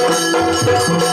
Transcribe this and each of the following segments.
Thank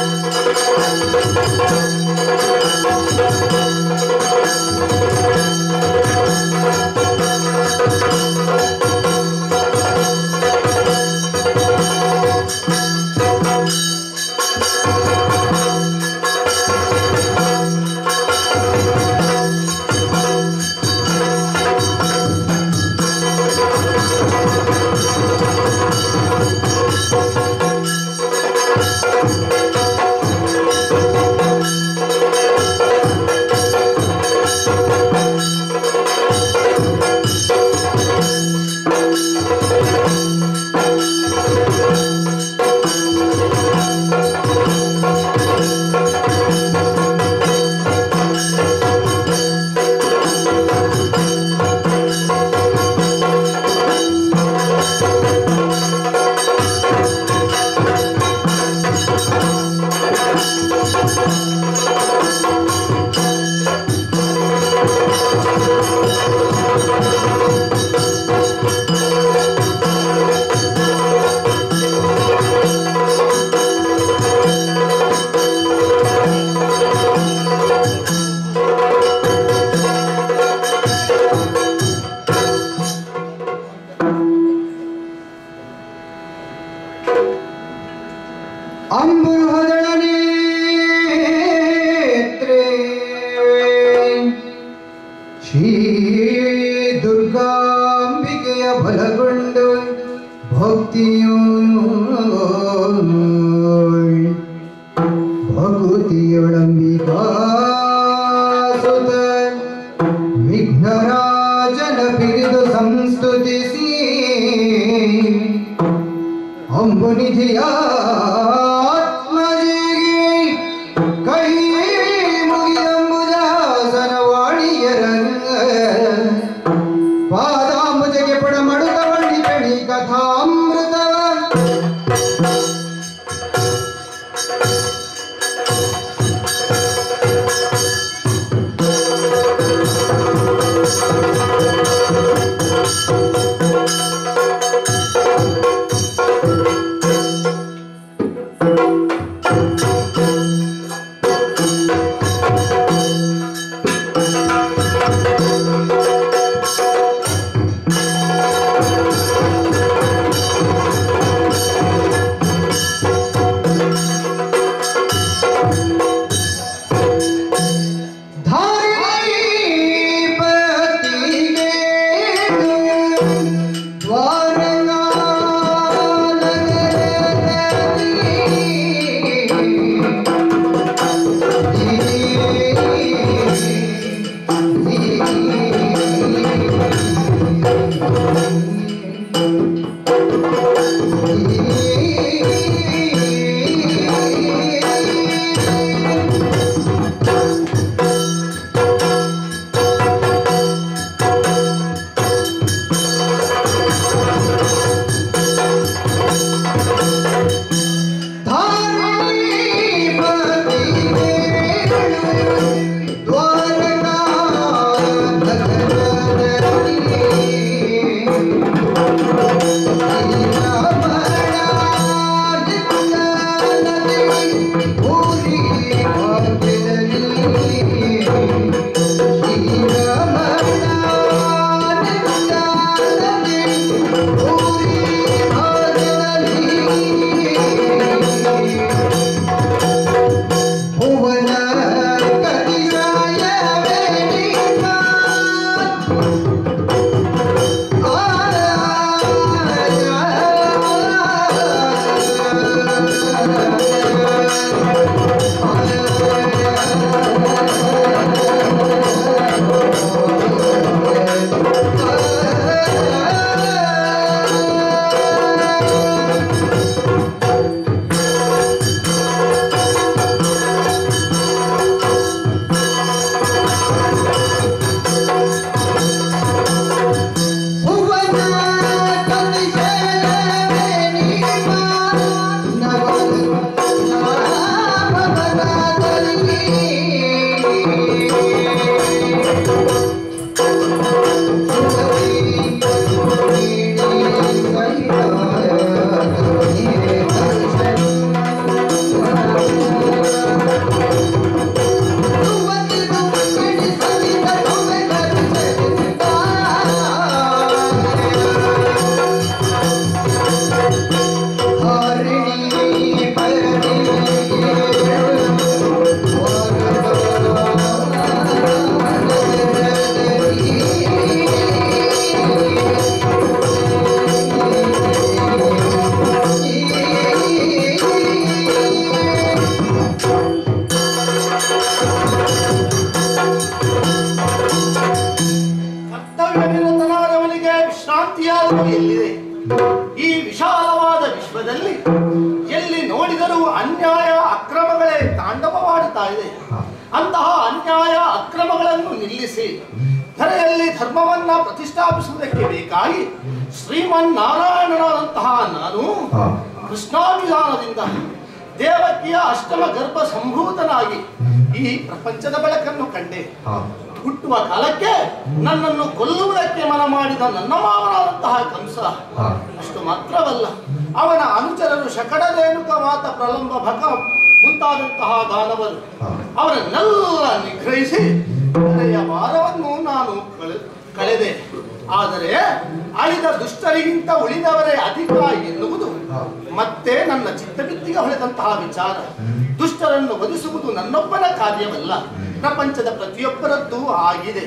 ಕಾರ್ಯವಲ್ಲ ಪ್ರಪಂಚದ ಪ್ರತಿಯೊಬ್ಬರದ್ದು ಆಗಿದೆ.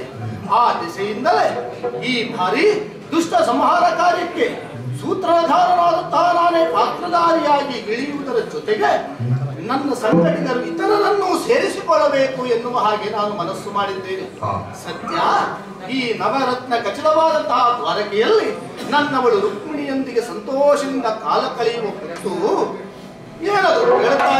ಆ ದಿಸೆಯಿಂದಲೇ ಈ ಬಾರಿ ದುಷ್ಟ ಸಂಹಾರ ಕಾರ್ಯಕ್ಕೆ ಸೂತ್ರಧಾರನಾದಂತಹ ನಾನೇ ಪಾತ್ರಧಾರಿಯಾಗಿ ಇಳಿಯುವುದರ ಜೊತೆಗೆ ನನ್ನ ಸಂಘಟಕರು ಇತರರನ್ನು ಸೇರಿಸಿಕೊಳ್ಳಬೇಕು ಎನ್ನುವ ಹಾಗೆ ನಾನು ಮನಸ್ಸು ಮಾಡಿದ್ದೇನೆ. ಸತ್ಯ ಈ ನವರತ್ನ ಖಚಿತವಾದಂತಹ ದ್ವಾರಕೆಯಲ್ಲಿ ನನ್ನವಳು ರುಕ್ಮಿಣಿಯೊಂದಿಗೆ ಸಂತೋಷದಿಂದ ಕಾಲ ಕಳೆಯುವ ಕುರಿತು ಏನಾದರೂ ಹೇಳ್ತಾ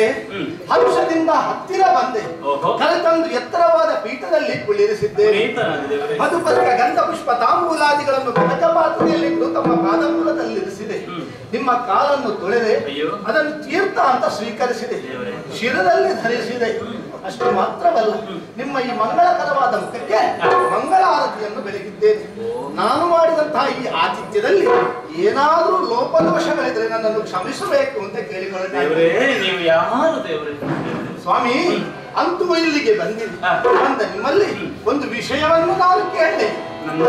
ನಿಮ್ಮನ್ನು ಹಂಸದಿಂದ ಹತ್ತಿರ ಬಂದೆ. ಕರೆತಂದು ಎತ್ತರವಾದ ಪೀಠದಲ್ಲಿ ಕುಳ್ಳಿರಿಸಿದ್ದೇನೆ ಮಧುಪತ್ರ ಗಂಧ ಪುಷ್ಪ ತಾಂಬೂಲಾದಿಗಳನ್ನು ಕನಕ ಪಾತ್ರೆಯಲ್ಲಿ ತಮ್ಮ ಪಾದಮೂಲದಲ್ಲಿರಿಸಿದೆ. ನಿಮ್ಮ ಕಾಲನ್ನು ತೊಳೆದೆ. ಅದನ್ನು ತೀರ್ಥ ಅಂತ ಸ್ವೀಕರಿಸಿದೆ. ಶಿರದಲ್ಲಿ ಧರಿಸಿದೆ. ಅಷ್ಟು ಮಾತ್ರವಲ್ಲ ನಿಮ್ಮ ಈ ಮಂಗಳಕರವಾದ ಮುಖಕ್ಕೆ ಮಂಗಳಾರತಿಯನ್ನು ಬೆಳಗಿದ್ದೇನೆ. ನಾನು ಮಾಡಿದಂತಹ ಈ ಆತಿಥ್ಯದಲ್ಲಿ ಏನಾದರೂ ಲೋಪದೋಷಗಳಿದ್ರೆ ನನ್ನನ್ನು ಕ್ಷಮಿಸಬೇಕು ಅಂತ ಕೇಳಿಕೊಳ್ಳುತ್ತೇವೆ ದೇವರೇ ನೀವು ಯಾರು ದೇವರೇ ಸ್ವಾಮಿ ಅಂತೂ ಇಲ್ಲಿಗೆ ಬಂದಿಲ್ಲ. ಅಂತ ಬಂದ ನಿಮ್ಮಲ್ಲಿ ಒಂದು ವಿಷಯವನ್ನು ನಾನು ಕೇಳಿದೆ. ನನ್ನ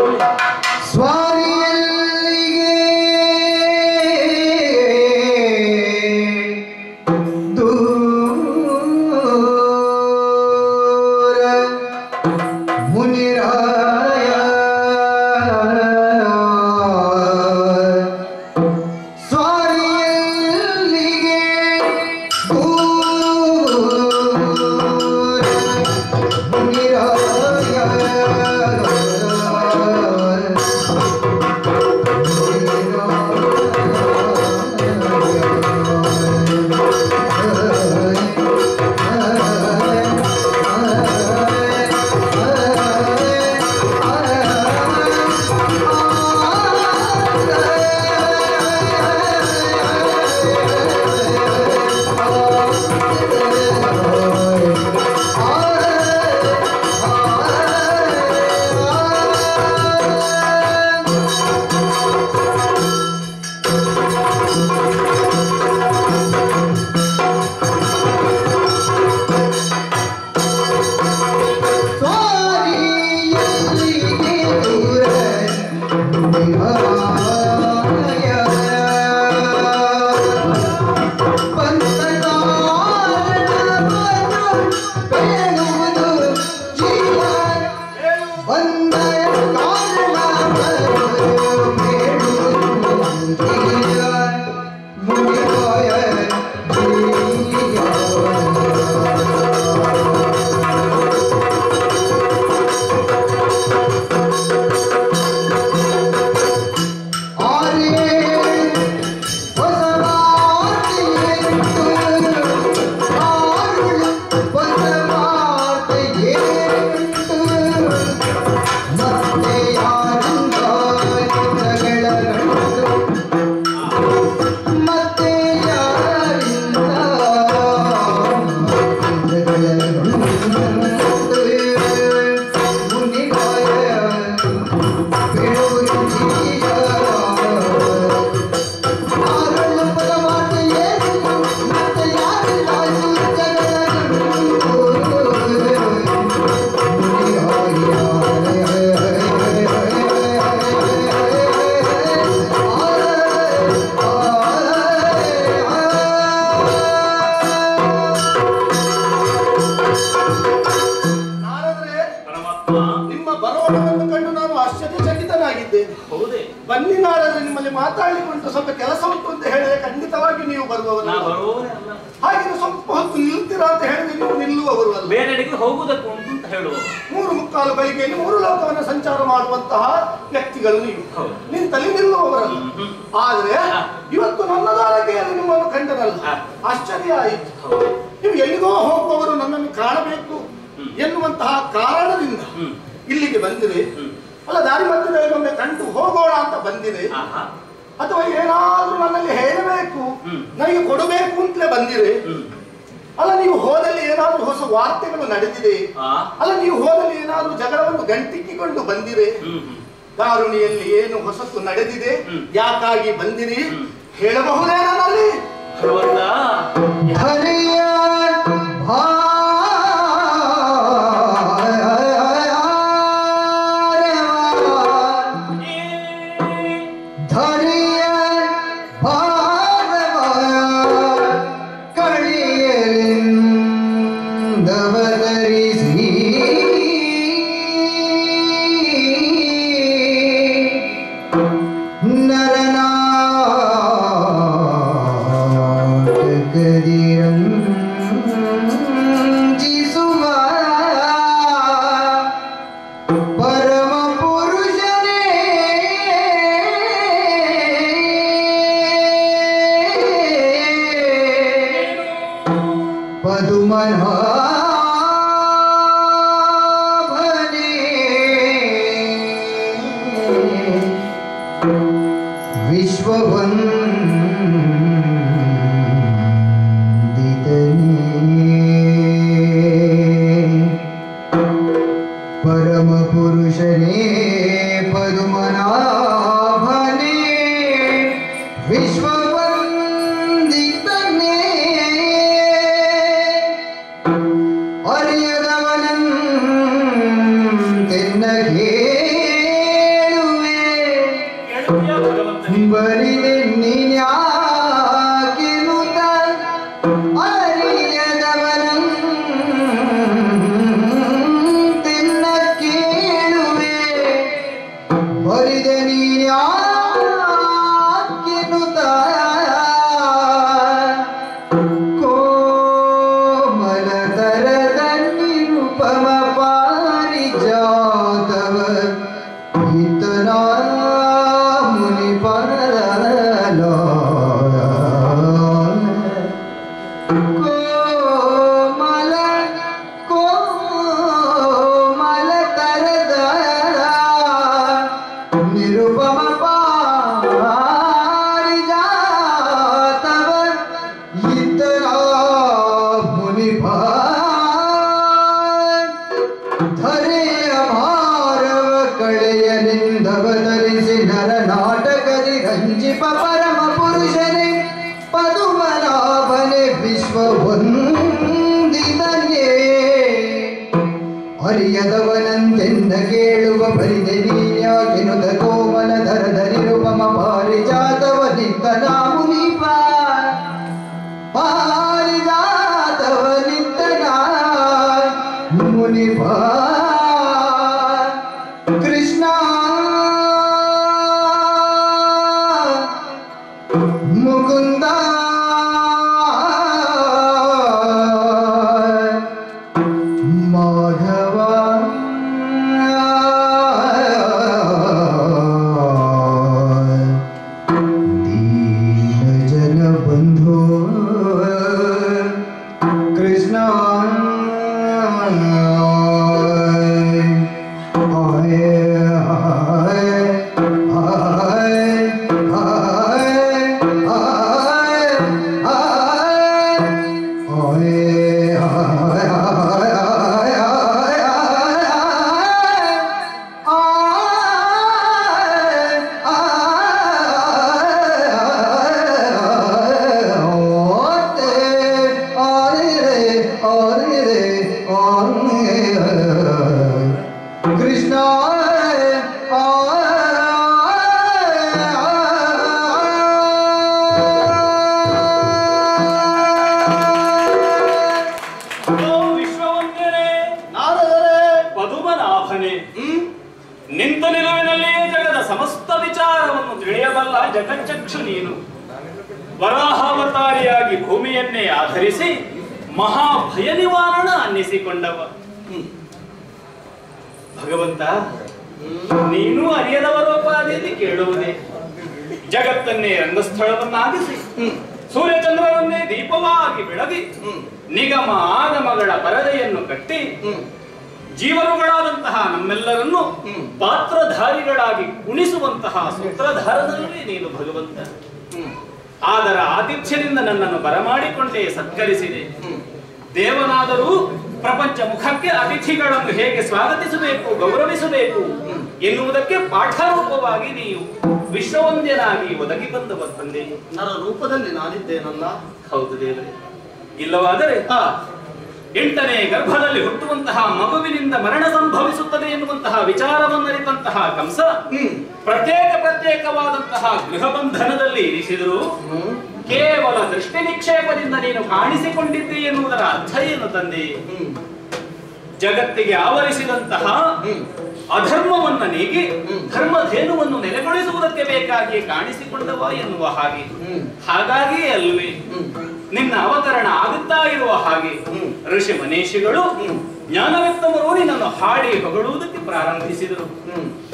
ಕೂತ್ಲೆ ಬಂದಿರಿ. ಅಲ್ಲ ನೀವು ಹೋದಲ್ಲಿ ಏನಾದ್ರೂ ಹೊಸ ವಾರ್ತೆಗಳು ನಡೆದಿದೆ? ಅಲ್ಲ ನೀವು ಹೋದಲ್ಲಿ ಏನಾದ್ರೂ ಜಗಳವನ್ನು ಗಂಟಿಕ್ಕಿಕೊಂಡು ಬಂದಿರಿ? ಕಾರುಣಿಯಲ್ಲಿ ಏನು ಹೊಸತ್ತು ನಡೆದಿದೆ? ಯಾಕಾಗಿ ಬಂದಿರಿ? ಹೇಳಬಹುದೇ ನನ್ನಲ್ಲಿ? ಕಂಸ ಪ್ರತ್ಯೇಕ ಪ್ರತ್ಯೇಕವಾದಂತಹ ಗೃಹ ಬಂಧನದಲ್ಲಿ ಇರಿಸಿದರು ಕೇವಲ ದೃಷ್ಟಿ ನಿಕ್ಷೇಪದಿಂದ ನೀನು ಕಾಣಿಸಿಕೊಂಡಿದ್ದಿ ಎನ್ನುವುದರ ಅರ್ಥ ಏನು ತಂದೆ? ಜಗತ್ತಿಗೆ ಆವರಿಸಿದಂತಹ. ಅಧರ್ಮವನ್ನ ನೀಗಿ. ಧರ್ಮಧೇನುವನ್ನು ನೆಲೆಗೊಳಿಸುವುದಕ್ಕೆ ಬೇಕಾಗಿ ಕಾಣಿಸಿಕೊಂಡವ ಎನ್ನುವ ಹಾಗೆ. ಹಾಗಾಗಿ ಅಲ್ವೇ? ನಿನ್ನ ಅವತರಣ ಆಗುತ್ತಾ ಇರುವ ಹಾಗೆ. ಋಷಿ ಮನೀಷಿಗಳು. ಜ್ಞಾನವೆತ್ತವರು ನಿನ್ನನ್ನು ಹಾಡಿ ಹೊಗಳುವುದಕ್ಕೆ ಪ್ರಾರಂಭಿಸಿದರು.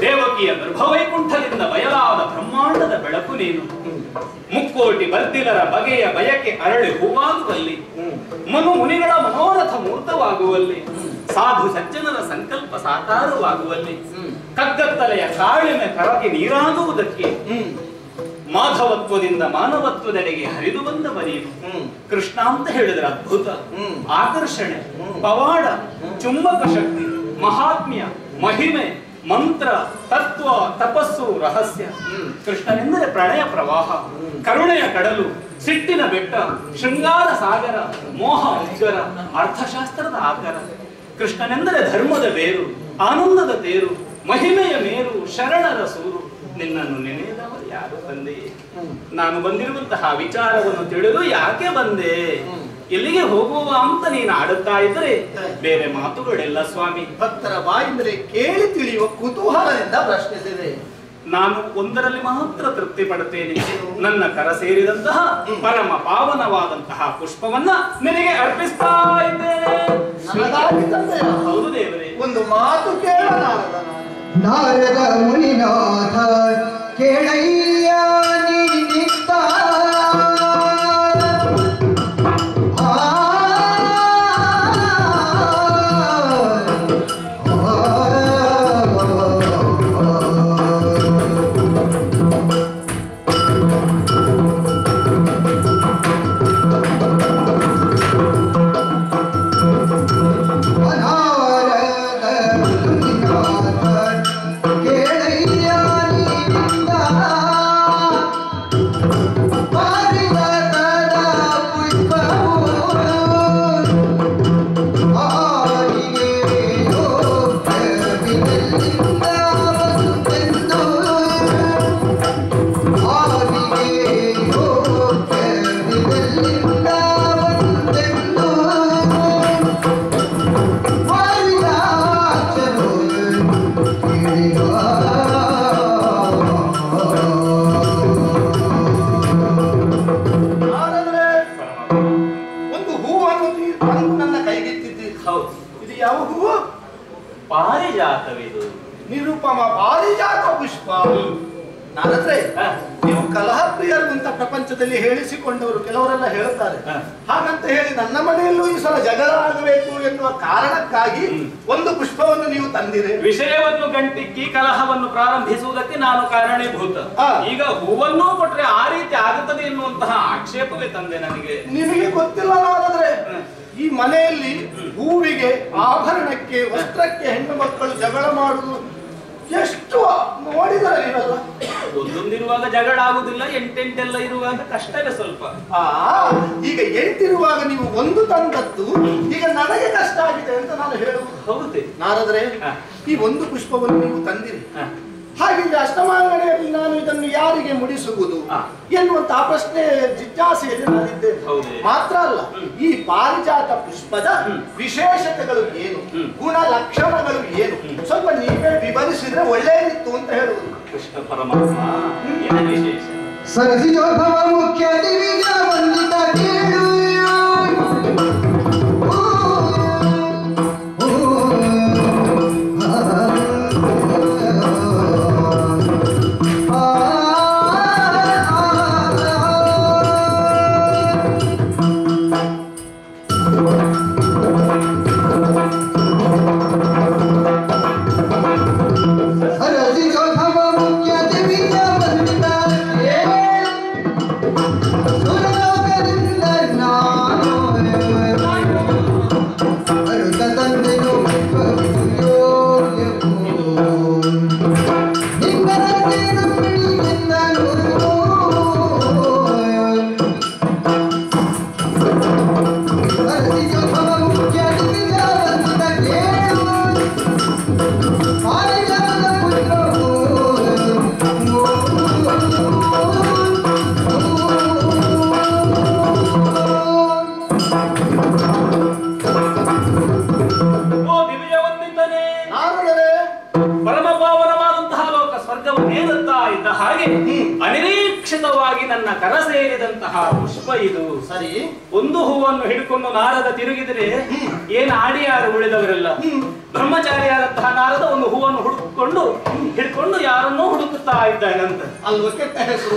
ದೇವಕಿಯ ಗರ್ಭವೈಕುಂಠದಿಂದ ಬಯಲಾದ ಬ್ರಹ್ಮಾಂಡದ ಬೆಳಕು ನೀನು. ಮುಕ್ಕೋಟಿ ಬರ್ದಿಲರ ಬಗೆಯ ಬಯಕೆ ಅರಳಿ ಹೂವಾಗುವಲ್ಲಿ. ಮನು ಮುನಿಗಳ ಮನೋರಥ ಮೂರ್ತವಾಗುವಲ್ಲಿ. ಸಾಧು ಸಜ್ಜನರ ಸಂಕಲ್ಪ ಸಾಕಾರವಾಗುವಲ್ಲಿ. ಕಗ್ಗತ್ತಲೆಯ ಕಾಳಿನ ಕರಗೆ ನೀರಾಗುವುದಕ್ಕೆ. ಮಾಧವತ್ವದಿಂದ ಮಾನವತ್ವದೆಡೆಗೆ ಹರಿದು ಬಂದವ ನೀನು ಹ್ಮ್ ಕೃಷ್ಣ ಅಂತ ಹೇಳಿದ್ರೆ ಅದ್ಭುತ. ಹ್ಮ್. ಆಕರ್ಷಣೆ ಪವಾಡ ಚುಂಬಕ ಶಕ್ತಿ ಮಹಾತ್ಮ್ಯ ಮಹಿಮೆ ಮಂತ್ರ ತತ್ವ ತಪಸ್ಸು ರಹಸ್ಯ. ಕೃಷ್ಣನೆಂದರೆ ಪ್ರಣಯ ಪ್ರವಾಹ ಕರುಣೆಯ ಕಡಲು ಸಿಟ್ಟಿನ ಬೆಟ್ಟ ಶೃಂಗಾರ ಸಾಗರ ಮೋಹ ಉಗ್ಗರ ಅರ್ಥಶಾಸ್ತ್ರದ ಆಕಾರ. ಕೃಷ್ಣನೆಂದರೆ ಧರ್ಮದ ಬೇರು ಆನಂದದ ತೇರು ಮಹಿಮೆಯ ಮೇರು ಶರಣರ ಸೂರು. ನಿನ್ನನ್ನು ನೆನೆಯದವರು ಯಾರು ಬಂದೆ? ನಾನು ಬಂದಿರುವಂತಹ ವಿಚಾರವನ್ನು ತಿಳಿದು ಯಾಕೆ ಬಂದೆ? ಎಲ್ಲಿಗೆ ಹೋಗುವ ಅಂತ ನೀನು ಆಡುತ್ತಾ ಇದ್ರೆ ಬೇರೆ ಮಾತುಗಳೆಲ್ಲ ಸ್ವಾಮಿ. ಭಕ್ತರ ಬಾಯಿಂದಲೇ ಕೇಳಿ ತಿಳಿಯುವ ಕುತೂಹಲದಿಂದ ಪ್ರಶ್ನಿಸಿದೆ. ನಾನು ಒಂದರಲ್ಲಿ ಮಾತ್ರ ತೃಪ್ತಿ ಪಡುತ್ತೇನೆ. ನನ್ನ ಕರ ಸೇರಿದಂತಹ ಪರಮ ಪಾವನವಾದಂತಹ ಪುಷ್ಪವನ್ನ ನಿನಗೆ ಅರ್ಪಿಸ್ತಾ ಇದ್ದೇನೆ. ಹೌದು ದೇವರೇ. ಒಂದು ಮಾತು ಕೇಳೋಣ ನಾರದ ಮುನಿನಾಥ ಕೇಳಯ್ಯ ಪ್ರಪಂಚದಲ್ಲಿ ಹೇಳಿಸಿಕೊಂಡವರು ಕೆಲವರೆಲ್ಲ ಹೇಳುತ್ತಾರೆ. ಹಾಗಂತ ಹೇಳಿ ನನ್ನ ಮನೆಯಲ್ಲೂ ಈ ಸಲ ಜಗಳ ಆಗಬೇಕು ಎನ್ನುವ ಕಾರಣಕ್ಕಾಗಿ ಒಂದು ಪುಷ್ಪವನ್ನು ನೀವು ತಂದಿರಿ. ವಿಷಯವನ್ನು ಗಂಟಿಕ್ಕಿ ಕಲಹವನ್ನು ಪ್ರಾರಂಭಿಸುವುದಕ್ಕೆ ನಾನು ಕಾರಣೀಭೂತ. ಈಗ ಹೂವನ್ನೂ ಕೊಟ್ರೆ ಆ ರೀತಿ ಆಗುತ್ತದೆ ಎನ್ನುವಂತಹ ಆಕ್ಷೇಪವೇ ತಂದೆ ನನಗೆ. ನಿಮಗೆ ಗೊತ್ತಿಲ್ಲ ನಾರದ್ರೆ ಈ ಮನೆಯಲ್ಲಿ ಹೂವಿಗೆ ಆಭರಣಕ್ಕೆ ವಸ್ತ್ರಕ್ಕೆ ಹೆಣ್ಣು ಮಕ್ಕಳು ಜಗಳ ಮಾಡುವುದು ಎಷ್ಟು ನೋಡಿದರೆ ನೀನಲ್ಲ ಒಂದೊಂದಿರುವಾಗ ಜಗಳ ಆಗುದಿಲ್ಲ ಎಂಟೆಂಟೆಲ್ಲ ಇರುವಾಗ ಕಷ್ಟವೇ ಸ್ವಲ್ಪ. ಆ ಈಗ ಎಂಟಿರುವಾಗ ನೀವು ಒಂದು ತಂದದ್ದು ಈಗ ನನಗೆ ಕಷ್ಟ ಆಗಿದೆ ಅಂತ ನಾನು ಹೇಳುವುದು. ಹೌದೇ. ನಾರದ್ರೆ. ಈ ಒಂದು ಪುಷ್ಪವನ್ನು ನೀವು ತಂದಿರಿ. ಹಾಗಿದ್ರೆ ಅಷ್ಟಮಾಂಗಣೆಯಲ್ಲಿ ನಾನು ಇದನ್ನು ಯಾರಿಗೆ ಮುಡಿಸುವುದು. ಎನ್ನುವಂತಹ ಪ್ರಶ್ನೆ ಜಿಜ್ಞಾಸೆಯಲ್ಲಿ ನಾನಿದ್ದೇನೆ ಹೌದೇ? ಮಾತ್ರ ಅಲ್ಲ ಈ ಪಾರಿಜಾತ ಪುಷ್ಪದ. ವಿಶೇಷತೆಗಳು ಏನು? ಗುಣ ಲಕ್ಷಣಗಳು ಏನು? ಸ್ವಲ್ಪ ನೀವೇ ವಿವರಿಸಿದ್ರೆ ಒಳ್ಳೆಯದಿತ್ತು ಅಂತ ಹೇಳುವುದು. ಕೃಷ್ಣ ಪರಮಾತ್ಮ ಏನು ವಿಶೇಷ. ಸರಸಿಜೋದ್ಭವ ಮುಖ್ಯ ಕೇಳು. ನನ್ನ ಕರ ಸೇರಿದಂತಹ ಪುಷ್ಪ ಇದು. ಸರಿ. ಒಂದು ಹೂವನ್ನು ಹಿಡ್ಕೊಂಡು ನಾರದ ತಿರುಗಿದ್ರೆ. ಏನು ಆಡಿಯಾರು ಉಳಿದವರೆಲ್ಲ? ಬ್ರಹ್ಮಚಾರಿ ಬ್ರಹ್ಮಚಾರಿಯಾದಂತಹ ನಾರದ ಒಂದು ಹೂವನ್ನು ಹುಡುಕೊಂಡು ಹಿಡ್ಕೊಂಡು ಯಾರನ್ನೋ ಹುಡುಕುತ್ತಾ ಇದ್ದಾನಂತ.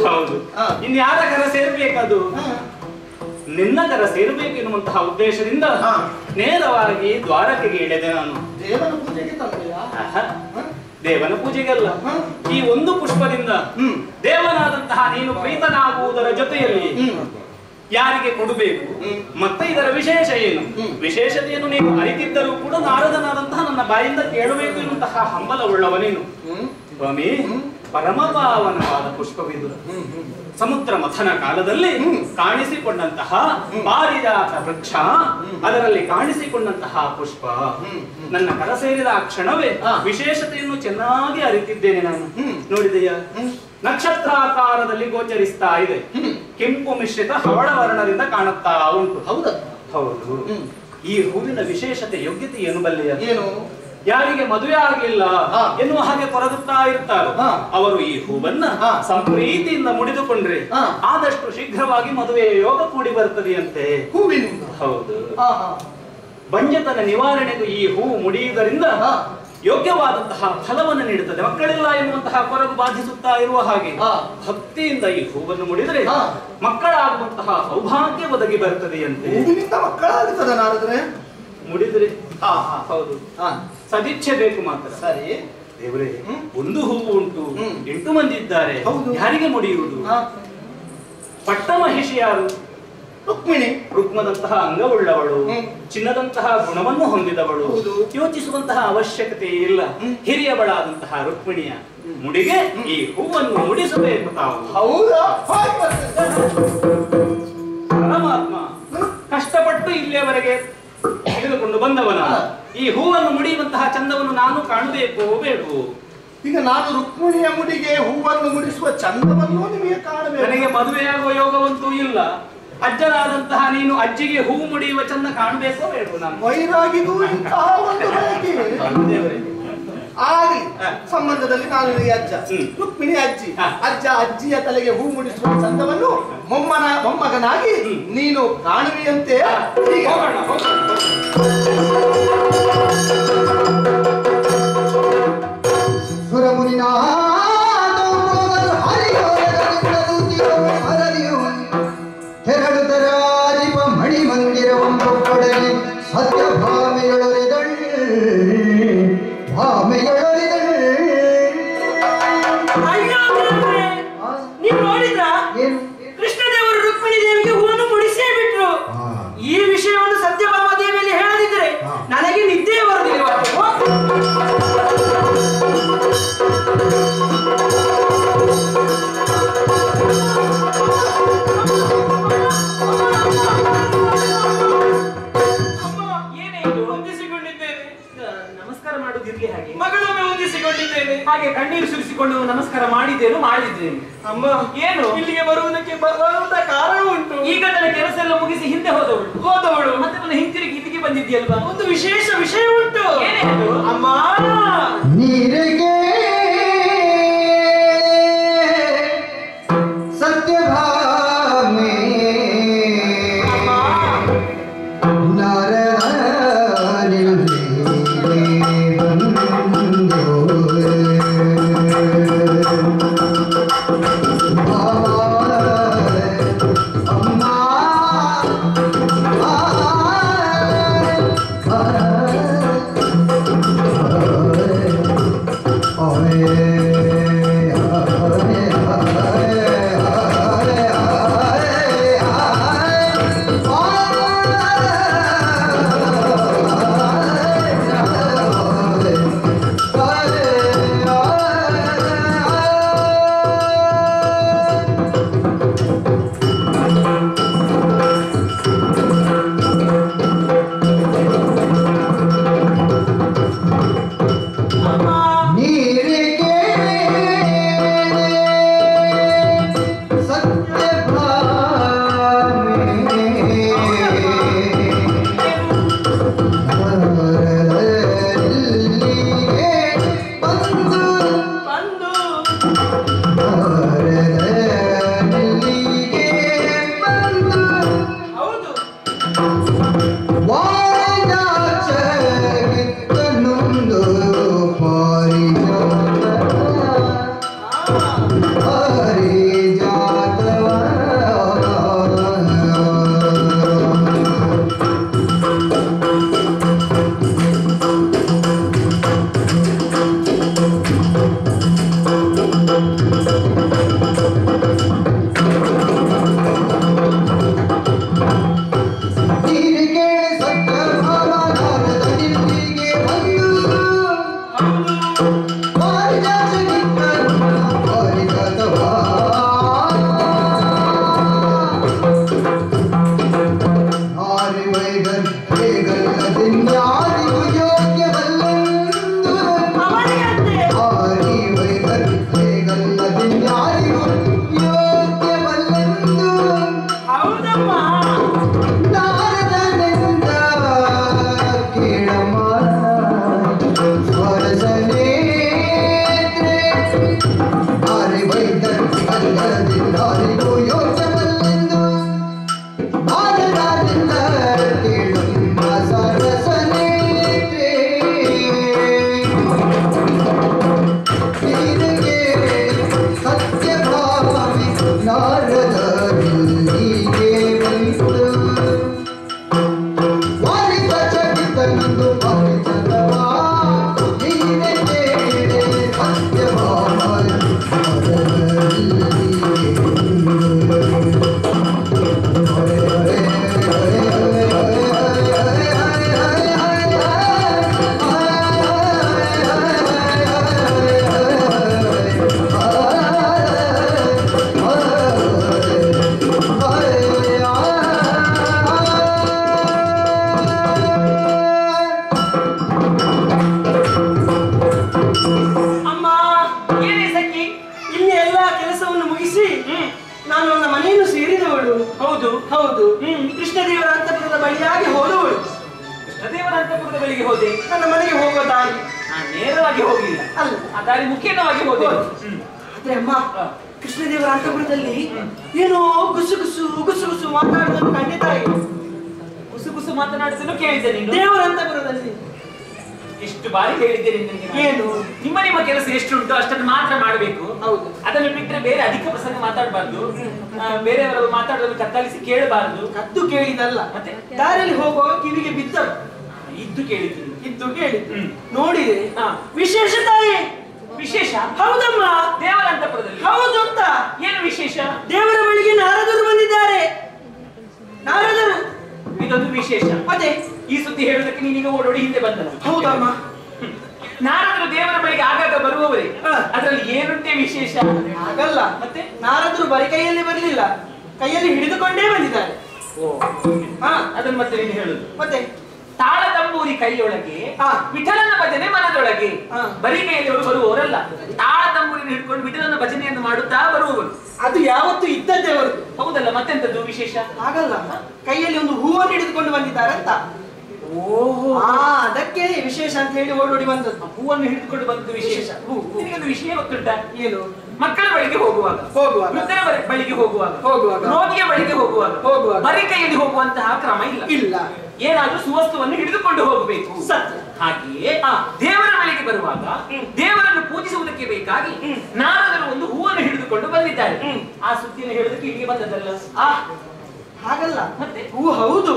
ಹೌದು. ಇನ್ ಇನ್ಯಾರ ಕರ ಸೇರ್ಬೇಕದು. ನಿನ್ನ ಕರ ಸೇರ್ಬೇಕು ಎನ್ನುವಂತಹ ಉದ್ದೇಶದಿಂದ. ನೇರವಾಗಿ ದ್ವಾರಕೆಗೆ ಇಳಿದೆ ನಾನು. ದೇವರ ಪೂಜೆಗೆ? ದೇವನ ಪೂಜೆಗೆಲ್ಲ? ಈ ಒಂದು ಪುಷ್ಪದಿಂದ. ದೇವನಾದಂತಹ ನೀನು ಪ್ರೀತನಾಗುವುದರ ಜೊತೆಯಲ್ಲಿ ಯಾರಿಗೆ ಕೊಡಬೇಕು. ಮತ್ತೆ ಇದರ ವಿಶೇಷ ಏನು? ವಿಶೇಷತೆಯನ್ನು ನೀನು ಅರಿತಿದ್ದರೂ ಕೂಡ ನಾರದನಾದಂತಹ ನನ್ನ ಬಾಯಿಂದ ಕೇಳಬೇಕು ಎನ್ನುವಂತಹ ಹಂಬಲವುಳ್ಳವನೇನು? ಉಳ್ಳವನೇನು ಸ್ವಾಮಿ ಹ್ಮ್. ಪರಮ ಪುಷ್ಪವಿದು. ಸಮುದ್ರ ಮಥನ ಕಾಲದಲ್ಲಿ. ಕಾಣಿಸಿಕೊಂಡಂತಹ. ಪಾರಿಜಾತ ವೃಕ್ಷ ಅದರಲ್ಲಿ ಕಾಣಿಸಿಕೊಂಡಂತಹ ಪುಷ್ಪ. ನನ್ನ ಕರ ಸೇರಿದ ಆ ಕ್ಷಣವೇ. ವಿಶೇಷತೆಯನ್ನು ಚೆನ್ನಾಗಿ ಅರಿತಿದ್ದೇನೆ ನಾನು. ನೋಡಿದೆಯ ನಕ್ಷತ್ರಾಕಾರದಲ್ಲಿ ಗೋಚರಿಸ್ತಾ ಇದೆ. ಕೆಂಪು ಮಿಶ್ರಿತ ಹವಳ ವರ್ಣದಿಂದ ಕಾಣುತ್ತಾ ಉಂಟು ಹೌದಾ ಹೌದು ಈ ಹೂವಿನ ವಿಶೇಷತೆ ಯೋಗ್ಯತೆ ಏನು ಬಲ್ಲೆಯ ಏನು ಯಾರಿಗೆ ಮದುವೆ ಆಗಲಿಲ್ಲ. ಎನ್ನುವ ಹಾಗೆ ಕೊರಗುತ್ತಾ ಇರ್ತಾರೆ. ಅವರು ಈ ಹೂವನ್ನ. ಸಂಪ್ರೀತಿಯಿಂದ ಮುಡಿದುಕೊಂಡ್ರೆ ಹಾ. ಆದಷ್ಟು ಶೀಘ್ರವಾಗಿ ಮದುವೆಯ ಯೋಗ ಕೂಡಿ ಬರ್ತದೆಯಂತೆ ಹೂವಿನಿಂದ ಹೌದು ಬಂಜತನ ನಿವಾರಣೆಗೂ ಈ ಹೂ ಮುಡಿಯುವುದರಿಂದ. ಯೋಗ್ಯವಾದಂತಹ ಫಲವನ್ನು ನೀಡುತ್ತದೆ ಮಕ್ಕಳಿಲ್ಲ ಎನ್ನುವಂತಹ ಕೊರಗು ಬಾಧಿಸುತ್ತಾ ಇರುವ ಹಾಗೆ ಹಾ. ಭಕ್ತಿಯಿಂದ ಈ ಹೂವನ್ನು ಮುಡಿದರೆ ಹಾ. ಮಕ್ಕಳಾಗುವಂತಹ ಸೌಭಾಗ್ಯ ಒದಗಿ ಬರ್ತದೆಯಂತೆ ಮುಡಿದರೆ ಹಾ ಹಾ ಹೌದು ಹಾ ಸದಿಚ್ಛೆ ಬೇಕು ಮಾತ್ರ. ಸರಿ. ದೇವರೇ ಒಂದು ಹೂವು ಉಂಟು. ಎಂಟು ಮಂದಿ ಇದ್ದಾರೆ. ಯಾರಿಗೆ ಮುಡಿಯುವುದು? ಪಟ್ಟ ಮಹಿಷಿ ಯಾರು? ರುಕ್ಮಿಣಿ. ರುಕ್ಮದಂತಹ ಅಂಗವುಳ್ಳವಳು. ಚಿನ್ನದಂತಹ ಗುಣವನ್ನು ಹೊಂದಿದವಳು. ಹೌದು. ಯೋಚಿಸುವಂತಹ ಅವಶ್ಯಕತೆ ಇಲ್ಲ. ಹಿರಿಯವಳಾದಂತಹ ರುಕ್ಮಿಣಿಯ ಮುಡಿಗೆ ಈ ಹೂವನ್ನು ಮುಡಿಸಬೇಕು ತಾವು. ಪರಮಾತ್ಮ ಕಷ್ಟಪಟ್ಟು ಇಲ್ಲಿಯವರೆಗೆ ತೆಗೆದುಕೊಂಡು ಬಂದವನ. ಈ ಹೂವನ್ನು ಮುಡಿಯುವಂತಹ ಚಂದವನ್ನು ನಾನು ಕಾಣಬೇಕು ಬೇಡವು ಈಗ ನಾನು ರುಕ್ಮಿಣಿಯ ಮುಡಿಗೆ ಹೂವನ್ನು ಮುಡಿಸುವ ಚಂದವನ್ನು ನಿಮಗೆ ಕಾಣಬೇಕು. ನನಗೆ ಮದುವೆಯಾಗುವ ಯೋಗವಂತೂ ಇಲ್ಲ. ಅಜ್ಜನಾದಂತಹ ನೀನು ಅಜ್ಜಿಗೆ ಹೂ ಮುಡಿಯುವ ಚಂದ ಕಾಣಬೇಕು ಬೇಡ ನಾನು. ವೈರಾಗಿದು ಇಂತಹ ಒಂದು ಬಯಕೆ. ಆಗಲಿ. ಸಂಬಂಧದಲ್ಲಿ ನಾನು ಅಜ್ಜ. ರುಕ್ಮಿಣಿ ಅಜ್ಜಿ. ಅಜ್ಜ ಅಜ್ಜಿಯ ತಲೆಗೆ ಹೂ ಮುಡಿಸುವ ಸಂದವನ್ನು ಮೊಮ್ಮನ ಮೊಮ್ಮಗನಾಗಿ. ನೀನು ಕಾಣುವೆಯಂತೆ. ಹೀಗೆ. ಹಾಗೆ ಕಣ್ಣೀರು ಸುರಿಸಿಕೊಂಡು ನಮಸ್ಕಾರ ಮಾಡಿದ್ದೇನು ಮಾಡಿದ್ದೇನೆ? ಅಮ್ಮ ಏನು? ಇಲ್ಲಿಗೆ ಬರುವುದಕ್ಕೆ ಬರುವಂತ ಕಾರಣ ಉಂಟು. ಈಗ ನನ್ನ ಕೆಲಸ ಎಲ್ಲ ಮುಗಿಸಿ ಹಿಂದೆ ಹೋದವಳು. ಹೋದವಳು. ಮತ್ತೆ ನನ್ನ ಹಿಂತಿರುಗಿ ಇದಕ್ಕೆ ಬಂದಿದ್ಯಲ್ವಾ ಒಂದು ವಿಶೇಷ ವಿಷಯ ಉಂಟು. ಅಮ್ಮ. ನೀರಿಗೆ ಬಂದ ವಿಶೇಷ. ನಿನಗೊಂದು ವಿಷಯ ಗೊತ್ತುಂಟ? ಏನು? ಮಕ್ಕಳ ಬಳಿಗೆ ಹೋಗುವಾಗ. ಹೋಗುವಾಗ. ವೃದ್ಧರ ಬಳಿಗೆ ಹೋಗುವಾಗ. ಹೋಗುವಾಗ. ರೋಗಿಯ ಬಳಿಗೆ ಹೋಗುವಾಗ. ಹೋಗುವಾಗ. ಬರಿ ಕೈಯಲ್ಲಿ ಹೋಗುವಂತಹ ಕ್ರಮ ಇಲ್ಲ. ಇಲ್ಲ. ಏನಾದ್ರೂ ಸುವಸ್ತುವನ್ನು ಹಿಡಿದುಕೊಂಡು ಹೋಗಬೇಕು. ಸತ್ಯ. ಹಾಗೆಯೇ ಆ. ದೇವರ ಬಳಿಗೆ ಬರುವಾಗ ದೇವರನ್ನು ಪೂಜಿಸುವುದಕ್ಕೆ ಬೇಕಾಗಿ ನಾರದರು ಒಂದು ಹೂವನ್ನು ಹಿಡಿದುಕೊಂಡು ಬಂದಿದ್ದಾರೆ. ಆ ಸುದ್ದಿಯನ್ನು ಹೇಳೋದಕ್ಕೆ ಇಲ್ಲಿಗೆ ಬಂದದಲ್ಲ ಆ. ಹಾಗಲ್ಲ. ಮತ್ತೆ? ಹೂ ಹೌದು.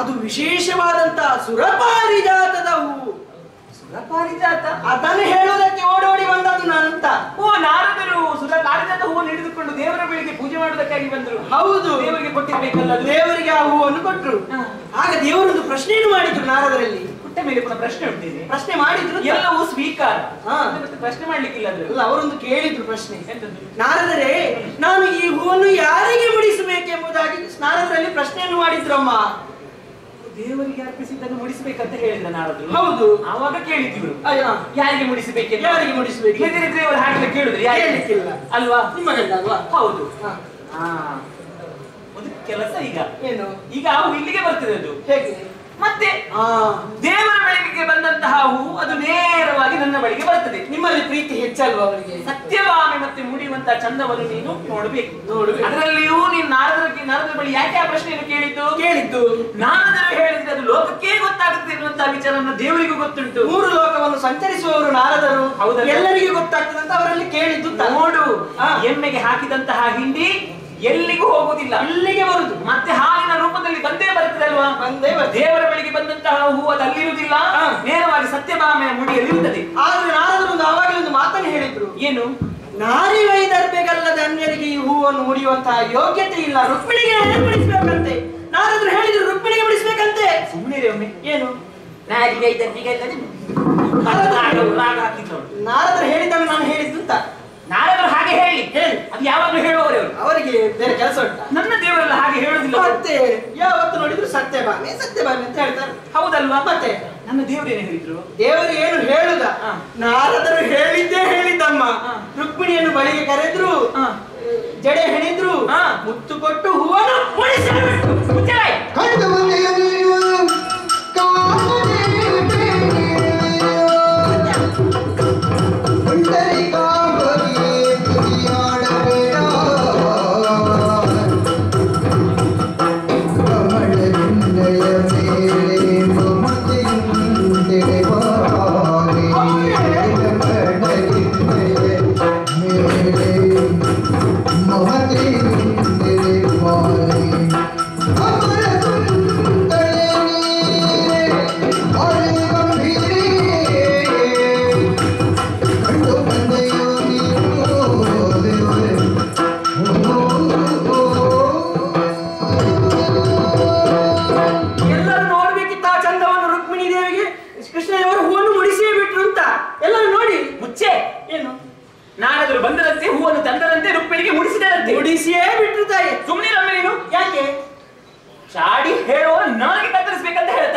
ಅದು ವಿಶೇಷವಾದಂತಹ ಸುರಪಾರಿಜಾತದ ಹೂ. ಸುರಪಾರಿಜಾತ? ಅದನ್ನು ಹೇಳುವುದಕ್ಕೆ ಓಡೋಡಿ ಬಂದದ್ದು ನಾನಂತ ಓ ನಾರದರು ಸುರ ಪಾರಿಜಾತ ಹೂವನ್ನು ಹಿಡಿದುಕೊಂಡು ದೇವರ ಪೂಜೆ ಬಂದರು. ಹೌದು. ದೇವರಿಗೆ ಕೊಟ್ಟಿರ್ಬೇಕಲ್ಲ ದೇವರಿಗೆ ಆ ಹೂವನ್ನು ಕೊಟ್ಟರು. ಆಗ ದೇವರೊಂದು ಪ್ರಶ್ನೆಯನ್ನು ಮಾಡಿದ್ರು ನಾರದರಲ್ಲಿ. ಪುಟ್ಟ ಮೇಲೆ ಪುನಃ ಪ್ರಶ್ನೆ ಉಂಟಿದೆ. ಪ್ರಶ್ನೆ ಮಾಡಿದ್ರು. ಎಲ್ಲವೂ ಸ್ವೀಕಾರ. ಪ್ರಶ್ನೆ ಮಾಡ್ಲಿಕ್ಕಿಲ್ಲ ಅಲ್ಲ ಅವರೊಂದು ಕೇಳಿದ್ರು ಪ್ರಶ್ನೆ. ನಾರದರೆ ನಾನು ಈ ಹೂವನ್ನು ಯಾರಿಗೆ ಮುಡಿಸಬೇಕೆಂಬುದಾಗಿ ನಾರದರಲ್ಲಿ ಪ್ರಶ್ನೆಯನ್ನು ಮಾಡಿದ್ರಮ್ಮ ದೇವರಿಗೆ ಅರ್ಪಿಸಿದ್ದನ್ನು ಮುಡಿಸಬೇಕಂತ ಹೇಳಿದ ನಾರದರು. ಹೌದು. ಆವಾಗ ಕೇಳಿದ್ರು. ಅಯ್ಯ. ಯಾರಿಗೆ ಮುಡಿಸಬೇಕು ಯಾರಿಗೆ ಮುಡಿಸಬೇಕು? ಅವರು ಹಾಗೆಲ್ಲ ಕೇಳುದ್ರು ಯಾರಿಗೆ? ಕೇಳಲಿಕ್ಕಿಲ್ಲ. ಅಲ್ವಾ? ನಿಮ್ಮ ಗಂಡ ಅಲ್ವಾ? ಹೌದು. ಒಂದು ಕೆಲಸ ಈಗ. ಏನು? ಈಗ ಹೂ ಇಲ್ಲಿಗೆ ಬರ್ತದೆ ಅದು. ಹೇಗೆ? ಮತ್ತೆ ಆ ದೇವರ ಬಳಿಗೆ ಬಂದಂತಹ ಹೂ ಅದು ನೇರವಾಗಿ ನನ್ನ ಬಳಿಗೆ ಬರ್ತದೆ. ನಿಮ್ಮಲ್ಲಿ ಪ್ರೀತಿ ಹೆಚ್ಚಲ್ವಾ ಅವರಿಗೆ? ಸತ್ಯವಾಮಿ ಮತ್ತೆ ಮುಡಿಯುವಂತಹ ಚಂದವನ್ನು ನೀನು ನೋಡಬೇಕು. ನೋಡ್ಬೇಕು. ಅದರಲ್ಲಿಯೂ ನೀನು ನಾರದರಿಗೆ ನಾರದರ ಬಳಿ ಯಾಕೆ ಆ ಪ್ರಶ್ನೆಯನ್ನು ಕೇಳಿದ್ದು? ಕೇಳಿದ್ದು. ನಾರದರು ಹೇಳಿದ್ರೆ ಅದು ಲೋಕಕ್ಕೆ ಗೊತ್ತಾಗುತ್ತೆ ಎನ್ನುವಂತಹ ವಿಚಾರವನ್ನು ದೇವರಿಗೂ ಗೊತ್ತುಂಟು. ಮೂರು ಲೋಕವನ್ನು ಸಂಚರಿಸುವವರು ನಾರದರು. ಹೌದಲ್ಲ? ಎಲ್ಲರಿಗೂ ಗೊತ್ತಾಗ್ತದೆ ಅಂತ ಅವರಲ್ಲಿ ಕೇಳಿದ್ದು ನೋಡು. ಎಮ್ಮೆಗೆ ಹಾಕಿದಂತಹ ಹಿಂಡಿ ಎಲ್ಲಿಗೂ ಹೋಗುವುದಿಲ್ಲ. ಇಲ್ಲಿಗೆ ಬರುದು. ಮತ್ತೆ ಹಾಲಿನ ರೂಪದಲ್ಲಿ ಬಂದೇ ಬರ್ತದೆ ಅಲ್ವಾ ಬಂದೇ ದೇವರ ಬಳಿಗೆ ಬಂದಂತಹ ಹೂ ಅದು ಅಲ್ಲಿರುವುದಿಲ್ಲ. ನೇರವಾಗಿ ಸತ್ಯಭಾಮೆಯ ಮುಡಿಯಲ್ಲಿರುತ್ತದೆ. ಆದ್ರೆ ನಾರದರು ಒಂದು ಆವಾಗಲೇ ಒಂದು ಮಾತನ್ನು ಹೇಳಿದ್ರು. ಏನು? ನಾರಿ ವೈದರ್ಭೆಗಲ್ಲದ ಅನ್ಯರಿಗೆ ಈ ಹೂವನ್ನು ಮುಡಿಯುವಂತಹ ಯೋಗ್ಯತೆ ಇಲ್ಲ. ರುಕ್ಮಿಣಿಗೆ ಬಿಡಿಸ್ಬೇಕಂತೆ ನಾರದ್ರು ಹೇಳಿದ್ರು ರುಕ್ಮಿಣಿಗೆ ಮುಡಿಸ್ಬೇಕಂತೆ. ಸುಮ್ಮನೆ ಒಮ್ಮೆ. ಏನು? ನಾರಿ ವೈದರ್ಭಿಗೆ ನಾರದ್ರು ಹೇಳಿದ್ದನ್ನು ನಾನು ಹೇಳಿದ್ದು ಅಂತ ನಾರದರು ಹಾಗೆ ಹೇಳಿ. ಹೇಳಿ. ಅದು ಯಾವಾಗಲೂ ಹೇಳುವವರು ಅವರು ಅವರಿಗೆ ಬೇರೆ ಕೆಲಸ ಉಂಟು? ನನ್ನ ದೇವರೆಲ್ಲ ಹಾಗೆ ಹೇಳುದಿಲ್ಲ ಮತ್ತೆ ಯಾವತ್ತು ನೋಡಿದ್ರು ಸತ್ಯಭಾಮೆ ಸತ್ಯಭಾಮೆ ಅಂತ ಹೇಳ್ತಾರೆ. ಹೌದಲ್ವಾ? ಮತ್ತೆ? ನನ್ನ ದೇವರು ಏನು ಹೇಳಿದ್ರು? ದೇವರು ಏನು ಹೇಳುದ. ನಾರದರು ಹೇಳಿದ್ದೇ ಹೇಳಿದ್ದಮ್ಮ. ರುಕ್ಮಿಣಿಯನ್ನು ಬಳಿಗೆ ಕರೆದ್ರು. ಜಡೆ ಹೆಣಿದ್ರು. ಹಾ. ಮುತ್ತು ಕೊಟ್ಟು ಹೂವನ್ನು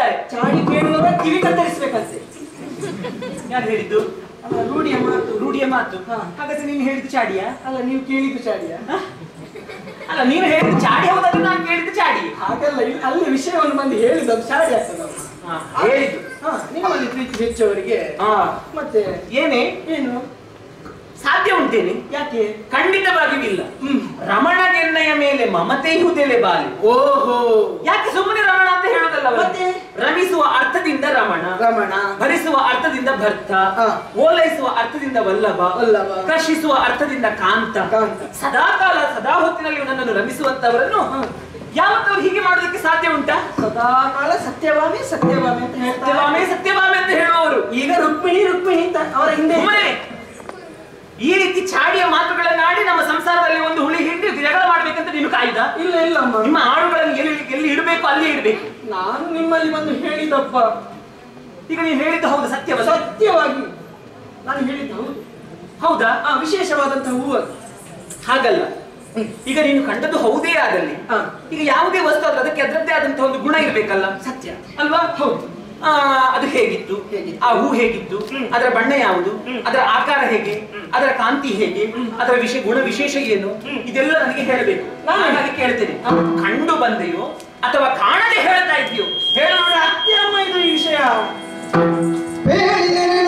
ಹೇಳ್ತಾರೆ. ಚಾಡಿ ಕೇಳುವವರ ಕಿವಿ ಕತ್ತರಿಸ್ಬೇಕಂತೆ. ಯಾರು ಹೇಳಿದ್ದು? ರೂಢಿಯ ಮಾತು. ರೂಢಿಯ ಮಾತು. ಹಾಗಾದ್ರೆ ನೀನು ಹೇಳಿದ್ದು ಚಾಡಿಯಾ? ಅಲ್ಲ ನೀವು ಕೇಳಿದ್ದು ಚಾಡಿಯ? ಅಲ್ಲ ನೀನು ಹೇಳಿದ್ದು ಚಾಡಿ ಹೌದಾದ್ರೆ ನಾನು ಕೇಳಿದ್ದು ಚಾಡಿ. ಹಾಗಲ್ಲ ಅಲ್ಲಿ ವಿಷಯವನ್ನು ಬಂದು ಹೇಳಿದ್ದು ಚಾಡಿ ಆಗ್ತದೆ ಹೇಳಿದ್ದು. ನಿಮ್ಮಲ್ಲಿ ಪ್ರೀತಿ ಹೆಚ್ಚವರಿಗೆ ಹಾ. ಮತ್ತೆ ಏನೇ? ಏನು? ಸಾಧ್ಯ ಉಂಟೇನೆ. ಯಾಕೆ? ಖಂಡಿತವಾಗಿಯೂ ಇಲ್ಲ. ಹ್ಮ್. ನಿರ್ಣಯ ಮೇಲೆ ಮಮತೆಯುವುದೆಲೆ ಬಾಲಿ ಓಹೋ. ಯಾಕೆ ಸುಮ್ಮನೆ ರಮಣ ಅಂತ ಹೇಳೋದಲ್ಲ ಮತ್ತೆ? ರಮಿಸುವ ಅರ್ಥದಿಂದ ರಮಣ ರಮಣ ಭರಿಸುವ ಅರ್ಥದಿಂದ ಭರ್ತ. ಓಲೈಸುವ ಅರ್ಥದಿಂದ ವಲ್ಲಭ ವಲ್ಲಭ. ಕರ್ಷಿಸುವ ಅರ್ಥದಿಂದ ಕಾಂತ. ಸದಾ ಕಾಲ ಸದಾ ಹೊತ್ತಿನಲ್ಲಿ ನನ್ನನ್ನು ರಮಿಸುವಂತವರನ್ನು ಯಾವತ್ತವ್ರು ಹೀಗೆ ಮಾಡೋದಕ್ಕೆ ಸಾಧ್ಯ ಉಂಟಾ ಸದಾ ಕಾಲ ಸತ್ಯವಾಮಿ ಸತ್ಯವಾಮಿ ಸತ್ಯವಾಮಿ ಸತ್ಯವಾಮೆ ಅಂತ ಹೇಳುವವರು ಈಗ ರುಕ್ಮಿಣಿ ರುಕ್ಮಿಣಿ ಅಂತ ಅವರ ಹಿಂದೆ ಈ ರೀತಿ ಚಾಡಿಯ ಮಾತುಗಳನ್ನಾಡಿ ನಮ್ಮ ಸಂಸಾರದಲ್ಲಿ ಒಂದು ಹುಳಿ ಹಿಂಡಿ ಜಗಳ ಮಾಡ್ಬೇಕಂತ ನೀನು ಕಾಯ್ದ? ಇಲ್ಲ ಇಲ್ಲ ನಿಮ್ಮ ಆಳುಗಳನ್ನು ಎಲ್ಲಿ ಎಲ್ಲಿ ಇಡಬೇಕು ಅಲ್ಲಿ ಇಡಬೇಕು? ನಾನು ನಿಮ್ಮಲ್ಲಿ ಬಂದು ಹೇಳಿದಪ್ಪ ಈಗ ನೀನು ಹೇಳಿದ್ದು ಹೌದು ಸತ್ಯವ ಸತ್ಯವಾಗಿ. ನಾನು ಹೇಳಿದ್ದು ಹೌದು. ಹೌದಾ? ಆ ವಿಶೇಷವಾದಂತಹ ಹೂವು. ಹಾಗಲ್ಲ. ಈಗ ನೀನು ಕಂಡದ್ದು ಹೌದೇ ಆಗಲಿ. ಈಗ ಯಾವುದೇ ವಸ್ತು ಆದ್ರೆ ಅದಕ್ಕೆ ಅದರದ್ದೇ ಆದಂತಹ ಒಂದು ಗುಣ ಇರಬೇಕಲ್ಲ? ಸತ್ಯ. ಅಲ್ವಾ? ಹೌದು. ಅದು ಹೇಗಿತ್ತು? ಆ ಹೂ ಹೇಗಿತ್ತು? ಅದರ ಬಣ್ಣ ಯಾವುದು? ಅದರ ಆಕಾರ ಹೇಗೆ? ಅದರ ಕಾಂತಿ ಹೇಗೆ? ಅದರ ವಿಷಯ ಗುಣ ವಿಶೇಷ ಏನು? ಇದೆಲ್ಲ ನನಗೆ ಹೇಳಬೇಕು. ನಾನು ಹಾಗೆ ಕೇಳ್ತೇನೆ. ಕಂಡು ಬಂದೆಯೋ ಅಥವಾ ಕಾಣದೆ ಹೇಳ್ತಾ ಇದೆಯೋ? ಹೇಳೋಣ. ಅತ್ಯಮ್ಮ ಅತ್ತೆ ಅಮ್ಮ ಇದು ಈ ವಿಷಯ. ಬೇಡಿದರೆ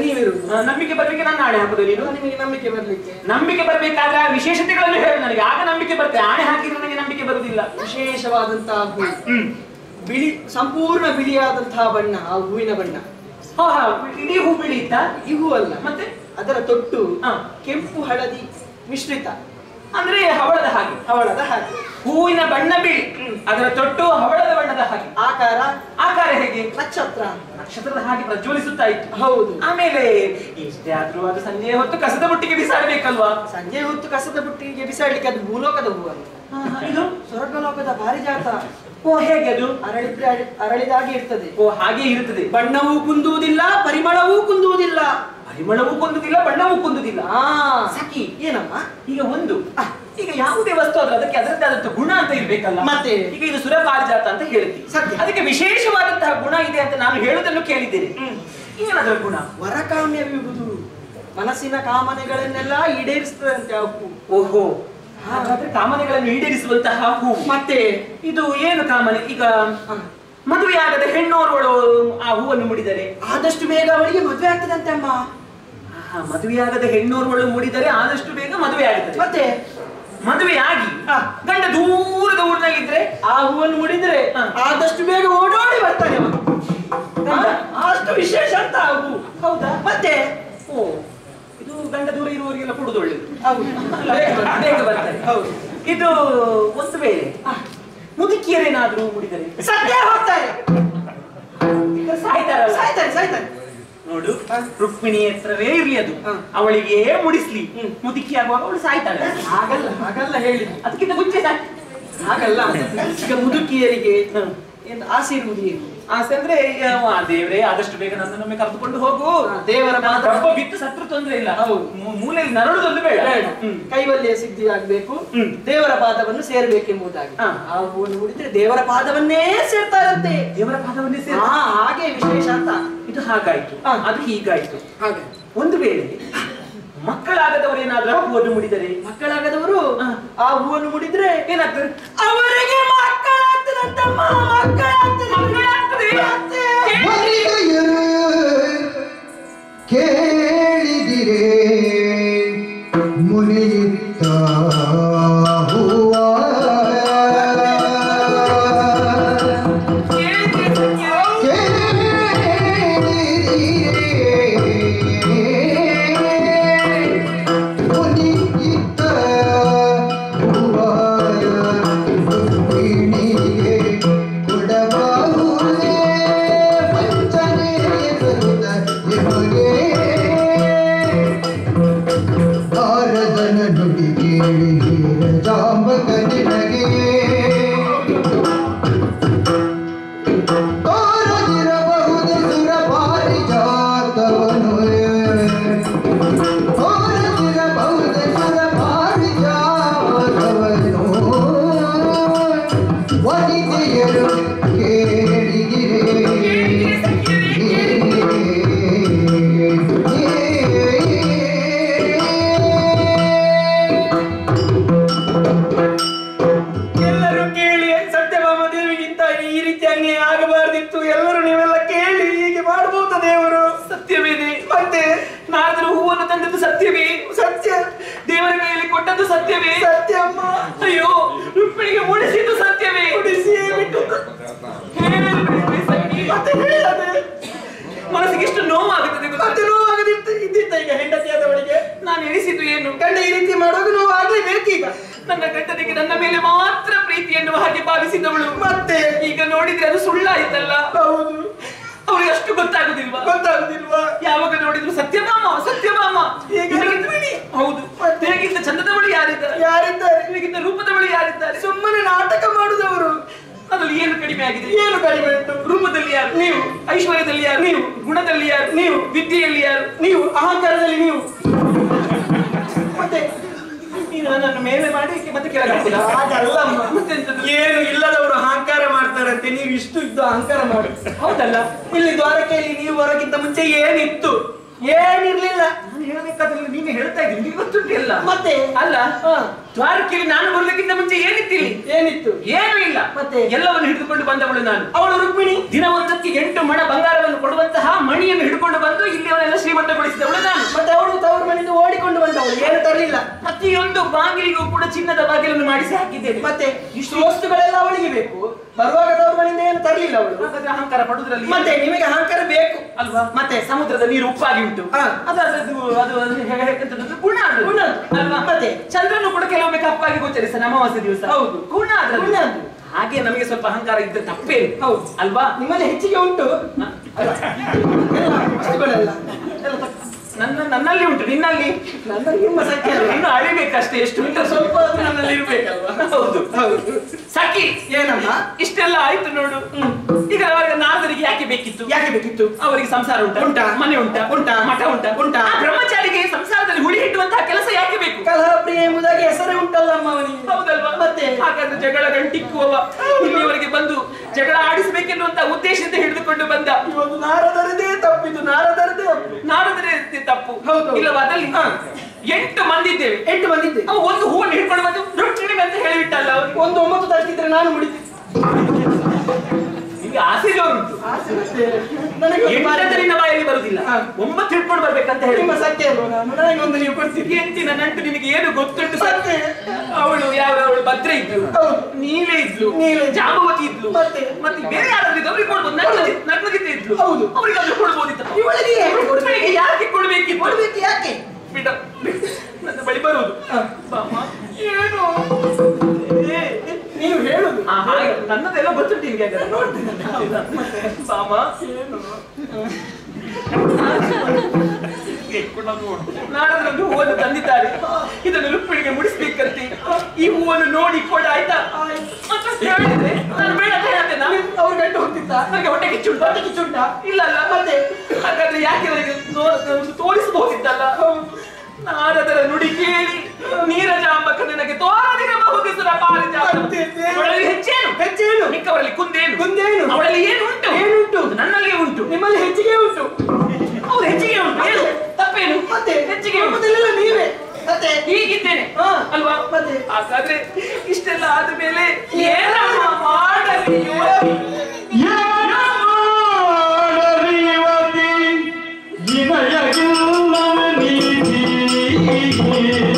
ನೀವಿರುವುದು ಆ, ನಂಬಿಕೆ ಬರ್ಲಿಕ್ಕೆ ನಾನು ಆಣೆ ಹಾಕುದು ನೀನು? ನಿಮಗೆ ನಂಬಿಕೆ ಬರ್ಲಿಕ್ಕೆ. ನಂಬಿಕೆ ಬರ್ಬೇಕಾದ್ರೆ ಆ ವಿಶೇಷತೆಗಳನ್ನು ಹೇಳು ನನಗೆ. ಆಗ ನಂಬಿಕೆ ಬರ್ತದೆ ಆಣೆ ಹಾಕಿದ್ರೆ ನನಗೆ ನಂಬಿಕೆ ಬರುವುದಿಲ್ಲ ವಿಶೇಷವಾದಂತಹ ಹೂವು ಬಿಳಿ ಸಂಪೂರ್ಣ ಬಿಳಿಯಾದಂತಹ ಬಣ್ಣ ಆ ಹೂವಿನ ಬಣ್ಣ. ಹಾ ಹಾ. ಇಡೀ ಹೂ ಬಿಳಿ ಇತ್ತ? ಈ ಹೂವಲ್ಲ ಮತ್ತೆ? ಅದರ ತೊಟ್ಟು. ಕೆಂಪು ಹಳದಿ ಮಿಶ್ರಿತ. ಅಂದ್ರೆ ಹವಳದ ಹಾಗೆ. ಹವಳದ ಹಾಗೆ. ಹೂವಿನ ಬಣ್ಣ ಬಿಳಿ. ಅದರ ತೊಟ್ಟು ಹವಳದ ಬಣ್ಣದ ಹಾಗೆ. ಆಕಾರ? ಆಕಾರ ಹೇಗೆ? ನಕ್ಷತ್ರ. ನಕ್ಷತ್ರದ ಹಾಗೆ ಪ್ರಜ್ವಲಿಸುತ್ತಾ ಇತ್ತು. ಹೌದು. ಆಮೇಲೆ ಎಷ್ಟೇ ಆದ್ರೂ ಅದು ಸಂಜೆ ಹೊತ್ತು ಕಸದ ಬುಟ್ಟಿಗೆ ಬಿಸಾಡಬೇಕಲ್ವಾ? ಸಂಜೆ ಹೊತ್ತು ಕಸದ ಬುಟ್ಟಿಗೆ ಬಿಸಾಡ್ಲಿಕ್ಕೆ ಅದು ಭೂಲೋಕದ ಹೂವು ಇದು ಸ್ವರ್ಗಲೋಕದ ಪಾರಿಜಾತ. ಓ ಹೇಗೆ ಅದು? ಅರಳಿದ್ರೆ ಅರಳಿದಾಗಿ ಅರಳಿದಾಗೆ ಇರ್ತದೆ. ಓ ಹಾಗೆ ಇರ್ತದೆ ಬಣ್ಣವೂ ಕುಂದುವುದಿಲ್ಲ ಪರಿಮಳವೂ ಕುಂದುವುದಿಲ್ಲ. ಪರಿಮಳವೂ ಕುಂದುದಿಲ್ಲ ಬಣ್ಣವೂ ಕುಂದುದಿಲ್ಲ. ಸಖಿ ಏನಮ್ಮ? ಈಗ ಒಂದು. ಈಗ ಯಾವುದೇ ವಸ್ತು ಆದ್ರೆ ಅದಕ್ಕೆ ಅದರದ್ದೇ ಆದಂತಹ ಗುಣ ಅಂತ ಇರ್ಬೇಕಲ್ಲ. ಮತ್ತೆ? ಈಗ ಇದು ಸುರಪಾರಿಜಾತ ಅಂತ ಹೇಳ್ತೀವಿ ಸತ್ಯ. ಅದಕ್ಕೆ ವಿಶೇಷವಾದಂತಹ ಗುಣ ಇದೆ ಅಂತ ನಾನು ಹೇಳುದನ್ನು ಕೇಳಿದ್ದೇನೆ. ಏನದರ ಗುಣ? ವರಕಾಮ್ಯವಿರುವುದು. ಮನಸ್ಸಿನ ಕಾಮನೆಗಳನ್ನೆಲ್ಲ ಹೂ. ಓಹೋ. ಹಾಗಾದ್ರೆ ಕಾಮನೆಗಳನ್ನು ಈಡೇರಿಸುವಂತಹ ಹೂ. ಮತ್ತೆ? ಇದು ಏನು ಕಾಮನೆ? ಈಗ ಮದುವೆ ಆಗದ ಹೆಣ್ಣೋರ್ವಳು ಆ ಹೂವನ್ನು ಮುಡಿದರೆ? ಆದಷ್ಟು ಬೇಗ ಅವಳಿಗೆ ಮದುವೆ ಆಗ್ತದಂತೆ ಅಮ್ಮ. ಮದುವೆಯಾಗದ ಹೆಣ್ಣೋರ್ವಳು ಮೂಡಿದರೆ ಆದಷ್ಟು ಬೇಗ ಮದುವೆ ಆಗುತ್ತೆ ಮತ್ತೆ? ಮದುವೆಯಾಗಿ ಆಗಿ ಗಂಡ ದೂರದ ಊರಿನಲ್ಲಿದ್ರೆ ಆ ಹೂವನ್ನು ಮುಡಿದ್ರೆ. ಆದಷ್ಟು ಬೇಗ ಓಡೋಡಿ ಬರ್ತಾನೆ ಅವನು. ಅಷ್ಟು ವಿಶೇಷ ಅಂತ ಹೂ ಹೌದಾ? ಮತ್ತೆ? ಓ ಇದು ಗಂಡ ದೂರ ಇರುವವರಿಗೆಲ್ಲ ಕೊಡುದು ಒಳ್ಳೇದು. ಹೌದು. ಬೇಗ ಬರ್ತಾರೆ, ಹೌದು. ಇದು ಒಂದು ವೇಳೆ ಮುದುಕಿಯರೇನಾದ್ರೂ ಮುಡಿದರೆ? ಸತ್ಯ ಹೋಗ್ತಾರೆ. ಸಾಯ್ತಾರೆ ಸಾಯ್ತಾರೆ. ಸಾಯ್ತಾನೆ ನೋಡು ರುಕ್ಮಿಣಿ ಹತ್ರವೇ ಇರ್ಲಿ ಅದು. ಅವಳಿಗೆ ಮುಡಿಸ್ಲಿ. ಮುದುಕಿ ಆಗುವಾಗ ಅವಳು ಸಾಯ್ತಾಳೆ. ಹಾಗಲ್ಲ ಹಾಗಲ್ಲ ಹೇಳಿ. ಅದಕ್ಕಿಂತ ಮುಂಚೆ ಹಾಗಲ್ಲ. ಈಗ ಮುದುಕಿಯರಿಗೆ ಆಸೆ ಇರುವುದು ಏನು? ಆಸೆ ಅಂದ್ರೆ ದೇವರೇ ಆದಷ್ಟು ಬೇಗ ನನ್ನನ್ನೊಮ್ಮೆ ಕರೆದುಕೊಂಡು ಹೋಗು. ದೇವರ ನನ್ನ ಮಾತು. ಸತ್ರ ಬಿತ್ತು ಸತ್ರು ತೊಂದ್ರೆ ಇಲ್ಲ. ಮೂಲೆಯಲ್ಲಿ ನರಳುದೊಂದು ಬೇಡ. ಕೈವಲ್ಯ ಸಿದ್ಧಿ ಆಗ್ಬೇಕು ಹ್ಮ್. ದೇವರ ಪಾದವನ್ನು ಸೇರ್ಬೇಕೆಂಬುದಾಗಿ. ಹಾ. ಆ ಹೂವನ್ನು ಮುಡಿದ್ರೆ ದೇವರ ಪಾದವನ್ನೇ ಸೇರ್ತಾರಂತೆ ದೇವರ ಪಾದವನ್ನೇ ಸೇರ್ ಹಾಗೆ ವಿಶೇಷ ಅಂತ ಇದು ಹಾಗಾಯ್ತು. ಹಾ. ಅದು ಹೀಗಾಯ್ತು. ಹಾಗೆ. ಒಂದು ವೇಳೆ ಮಕ್ಕಳಾಗದವರು ಏನಾದ್ರೂ ಹೂವನ್ನು ಮುಡಿದರೆ? ಮಕ್ಕಳಾಗದವರು. ಆ ಹೂವನ್ನು ಮುಡಿದ್ರೆ ಏನಾಗ್ತದೆ? ಅವರಿಗೆ ಕೇಳಿದಿರೇ. ಮುನಿಯ ಸತ್ಯವೇ? ಸತ್ಯಮ್ಮ. ಅಯ್ಯೋ ರುಕ್ಮಿಣಿಗೆ ಉಳಿಸಿದ್ದು ಸತ್ಯವೇ? ಮುಡಿಸಿ ಬಿಟ್ಟು ಮತ್ತೆ ಮನಸ್ಸಿಗೆ ಎಷ್ಟು ನೋವಾಗುತ್ತದೆ ಗೊತ್ತಾ? ಮತ್ತೆ ನೋವಾಗದಿತ್ತು ಇದ್ದಿತ್ತ ಈಗ ಹೆಂಡತಿಯಾದವಳಿಗೆ ನಾನು ಎಣಿಸಿದ್ದು ಏನು? ಗಂಡ ಈ ರೀತಿ ಮಾಡೋದು ನೋವು ಆಗ್ಲೇಬೇಕೀಗ ನನ್ನ ಗಂಡನಿಗೆ ನನ್ನ ಮೇಲೆ ಮಾತ್ರ ಪ್ರೀತಿ ಎನ್ನುವ ಹಾಗೆ ಭಾವಿಸಿದವಳು. ಮತ್ತೆ? ಈಗ ನೋಡಿದ್ರೆ ಅದು ಸುಳ್ಳಾಯ್ತಲ್ಲ. ಹೌದು. ಅವ್ರಿಗೆ ಅಷ್ಟು ಗೊತ್ತಾಗುದಿಲ್ವಾ? ಗೊತ್ತಾಗುದಿಲ್ವಾ? ಯಾವಾಗ ನೋಡಿದ್ರು ಸತ್ಯಭಾಮ ಸತ್ಯಭಾಮ ಹೌದು. ನಿನಗಿಂತ ಬಳಿ ಯಾರಿದ್ದಾರೆ? ಯಾರಿದ್ದಾರೆ? ರೂಪದ ಬಳಿ ಯಾರಿದ್ದಾರೆ? ಸುಮ್ಮನೆ ನಾಟಕ ಮಾಡುದವರು. ಅದ್ರಲ್ಲಿ ಏನು ಕಡಿಮೆ ಆಗಿದೆ? ಏನು ಕಡಿಮೆ ಉಂಟು? ರೂಪದಲ್ಲಿ ಯಾರು? ನೀವು. ಐಶ್ವರ್ಯದಲ್ಲಿ ಯಾರು? ನೀವು. ಗುಣದಲ್ಲಿ ಯಾರು? ನೀವು. ವಿದ್ಯೆಯಲ್ಲಿ ಯಾರು? ನೀವು. ಅಹಂಕಾರದಲ್ಲಿ ನೀವು. ಮತ್ತೆ? ನೀನು ನನ್ನನ್ನು ಮೇಲೆ ಮಾಡಿ ಮತ್ತೆ ಕೆಳಗೆ ಹಾಗಲ್ಲ? ಏನು ಇಲ್ಲದವರು ಅಹಂಕಾರ ಮಾಡ್ತಾರಂತೆ ನೀವು ಇಷ್ಟು ಇದ್ದು ಅಹಂಕಾರ ಮಾಡಿ. ಹೌದಲ್ಲ? ಇಲ್ಲಿ ದ್ವಾರಕೆಯಲ್ಲಿ ನೀವು ಹೊರಗಿಂತ ಮುಂಚೆ ಏನಿತ್ತು? ಏನಿರ್ಲಿಲ್ಲ. ನಾನು ಹೇಳಬೇಕಾದ್ರೆ ನೀನು ಹೇಳ್ತಾ ಇದ್ದೀನಿ ಗೊತ್ತುಂಟಿಲ್ಲ ಗೊತ್ತುಂಟು ಮತ್ತೆ? ಅಲ್ಲ. ದ್ವಾರಕೆಯಲ್ಲಿ ನಾನು ಬರ್ಲಿಕ್ಕಿಂತ ಮುಂಚೆ ಏನಿತ್ತಿಲ್ಲಿ ಏನಿತ್ತು? ಏನೂ ಇಲ್ಲ. ಮತ್ತೆ? ಎಲ್ಲವನ್ನು ಹಿಡಿದುಕೊಂಡು ಬಂದವಳು ನಾನು. ಅವಳು ರುಕ್ಮಿಣಿ? ದಿನವೊಂದಕ್ಕೆ ಎಂಟು ಮಣ ಬಂಗಾರವನ್ನು ಕೊಡುವಂತಹ ಮಣಿಯನ್ನು ಹಿಡ್ಕೊಂಡು ಬಂದು ಇಲ್ಲಿ ಅವನೆಲ್ಲ ಶ್ರೀಮಂತಗೊಳಿಸಿದವಳು ನಾನು. ಮತ್ತೆ ಅವಳು ತವರು ಮನೆಯಿಂದ ಓಡಿಕೊಂಡು ಬಂದವಳು? ಏನು ತರಲಿಲ್ಲ. ಪ್ರತಿಯೊಂದು ಬಾಗಿಲಿಗೂ ಕೂಡ ಚಿನ್ನದ ಬಾಗಿಲನ್ನು ಮಾಡಿಸಿ ಹಾಕಿದ್ದೇನೆ. ಮತ್ತೆ? ಇಷ್ಟು ವಸ್ತುಗಳೆಲ್ಲ ಅವಳಿಗೆ ಬೇಕು? ಬರುವಾಗ ತವರು ಮನೆಯಿಂದ ಏನು ತರಲಿಲ್ಲ ಅವಳು? ಹಾಗಾದ್ರೆ ಅಹಂಕಾರ ಪಡುವುದರಲ್ಲಿ ಮತ್ತೆ ನಿಮಗೆ ಅಹಂಕಾರ ಬೇಕು. ಅಲ್ವಾ? ಮತ್ತೆ ಸಮುದ್ರದ ನೀರು ಉಪ್ಪಾಗಿ ಉಂಟು. ಅದು ಅದು ಅದು ಗುಣ ಗುಣ ಅಲ್ವಾ? ಮತ್ತೆ? ಚಂದ್ರನು ಕೂಡ ಕೆಲವೊಮ್ಮೆ ಕಪ್ಪಾಗಿ ಗೋಚರಿಸ ಅಮಾವಾಸ್ಯ ದಿವಸ. ಹೌದು. ಗುಣ ಆದ್ರೆ ಗುಣ ಅದು. ಹಾಗೆ ನಮಗೆ ಸ್ವಲ್ಪ ಅಹಂಕಾರ ಇದ್ರೆ ತಪ್ಪೇ ಹೌದು. ಅಲ್ವಾ? ನಿಮ್ಮಲ್ಲಿ ಹೆಚ್ಚಿಗೆ ಉಂಟು? ನನ್ನ ನನ್ನಲ್ಲಿ ಉಂಟು ನಿನ್ನಲ್ಲಿ. ನನ್ನ ನಿಮ್ಮ ಸಂಖ್ಯೆ ಅಲ್ಲ. ಇನ್ನು ಅಳಿಬೇಕಷ್ಟೇ ಎಷ್ಟು ಉಂಟು ಸ್ವಲ್ಪ ಆದ್ರೂ ನನ್ನಲ್ಲಿ ಇರ್ಬೇಕಲ್ವಾ? ಹೌದು ಹೌದು. ಸಖಿ ಏನಮ್ಮ? ಇಷ್ಟೆಲ್ಲ ಆಯ್ತು ನೋಡು. ಈಗ ಅವರಿಗೆ ನಾರದರಿಗೆ ಯಾಕೆ ಬೇಕಿತ್ತು? ಯಾಕೆ ಬೇಕಿತ್ತು? ಅವರಿಗೆ ಸಂಸಾರ ಉಂಟಾ? ಉಂಟಾ? ಮನೆ ಉಂಟಾ? ಉಂಟಾ? ಮಠ ಉಂಟಾ? ಉಂಟಾ? ಬ್ರಹ್ಮಚಾರಿಗೆ ಸಂಸಾರದಲ್ಲಿ ಹುಳಿ ಇಟ್ಟುವಂತಹ ಕೆಲಸ ಯಾಕೆ ಬೇಕು? ಕಲಹ ಪ್ರಿಯ ಎಂಬುದಾಗಿ ಹೆಸರೇ ಉಂಟಲ್ಲಮ್ಮ ಅವನಿಗೆ. ಹೌದಲ್ವಾ? ಮತ್ತೆ? ಹಾಗಾದ್ರೆ ಜಗಳ ಗಂಟಿಕ್ಕುವವ ಇಲ್ಲಿಯವರೆಗೆ ಬಂದು ಜಗಳ ಆಡಿಸಬೇಕೆನ್ನುವಂತ ಉದ್ದೇಶದಿಂದ ಹಿಡಿದುಕೊಂಡು ಬಂದ. ನಾರದರದೇ ತಪ್ಪಿತು ನಾರದರದೇ ನಾರದರೆ ತಪ್ಪು. ಹೌದು. ಇಲ್ಲವಾದಲ್ಲಿ. ಎಂಟು ಮಂದಿ ಇದ್ದೇವೆ ಎಂಟು ಮಂದಿ ಅವ ಒಂದು ಹೂವನ್ನು ಹಿಡ್ಕೊಂಡು ಬಂದು ಅಂತ ಹೇಳಿಬಿಟ್ಟಲ್ಲ ಅವ್ರಿಗೆ ಒಂದು ಒಂಬತ್ತು ತರಿಸಿದ್ರೆ ನಾನು ಮುಡಿತಿದ್ದೆ ನಿಮ್ಗೆ ಆಸೆ ಜೋರುಂಟು ಎಂಟರಿಂದ ಬಾಯಲ್ಲಿ ಬರುದಿಲ್ಲ. ಒಂಬತ್ತು ಹಿಡ್ಕೊಂಡು ಬರ್ಬೇಕಂತ ಹೇಳಿ. ನಿಮ್ಮ ನಾನು ನನಗೆ ಒಂದು ನೀವು ಕೊಡ್ತೀರಿ. ನಂಟು ನಿನಗೆ ಏನು ಗೊತ್ತುಂಟು ಸತ್ಯ ಅವಳು ಯಾವ ಅವಳು ಭದ್ರ ಇದ್ಲು. ನೀಲೇ ಇದ್ಲು. ಜಾಮವತಿ ಇದ್ಲು. ಮತ್ತೆ? ಮತ್ತೆ ಬೇರೆ ಯಾರಾದ್ರೂ ಅವ್ರಿಗೆ ಕೊಡ್ಬೋದು. ನಗ್ನಜಿ- ನಗ್ನಜಿತೆ ಇದ್ಲು. ಹೌದು. ಅವ್ರಿಗೆ ಅದು ಕೊಡ್ಬೋದಿತ್ತು ಇವಳಿಗೆ ಯಾಕೆ ಕೊಡ್ಬೇಕು? ಯಾಕೆ ಕೊಡ್ಬೇಕು ಯಾಕೆ? ಬಿಡ. ನನ್ನ ಬಳಿ ಬರುವುದು. ಏನು? ನೀವು ಹೇಳುದು. ನನ್ನದೆಲ್ಲ ಗೊತ್ತುಂಟು ನಿನ್ಗೆ ಹಾಗಾದ್ರೆ. ಹೌದಾ? ಬಾಮ ನಾಡದ್ರೊಂದು ಹೂವನ್ನು ತಂದಿದ್ದಾರೆ. ಇದನ್ನು ಲುಪ್ಪಿಡಿಗೆ ಮುಡಿಸ್ಬೇಕಂತೆ. ಈ ಹೂವನ್ನು ನೋಡಿ ಕೊಡ ಆಯ್ತಾ? ಅಂತ ಹೇಳಿದ್ರೆ ನಾನು ಬೇಡ ಹೇಳ್ತೇನಾ? ಅವ್ರ ಗಂಟು ಹೋಗ್ತಿತ್ತ? ನನಗೆ ಹೊಟ್ಟೆ ಕಿಚ್ಚುಂಟ ಹೊಟ್ಟೆ ಕಿಚ್ಚುಂಟ ಇಲ್ಲ ಅಲ್ಲ ಮತ್ತೆ? ಹಾಗಾದ್ರೆ ಯಾಕೆ ಒಂದು ತೋರಿಸಬಹುದಿತ್ತಲ್ಲ? ನಾರದರ ನುಡಿ ಕೇಳಿ ನೀರಜಾಂಬಕ ನಿನಗೆ ತೋರದಿರಬಹುದು ಸುರ ಹೆಚ್ಚೇನು? ಹೆಚ್ಚೇನು? ಮಿಕ್ಕವರಲ್ಲಿ ಕುಂದೇನು? ಕುಂದೇನು? ಅವಳಲ್ಲಿ ಏನು ಉಂಟು? ಏನುಂಟು? ನನ್ನಲ್ಲಿ ಉಂಟು. ನಿಮ್ಮಲ್ಲಿ ಹೆಚ್ಚಿಗೆ ಉಂಟು. ಅವ್ರು ಹೆಚ್ಚಿಗೆ ಉಂಟು. ಏನು? ತಪ್ಪೇನು? ಮತ್ತೆ? ಹೆಚ್ಚಿಗೆ ಮೊದಲೆಲ್ಲ ನೀವೇ. ಮತ್ತೆ? ಹೀಗಿದ್ದೇನೆ. ಹಾ. ಅಲ್ವಾ? ಮತ್ತೆ? ಹಾಗಾದ್ರೆ ಇಷ್ಟೆಲ್ಲ ಆದ್ಮೇಲೆ ಏನಮ್ಮ ಮಾಡಲಿ Yeah.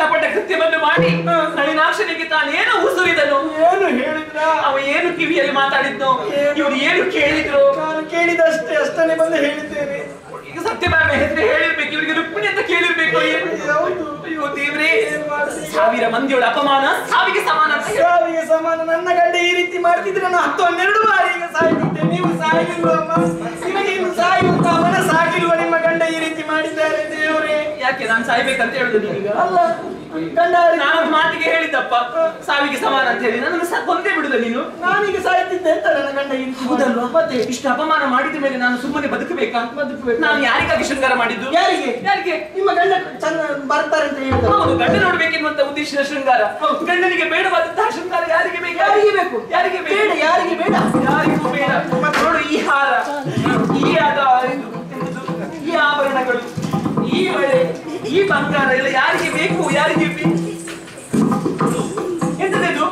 ಕಪಟ ಕೃತ್ಯವನ್ನು ಮಾಡಿ ನಳಿನಾಕ್ಷನಿಗೆ ತಾನೇನು ಉಸುರಿದನು? ಏನು ಹೇಳಿದ್ರ ಅವ ಏನು ಕಿವಿಯಲ್ಲಿ ಮಾತಾಡಿದ್ನು? ಇವ್ರು ಏನು ಕೇಳಿದ್ರು? ನಾನು ಕೇಳಿದಷ್ಟೇ ಅಷ್ಟನೇ ಬಂದು ಹೇಳಿದ್ದೇನೆ. ಈಗ ಸತ್ಯಭಾಮ ಹೆಸರು ಹೇಳಿರ್ಬೇಕು ಇವರಿಗೆ ರುಕ್ಮಿಣಿ ಅಂತ ಕೇಳಿರ್ಬೇಕು. ಅಯ್ಯೋ ದೇವ್ರೇ. ಸಾವಿರ ಮಂದಿಯೊಳ ಅಪಮಾನ ಸಾವಿಗೆ ಸಮಾನ. ಸಾವಿಗೆ ಸಮಾನ. ನನ್ನ ಗಂಡ ಈ ರೀತಿ ಮಾಡ್ತಿದ್ರೆ ನಾನು ಹತ್ತು ಹನ್ನೆರಡು ಬಾರಿ ಈಗ ಸಾಯ್ತಿದ್ದೆ. ನೀವು ಸಾಯಿಲ್ವಮ್ಮ ನಿಮಗೆ ಇನ್ನು ಸಾಯುವಂತ ಮನಸ್ಸಾಗಿಲ್ವ ನಿಮ್ಮ ಗಂಡ ಈ ರೀತಿ ಮಾಡಿದ್ದಾರೆ ದೇವರೇ? ಯಾಕೆ ನಾನು ಸಾಯ್ಬೇಕಂತ ಹೇಳುದು ನೀವೀಗ ಅಲ್ಲ. ನಾನು ಮಾತಿಗೆ ಹೇಳಿದ್ದಪ್ಪ. ಸಾವಿಗೆ ಸಮಾನ ಅಂತ ಹೇಳಿ. ನನ್ನನ್ನು ಕೊಂದೇ ಬಿಡುದ ನೀನು. ನಾನೀಗ ಸಾಯ್ತಿದ್ದೆ ಅಂತ ನನ್ನ ಗಂಡ ಹೌದಲ್ವಾ? ಮತ್ತೆ? ಇಷ್ಟು ಅಪಮಾನ ಮಾಡಿದ ಮೇಲೆ ನಾನು ಸುಮ್ಮನೆ ಬದುಕಬೇಕಾ? ಬದುಕಬೇಕು. ನಾನು ಯಾರಿಗಾಗಿ ಶೃಂಗಾರ ಮಾಡಿದ್ದು? ಯಾರಿಗೆ? ಯಾರಿಗೆ? ನಿಮ್ಮ ಗಂಡ ಚಂದ ಬರ್ತಾರೆ ಅಂತ ಹೇಳಿದ್ರು ಹೌದು ಗಂಡ ನೋಡ್ಬೇಕೆನ್ನುವಂತ ಉದ್ದೇಶದ ಶೃಂಗಾರ. ಗಂಡನಿಗೆ ಬೇಡವಾದಂತಹ ಶೃಂಗಾರ ಯಾರಿಗೆ ಬೇಕು? ಯಾರಿಗೆ ಬೇಕು? ಯಾರಿಗೆ ಬೇಡ ಯಾರಿಗೆ ಬೇಡ. ಯಾರಿಗೂ ಬೇಡ. ನೋಡು ಈ ಹಾರ. ಈ ಆದ? ಈ ಆಭರಣಗಳು. ಈ ಬಳೆ ಈ ಬಂಗಾರ ಎಲ್ಲ ಯಾರಿಗೆ ಬೇಕು ಯಾರಿಗೆ ಎಂತದಿದು?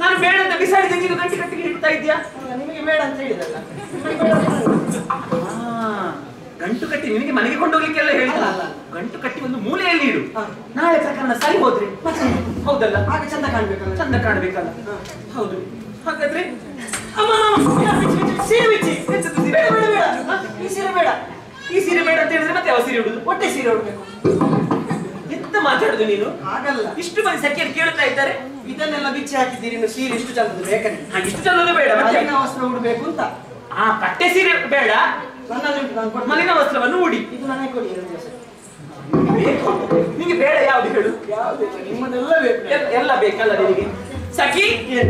ನಾನು ಬೇಡ ಅಂತ ಬಿಸಾಡಿದ್ದೀನಿ ನೀನು ಗಂಟೆ ಕಟ್ಟಿಗೆ ಇಡ್ತಾ ಇದ್ಯಾ ನಿಮಗೆ ಬೇಡ ಅಂತ ಹೇಳಿದಲ್ಲ. ನಿಮಗೆ ಗಂಟು ಕಟ್ಟಿ ನಿನಗೆ ಮನೆಗೆ ಕೊಂಡೋಗ್ಲಿಕ್ಕೆಲ್ಲ ಹೇಳಿಲ್ಲ. ಗಂಟು ಕಟ್ಟಿ ಒಂದು ಮೂಲೆಯಲ್ಲಿ ಇಡು. ನಾಳೆ ಪ್ರಕರಣ ಸರಿ ಹೋದ್ರೆ? ಹೌದಲ್ಲ? ಹಾಗೆ ಚಂದ ಕಾಣ್ಬೇಕಲ್ಲ. ಚಂದ ಕಾಣ್ಬೇಕಲ್ಲ. ಹೌದು. ಹಾಗಾದ್ರೆ? ಈ ಸೀರೆ ಬೇಡ. ಈ ಸೀರೆ ಬೇಡ ಅಂತ ಹೇಳಿದ್ರೆ ಮತ್ತೆ ಯಾವ ಸೀರೆ ಉಡುದು? ಒಟ್ಟೆ ಸೀರೆ ಉಡ್ಬೇಕು. ಎಂತ ಮಾತಾಡುದು ನೀನು? ಆಗಲ್ಲ ಇಷ್ಟು ಮಂದಿ ಸಖಿಯರು ಕೇಳ್ತಾ ಇದ್ದಾರೆ. ಇದನ್ನೆಲ್ಲ ಬಿಚ್ಚಿ ಹಾಕಿದ್ದೀರಿ ಇನ್ನು ಸೀರೆ ಇಷ್ಟು ಚಂದದ್ದು ಬೇಕನೆ ಇಷ್ಟು ಚಂದದ್ದು ಬೇಡ ಮಲಿನ ವಸ್ತ್ರ ಉಡ್ಬೇಕು ಅಂತ. ಆ ಕಟ್ಟೆ ಸೀರೆ ಬೇಡ. ಮಲಿನ ವಸ್ತ್ರವನ್ನು ಉಡಿ. ಇದು ನನಗೆ ಕೊಡಿ ಎರಡು ದಿವಸ. ಬೇಕು? ನಿಮಗೆ ಬೇಡ ಯಾವ್ದು ಹೇಳು? ಯಾವ್ದು ನಿಮ್ಮದೆಲ್ಲ ಬೇಕು. ಎಲ್ಲ- ಬೇಕಲ್ಲ ನಿಮಗೆ ಸಖಿ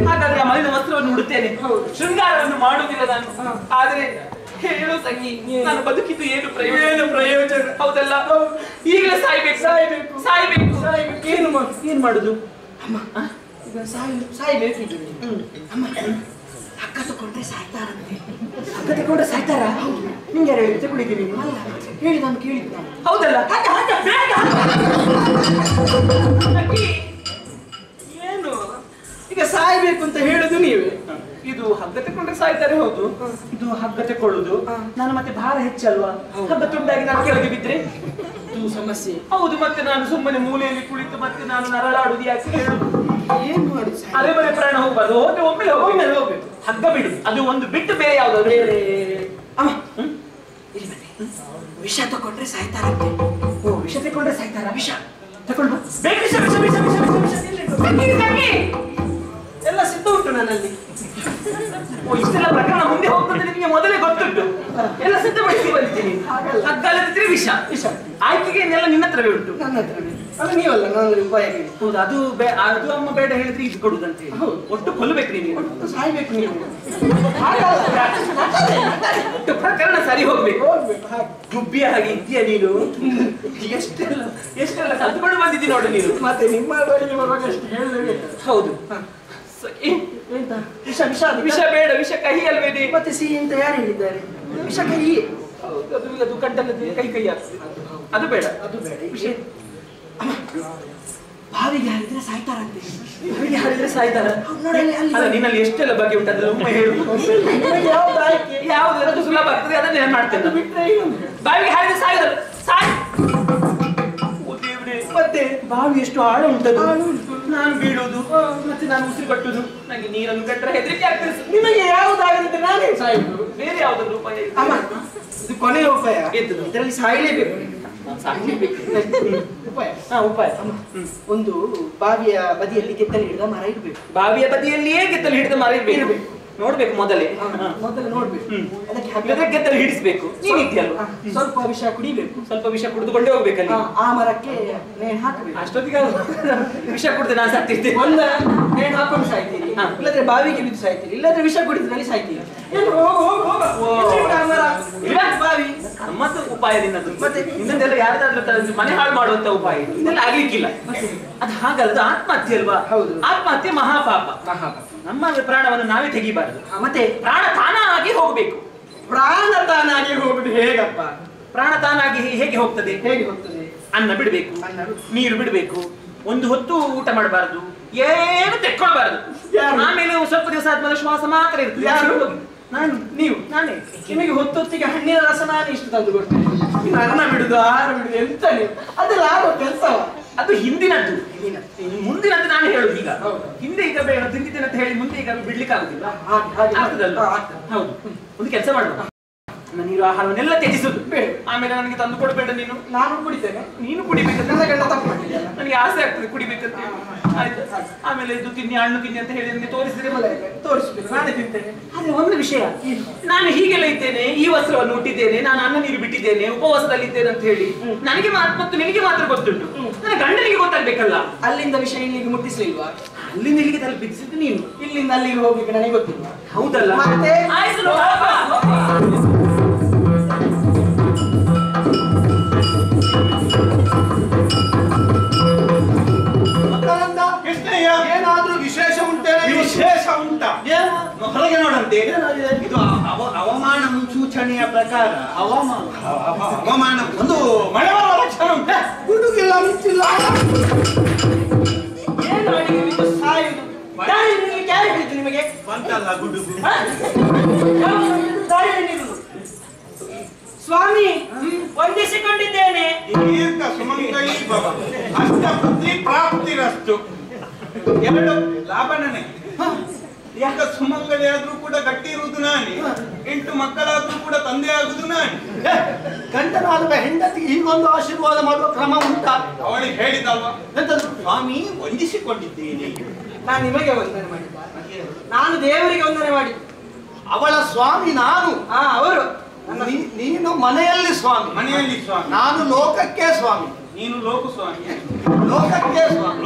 ಹಾಗಾದ್ರೆ ಆ ಮಲಿನ ವಸ್ತ್ರವನ್ನು ಉಡುತ್ತೇನೆ. ಹೌದು. ಶೃಂಗಾರವನ್ನು ಮಾಡುವುದಿಲ್ಲ ನಾನು. ಆದ್ರೆ ಹೇಳು ಸಖಿ ನಾನು. ಬದುಕಿದ್ದು ಏನು ಪ್ರಯೋಜನ ಏನು ಪ್ರಯೋಜನ? ಹೌದಲ್ಲ? ಈಗಲೇ ಸಾಯ್ಬೇಕು. ಸಾಯ್ಬೇಕು. ಸಾಯ್ಬೇಕು. ಸಾಯ್ಬೇಕು. ಏನು ಏನ್ ಮಾಡುದು? ಈಗ ಸಾಯ್ ಸಾಯ್ಬೇಕು ಅಮ್ಮ ಅಕ್ಕ ತಕೊಂಡ್ರೆ ಸಾಯ್ತಾರಂತೆ. ಅಕ್ಕ ತಕೊಂಡ್ರೆ ಸಾಯ್ತಾರ? ನಿಂಗೆ ಯಾರು ಹೇಳಿ ಅಲ್ಲ ಹೇಳಿ ನಾನು ಕೇಳಿದ್ದು ಹೌದಲ್ಲ? ಬೇಗ. ಸಖಿ, ಏನು? ಈಗ ಸಾಯ್ಬೇಕು ಅಂತ ಹೇಳುದು ನೀವೇ. ಇದು ಹಗ್ಗ ತಕೊಂಡ್ರೆ ಸಾಯ್ತಾರೆ ಹೌದು ಇದು ಹಗ್ಗ ತಕೊಳ್ಳುದು ನಾನು ಮತ್ತೆ ಭಾರ ಹೆಚ್ಚಲ್ವಾ ಹಗ್ಗ ತುಂಡಾಗಿ ನಾನು ಕೆಳಗೆ ಬಿದ್ರೆ ಇದು ಸಮಸ್ಯೆ ಹೌದು ಮತ್ತೆ ನಾನು ಸುಮ್ಮನೆ ಮೂಲೆಯಲ್ಲಿ ಕುಳಿತು ಮತ್ತೆ ನಾನು ನರಳಾಡುದು ಯಾಕೆ ಹೇಳು ಏನು ಮಾಡುದು ಅರೆ ಬರೆ ಪ್ರಾಣ ಹೋಗ್ಬಾರ್ದು ಹೋದ್ರೆ ಒಮ್ಮೆ ಒಮ್ಮೆ ಹೋಗ್ಬೇಕು. ಹಗ್ಗ ಬಿಡು ಅದು ಒಂದು ಬಿಟ್ಟು ಬೇರೆ ಬನ್ನಿ ವಿಷ ತಕೊಂಡ್ರೆ ಸಾಯ್ತಾರಂತೆ ಓ ವಿಷ ತಕೊಂಡ್ರೆ ಸಾಯ್ತಾರ ವಿಷ ತಕೊಂಡು ಬೇಕು ವಿಷ ವಿಷ ವಿಷ. ಎಲ್ಲ ಸಿದ್ಧ ಉಂಟು ನನ್ನಲ್ಲಿ ಓ ಇಷ್ಟೆಲ್ಲ ಪ್ರಕರಣ ಮುಂದೆ ಹೋಗ್ತದೆ ನಿಮಗೆ ಮೊದಲೇ ಗೊತ್ತುಂಟು. ಎಲ್ಲ ಸಿದ್ಧಪಡಿಸಿ ಬಂದಿದ್ದೀನಿ ಹಾಗಲ್ಲ. ಹಗ್ಗ ಅಲ್ಲದಿದ್ರೆ ವಿಷ ವಿಷ ಆಯ್ಕೆಗೆ ಇನ್ನೆಲ್ಲ ನಿನ್ನ ಹತ್ರವೇ ಉಂಟು. ನನ್ನ ಹತ್ರ ಅಲ್ಲ ನೀವಲ್ಲ ನಾನು ಉಪಾಯ ಹೌದು ಅದು ಅದು ಅಮ್ಮ ಬೇಡ ಹೇಳಿದ್ರೆ ಇದು ಕೊಡುದಂತ. ಒಟ್ಟು ಕೊಲ್ಲಬೇಕು ನೀನು. ಒಟ್ಟು ಸಾಯ್ಬೇಕು ನೀವು. ಒಟ್ಟು ಪ್ರಕರಣ ಸರಿ ಹೋಗ್ಬೇಕು. ಹೋಗ್ಬೇಕು ಹಾಗೆ. ಇದೆಯಾ ನೀನು? ಎಷ್ಟೆಲ್ಲ ಎಷ್ಟೆಲ್ಲ ಕಲ್ತ್ಕೊಂಡು ಬಂದಿದ್ದೀನಿ ನೋಡು ನೀನು. ಮತ್ತೆ ನಿಮ್ಮ ಬರುವಾಗ ಅಷ್ಟು ಹೇಳಿದ್ರೆ ಹೌದು. ಹ. ಸಖಿ, ಎಂತ ವಿಷ ವಿಷ ಅದು ವಿಷ ಬೇಡ ವಿಷ ಕಹಿ ಅಲ್ವೇನೆ ಮತ್ತೆ ಸಿಹಿ ಅಂತ ಯಾರು ಹೇಳಿದ್ದಾರೆ? ವಿಷ ಕಹಿ. ಅದು ಅದು ಗಂಟಲದ್ದು ಕೈ ಕೈ ಆಗ್ತದೆ. ಅದು ಬೇಡ. ಅದು ಬೇಡ. ವಿಷ ಬಾವಿಗೆ ಹಾರಿದ್ರೆ ಸಾಯ್ತಾರಂತೆ ಬಾವಿಗೆ ಹಾರಿದ್ರೆ ಸಾಯ್ತಾರ? ಅಲ್ಲಿ- ನಿನ್ನಲ್ಲಿ ಎಷ್ಟೆಲ್ಲ ಬಗ್ಗೆ ಉಂಟು ಅದ್ರ ಒಮ್ಮೆ ಹೇಳು. ಯಾವ್ದು ಯಾವ್ದು ಸುಲಭ ಆಗ್ತದೆ ಅದನ್ನ ನಾನು ಮಾಡ್ತೇನೆ. ಬಾವಿಗೆ ಹಾರಿದ್ರೆ ಸಾಯ್ತಾರೆ ಸಾಯ್. ಮತ್ತೆ ಬಾವಿ ಎಷ್ಟು ಆಳ ಉಂಟದು? ಉಂಟು. ನಾನು ಬೀಳುದು ಮತ್ತೆ ನಾನು ಉಸಿರು ಕಟ್ಟುದು ನನಗೆ ನೀರನ್ನು ಕಟ್ಟರೆ ಹೆದರಿಕೆ ಆಗ್ತದೆ. ನಿಮಗೆ ಯಾವುದಾಗದಿದ್ರೆ ನಾನೇ? ಸಾಯ್ತು ಬೇರೆ ಯಾವ್ದಾದ್ರು ಉಪಾಯ? ಅಮ್ಮ ಇದು ಕೊನೆಯ ಉಪಾಯ? ಇದರಲ್ಲಿ ಸಾಯಲೇಬೇಕು. ಒಂದು ಬಾವಿಯ ಬದಿಯಲ್ಲಿ ಕೆತ್ತಲೆ ಹಿಡಿದ ಮರ ಇರಬೇಕು. ಬಾವಿಯ ಬದಿಯಲ್ಲಿಯೇ ಗೆತ್ತಲು ಹಿಡಿದ ಮರ ಇರ್ಬೇಕು. ನೋಡ್ಬೇಕು ಮೊದಲೇ. ಮೊದಲು ನೋಡ್ಬೇಕು. ಅದಕ್ಕೆ ಇಲ್ಲದ್ರೆ ಹಾಗೆ ಗೆತ್ತಲು ಹಿಡಿಸ್ಬೇಕು. ನೀನ್ ಇದೆಯಲ್ವಾ ಸ್ವಲ್ಪ ವಿಷ ಕುಡಿಬೇಕು. ಸ್ವಲ್ಪ ವಿಷ ಕುಡಿದುಕೊಂಡೇ ಹೋಗ್ಬೇಕಲ್ಲಿ ಆ ಮರಕ್ಕೆ ನೇಣು ಹಾಕಬೇಕು. ಅಷ್ಟೊತ್ತಿಗೆ ವಿಷ ಕುಡಿದು ನಾನು ಸಾಕ್ತಿರ್ತೀನಿ ಒಂದು ನೇಣು ಹಾಕೊಂಡು ಸಾಯ್ತೀನಿ. ಇಲ್ಲದ್ರೆ ಬಾವಿಗೆ ಬಿದ್ದು ಸಾಯ್ತೀನಿ ಇಲ್ಲದ್ರೆ ವಿಷ ಕುಡಿದ್ರಲ್ಲಿ ಸಾಯ್ತೀನಿ. ಬಾವಿ. ಉಪಾಯ ನಿನ್ನದು. ಮತ್ತೆ? ಇನ್ನೊಂದೆಲ್ಲ ಯಾರ್ದಾದ್ರೂ ಮನೆ ಹಾಳು ಮಾಡುವಂತ ಉಪಾಯ ಇದೆಲ್ಲ ಆಗ್ಲಿಕ್ಕಿಲ್ಲ. ಅದು ಹಾಗಲ್ಲ ಅದು ಆತ್ಮಹತ್ಯೆ ಅಲ್ವಾ? ಹೌದು. ಆತ್ಮಹತ್ಯೆ ಮಹಾಪಾಪ. ಮಹಾಪಾಪ. ನಮ್ಮ ಪ್ರಾಣವನ್ನು ನಾವೇ ತೆಗಿಬಾರದು. ಮತ್ತೆ ಪ್ರಾಣ ತಾನಾಗಿ ಹೋಗ್ಬೇಕು. ಪ್ರಾಣ ತಾನಾಗಿ ಹೋಗುದು ಹೇಗಪ್ಪ? ಪ್ರಾಣ ತಾನಾಗಿ ಹೇಗೆ ಹೋಗ್ತದೆ? ಹೇಗೆ ಹೋಗ್ತದೆ? ಅನ್ನ ಬಿಡಬೇಕು ಅನ್ನ ನೀರು ಬಿಡಬೇಕು ಒಂದು ಹೊತ್ತು ಊಟ ಮಾಡಬಾರದು ಏನು ತೆಕ್ಕೊಳ್ಬಾರದು? ಆಮೇಲೆ ಸ್ವಲ್ಪ ದಿವಸ ಆದ್ಮೇಲೆ ಶ್ವಾಸ ಮಾತ್ರ ಇರ್ತದೆ ಯಾರು? ನಾನು ನೀವು ನಾನೇ. ನಿಮಗೆ ಹೊತ್ತೊತ್ತಿಗೆ ಹಣ್ಣಿನ ರಸ ನಾನು ಇಷ್ಟು ತಂದು ಕೊಡ್ತೇನೆ. ಅನ್ನ ಬಿಡುದು ಆಹಾರ ಬಿಡುದು ಎಂತ ನೀವು? ಅದೆಲ್ಲ ಆಗೋ ಕೆಲಸವ? ಅದು ಹಿಂದಿನದ್ದು. ಮುಂದಿನದ್ದು ನಾನು ಹೇಳುದು ಈಗ. ಹೌದು. ಈಗ ಬೇಡ ತಿಂದಿದ್ದೇನೆ ಅಂತ ಹೇಳಿ ಮುಂದೆ ಈಗ ಬಿಡ್ಲಿಕ್ಕೆ ಆಗುದಿಲ್ಲ. ಹೌದು. ಒಂದು ಕೆಲಸ ಮಾಡುವ. ನನ್ನ ನೀರು ಆಹಾರವನ್ನೆಲ್ಲ ತ್ಯಜಿಸುದು. ಆಮೇಲೆ ನನಗೆ ತಂದು ಕೊಡಬೇಡ ನೀನು. ನಾನು ಕುಡಿತೇನೆ. ನೀನು ಕುಡಿಬೇಕಂತ ನನಗೆ ಆಸೆ ಆಗ್ತದೆ ಕುಡಿಬೇಕಂತ. ಆಯ್ತು. ಆಮೇಲೆ ಇದು ತಿನ್ನಿ ಹಣ್ಣು ತಿನ್ನಿ ಅಂತ ಹೇಳಿ ನನಗೆ ತೋರಿಸಿದ್ರೆ ತೋರಿಸ್ಬೇಕು. ನಾನೇ ತಿಂತೇನೆ. ಆದ್ರೆ ಒಂದು ವಿಷಯ ನಾನು ಹೀಗೆಲ್ಲ ಇದ್ದೇನೆ ಈ ವಸ್ತ್ರವನ್ನು ಹುಟ್ಟಿದ್ದೇನೆ ನಾನು ಅನ್ನ ನೀರು ಬಿಟ್ಟಿದ್ದೇನೆ ಉಪವಾಸದಲ್ಲಿ ಇದ್ದೇನೆ ಅಂತ ಹೇಳಿ. ನನಗೆ ಮಾತ್ರ ಮತ್ತು ನಿನಗೆ ಮಾತ್ರ ಗೊತ್ತುಂಟು. ನನ್ನ ಗಂಡನಿಗೆ ಗೊತ್ತಾಗ್ಬೇಕಲ್ಲ? ಅಲ್ಲಿಂದ ವಿಷಯ ಇಲ್ಲಿಗೆ ಮುಟ್ಟಿಸ್ಲಿಲ್ವಾ? ಅಲ್ಲಿಂದ ಇಲ್ಲಿಗೆ ತಲುಪಿಸಿದ್ದು ನೀನು. ಇಲ್ಲಿಂದ ಅಲ್ಲಿಗೆ ಹೋಗ್ಲಿಕ್ಕೆ ನನಗೆ ಗೊತ್ತಿಲ್ಲ. ಹೌದಲ್ಲ? ಕೃಷ್ಣಯ್ಯ ಏನಾದ್ರೂ ವಿಶೇಷ ಉಂಟೇನೆ ವಿಶೇಷ ಉಂಟ? ಏನು? ಹೊರಗೆ ನೋಡಂತೆ. ಇದು ಅವಮಾನ ಮುನ್ಸೂಚನೆಯ ಪ್ರಕಾರ. ಅವಮಾನ ಅವ- ಅವಮಾನ ಒಂದು ಮಳೆ ಬರುವ ಲಕ್ಷಣ ಉಂಟ? ಗುಡುಗಿಲ್ಲ ಮಿಂಚಿಲ್ಲ ಏನು ಸಾಯುದು ಯಾರು ಹೇಳಿದ್ದು ನಿಮಗೆ ಬಂತಲ್ಲ ಗುಡುಗು? ಸ್ವಾಮಿ ವಂದಿಸಿಕೊಂಡಿದ್ದೇನೆ. ದೀರ್ಘ ಸುಮಂಗಲಿ ಭವ. ಪ್ರಾಪ್ತಿರಸ್ತು. ಎರಡು ಲಾಭ ನನಗೆ. ದೀರ್ಘ ಸುಮಂಗಲಿ ಆದ್ರೂ ಕೂಡ ಗಟ್ಟಿ ಇರುವುದು ನಾನೇ? ಎಂಟು ಮಕ್ಕಳಾದ್ರೂ ಕೂಡ ತಂದೆ ಆಗುದು ನಾನೇ? ಗಂಡನಾದ ಹೆಂಡತಿ ಹೀಗೊಂದು ಆಶೀರ್ವಾದ ಮಾಡುವ ಕ್ರಮ ಉಂಟಾ? ಅವಳಿಗೆ ಹೇಳಿದಲ್ವಾ? ಸ್ವಾಮಿ ವಂದಿಸಿಕೊಂಡಿದ್ದೇನೆ. ನಾನು ನಿಮಗೆ ವಂದನೆ ಮಾಡಿದ್ದ. ನಾನು ದೇವರಿಗೆ ವಂದನೆ ಮಾಡಿ ಅವಳ ಸ್ವಾಮಿ ನಾನು. ಆ ಅವರು. ನೀನು ಮನೆಯಲ್ಲಿ ಸ್ವಾಮಿ. ಮನೆಯಲ್ಲಿ ಸ್ವಾಮಿ. ನಾನು ಲೋಕಕ್ಕೆ ಸ್ವಾಮಿ. ನೀನು ಲೋಕ ಸ್ವಾಮಿ. ಲೋಕಕ್ಕೆ ಸ್ವಾಮಿ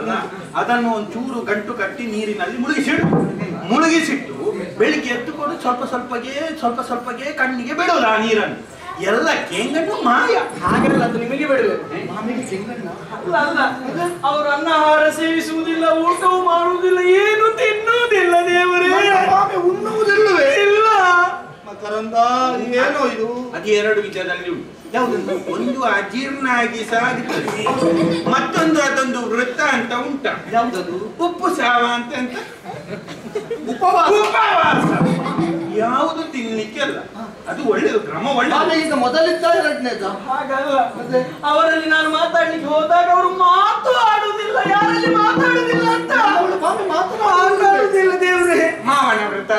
ಬೀಜ ಅದನ್ನು ಒಂಚೂರು ಗಂಟು ಕಟ್ಟಿ ನೀರಿನಲ್ಲಿ ಮುಳುಗಿಸಿಟ್ಟು ಮುಳುಗಿಸಿಟ್ಟು ಬೆಳಿಗ್ಗೆ ಎತ್ತುಕೊಂಡು ಸ್ವಲ್ಪ ಸ್ವಲ್ಪಗೆ ಸ್ವಲ್ಪ ಸ್ವಲ್ಪಗೆ ಕಣ್ಣಿಗೆ ಬಿಡೋದು ಆ ನೀರನ್ನು. ಎಲ್ಲ ಕೆಂಗಣ್ಣು ಮಾಯ. ಹಾಗಲ್ಲ ಅದು ನಿಮಗೆ ಬಿಡಬೇಕು ಅಲ್ಲ ಅಲ್ಲ ಅವರು ಅನ್ನಹಾರ ಸೇವಿಸುವುದಿಲ್ಲ ಊಟವೂ ಮಾಡುವುದಿಲ್ಲ ಏನು ತಿನ್ನುವುದಿಲ್ಲ ದೇವರೇ. ಉಣ್ಣುವುದಿಲ್ಲವೇ? ಇಲ್ಲ. ಮಕರಂದ ಏನೋ ಇದು? ಅದು ಎರಡು ವಿಧದಲ್ಲಿ ಉಂಟು. ಯಾವುದು ಒಂದು ಅಜೀರ್ಣ ಆಗಿ ಸಾಗುತ್ತದೆ ಮತ್ತೊಂದು ಅದೊಂದು ವೃತ್ತ ಅಂತ ಉಂಟ. ಯಾವುದದು? ಉಪ್ಪು ಸಾವ ಅಂತ ಅಂತ ಉಪವಾಸ. ಯಾವುದು ತಿನ್ಲಿಕ್ಕೆ ಅಲ್ಲ. ಅದು ಒಳ್ಳೆಯದು ಕ್ರಮ ಒಳ್ಳೆ ಈಗ ಮೊದಲಿದ್ದ ಎರಡನೇದ ಹಾಗಲ್ಲ ಅವರಲ್ಲಿ ನಾನು ಮಾತಾಡ್ಲಿಕ್ಕೆ ಹೋದಾಗ ಅವರು ಮಾತು ಆಡುವುದಿಲ್ಲ. ಯಾರಲ್ಲಿ ಮಾತಾಡುವುದಿಲ್ಲ ಅಂತ? ಮಾತು ಮಾತನಾಡುವುದಿಲ್ಲ. ದೇವ್ರೆ. ಮಾವನ ವೃತ್ತ.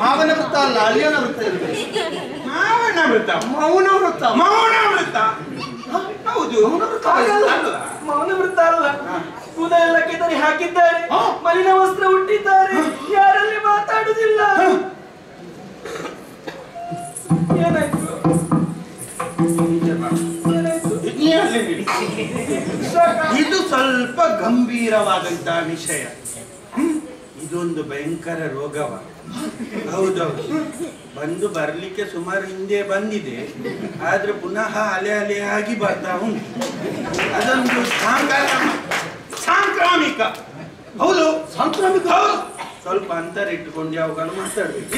ಮಾವನ ವೃತ್ತ ಅಲ್ಲ ಅಳಿಯನ ವೃತ್ತ ಇರಬೇಕು ಮಾವನ ವೃತ್ತ. ಮೌನ ವೃತ್ತ. ಮೌನ ವೃತ್ತ. ಹೌದು. ಮೌನ ವೃತ್ತ ಅಲ್ಲ ಕೂದ ಎಲ್ಲ ಕೆದರಿ ಹಾಕಿದ್ದಾರೆ. ಮಲಿನ ವಸ್ತ್ರ ಉಟ್ಟಿದ್ದಾರೆ. ಯಾರಲ್ಲಿ ಮಾತಾಡುದಿಲ್ಲ. ಏನಾಯ್ತು. ಇದು ಸ್ವಲ್ಪ ಗಂಭೀರವಾದಂತಹ ವಿಷಯ. ಇದೊಂದು ಭಯಂಕರ ರೋಗವ. ಹೌದೌದು. ಬಂದು ಬರ್ಲಿಕ್ಕೆ ಸುಮಾರು ಹಿಂದೆ ಬಂದಿದೆ. ಆದ್ರೆ ಪುನಃ ಅಲೆ ಅಲೆ ಆಗಿ ಬರ್ತಾ ಉಂಟು. ಅದೊಂದು ಸಾಂಕ್ರಾಮಿಕ ಸಾಂಕ್ರಾಮಿಕ. ಹೌದು. ಸಾಂಕ್ರಾಮಿಕ? ಹೌದು. ಸ್ವಲ್ಪ ಅಂತರ ಇಟ್ಟುಕೊಂಡು ಯಾವಾಗಲೂ ಮಾತಾಡ್ಬೇಕು?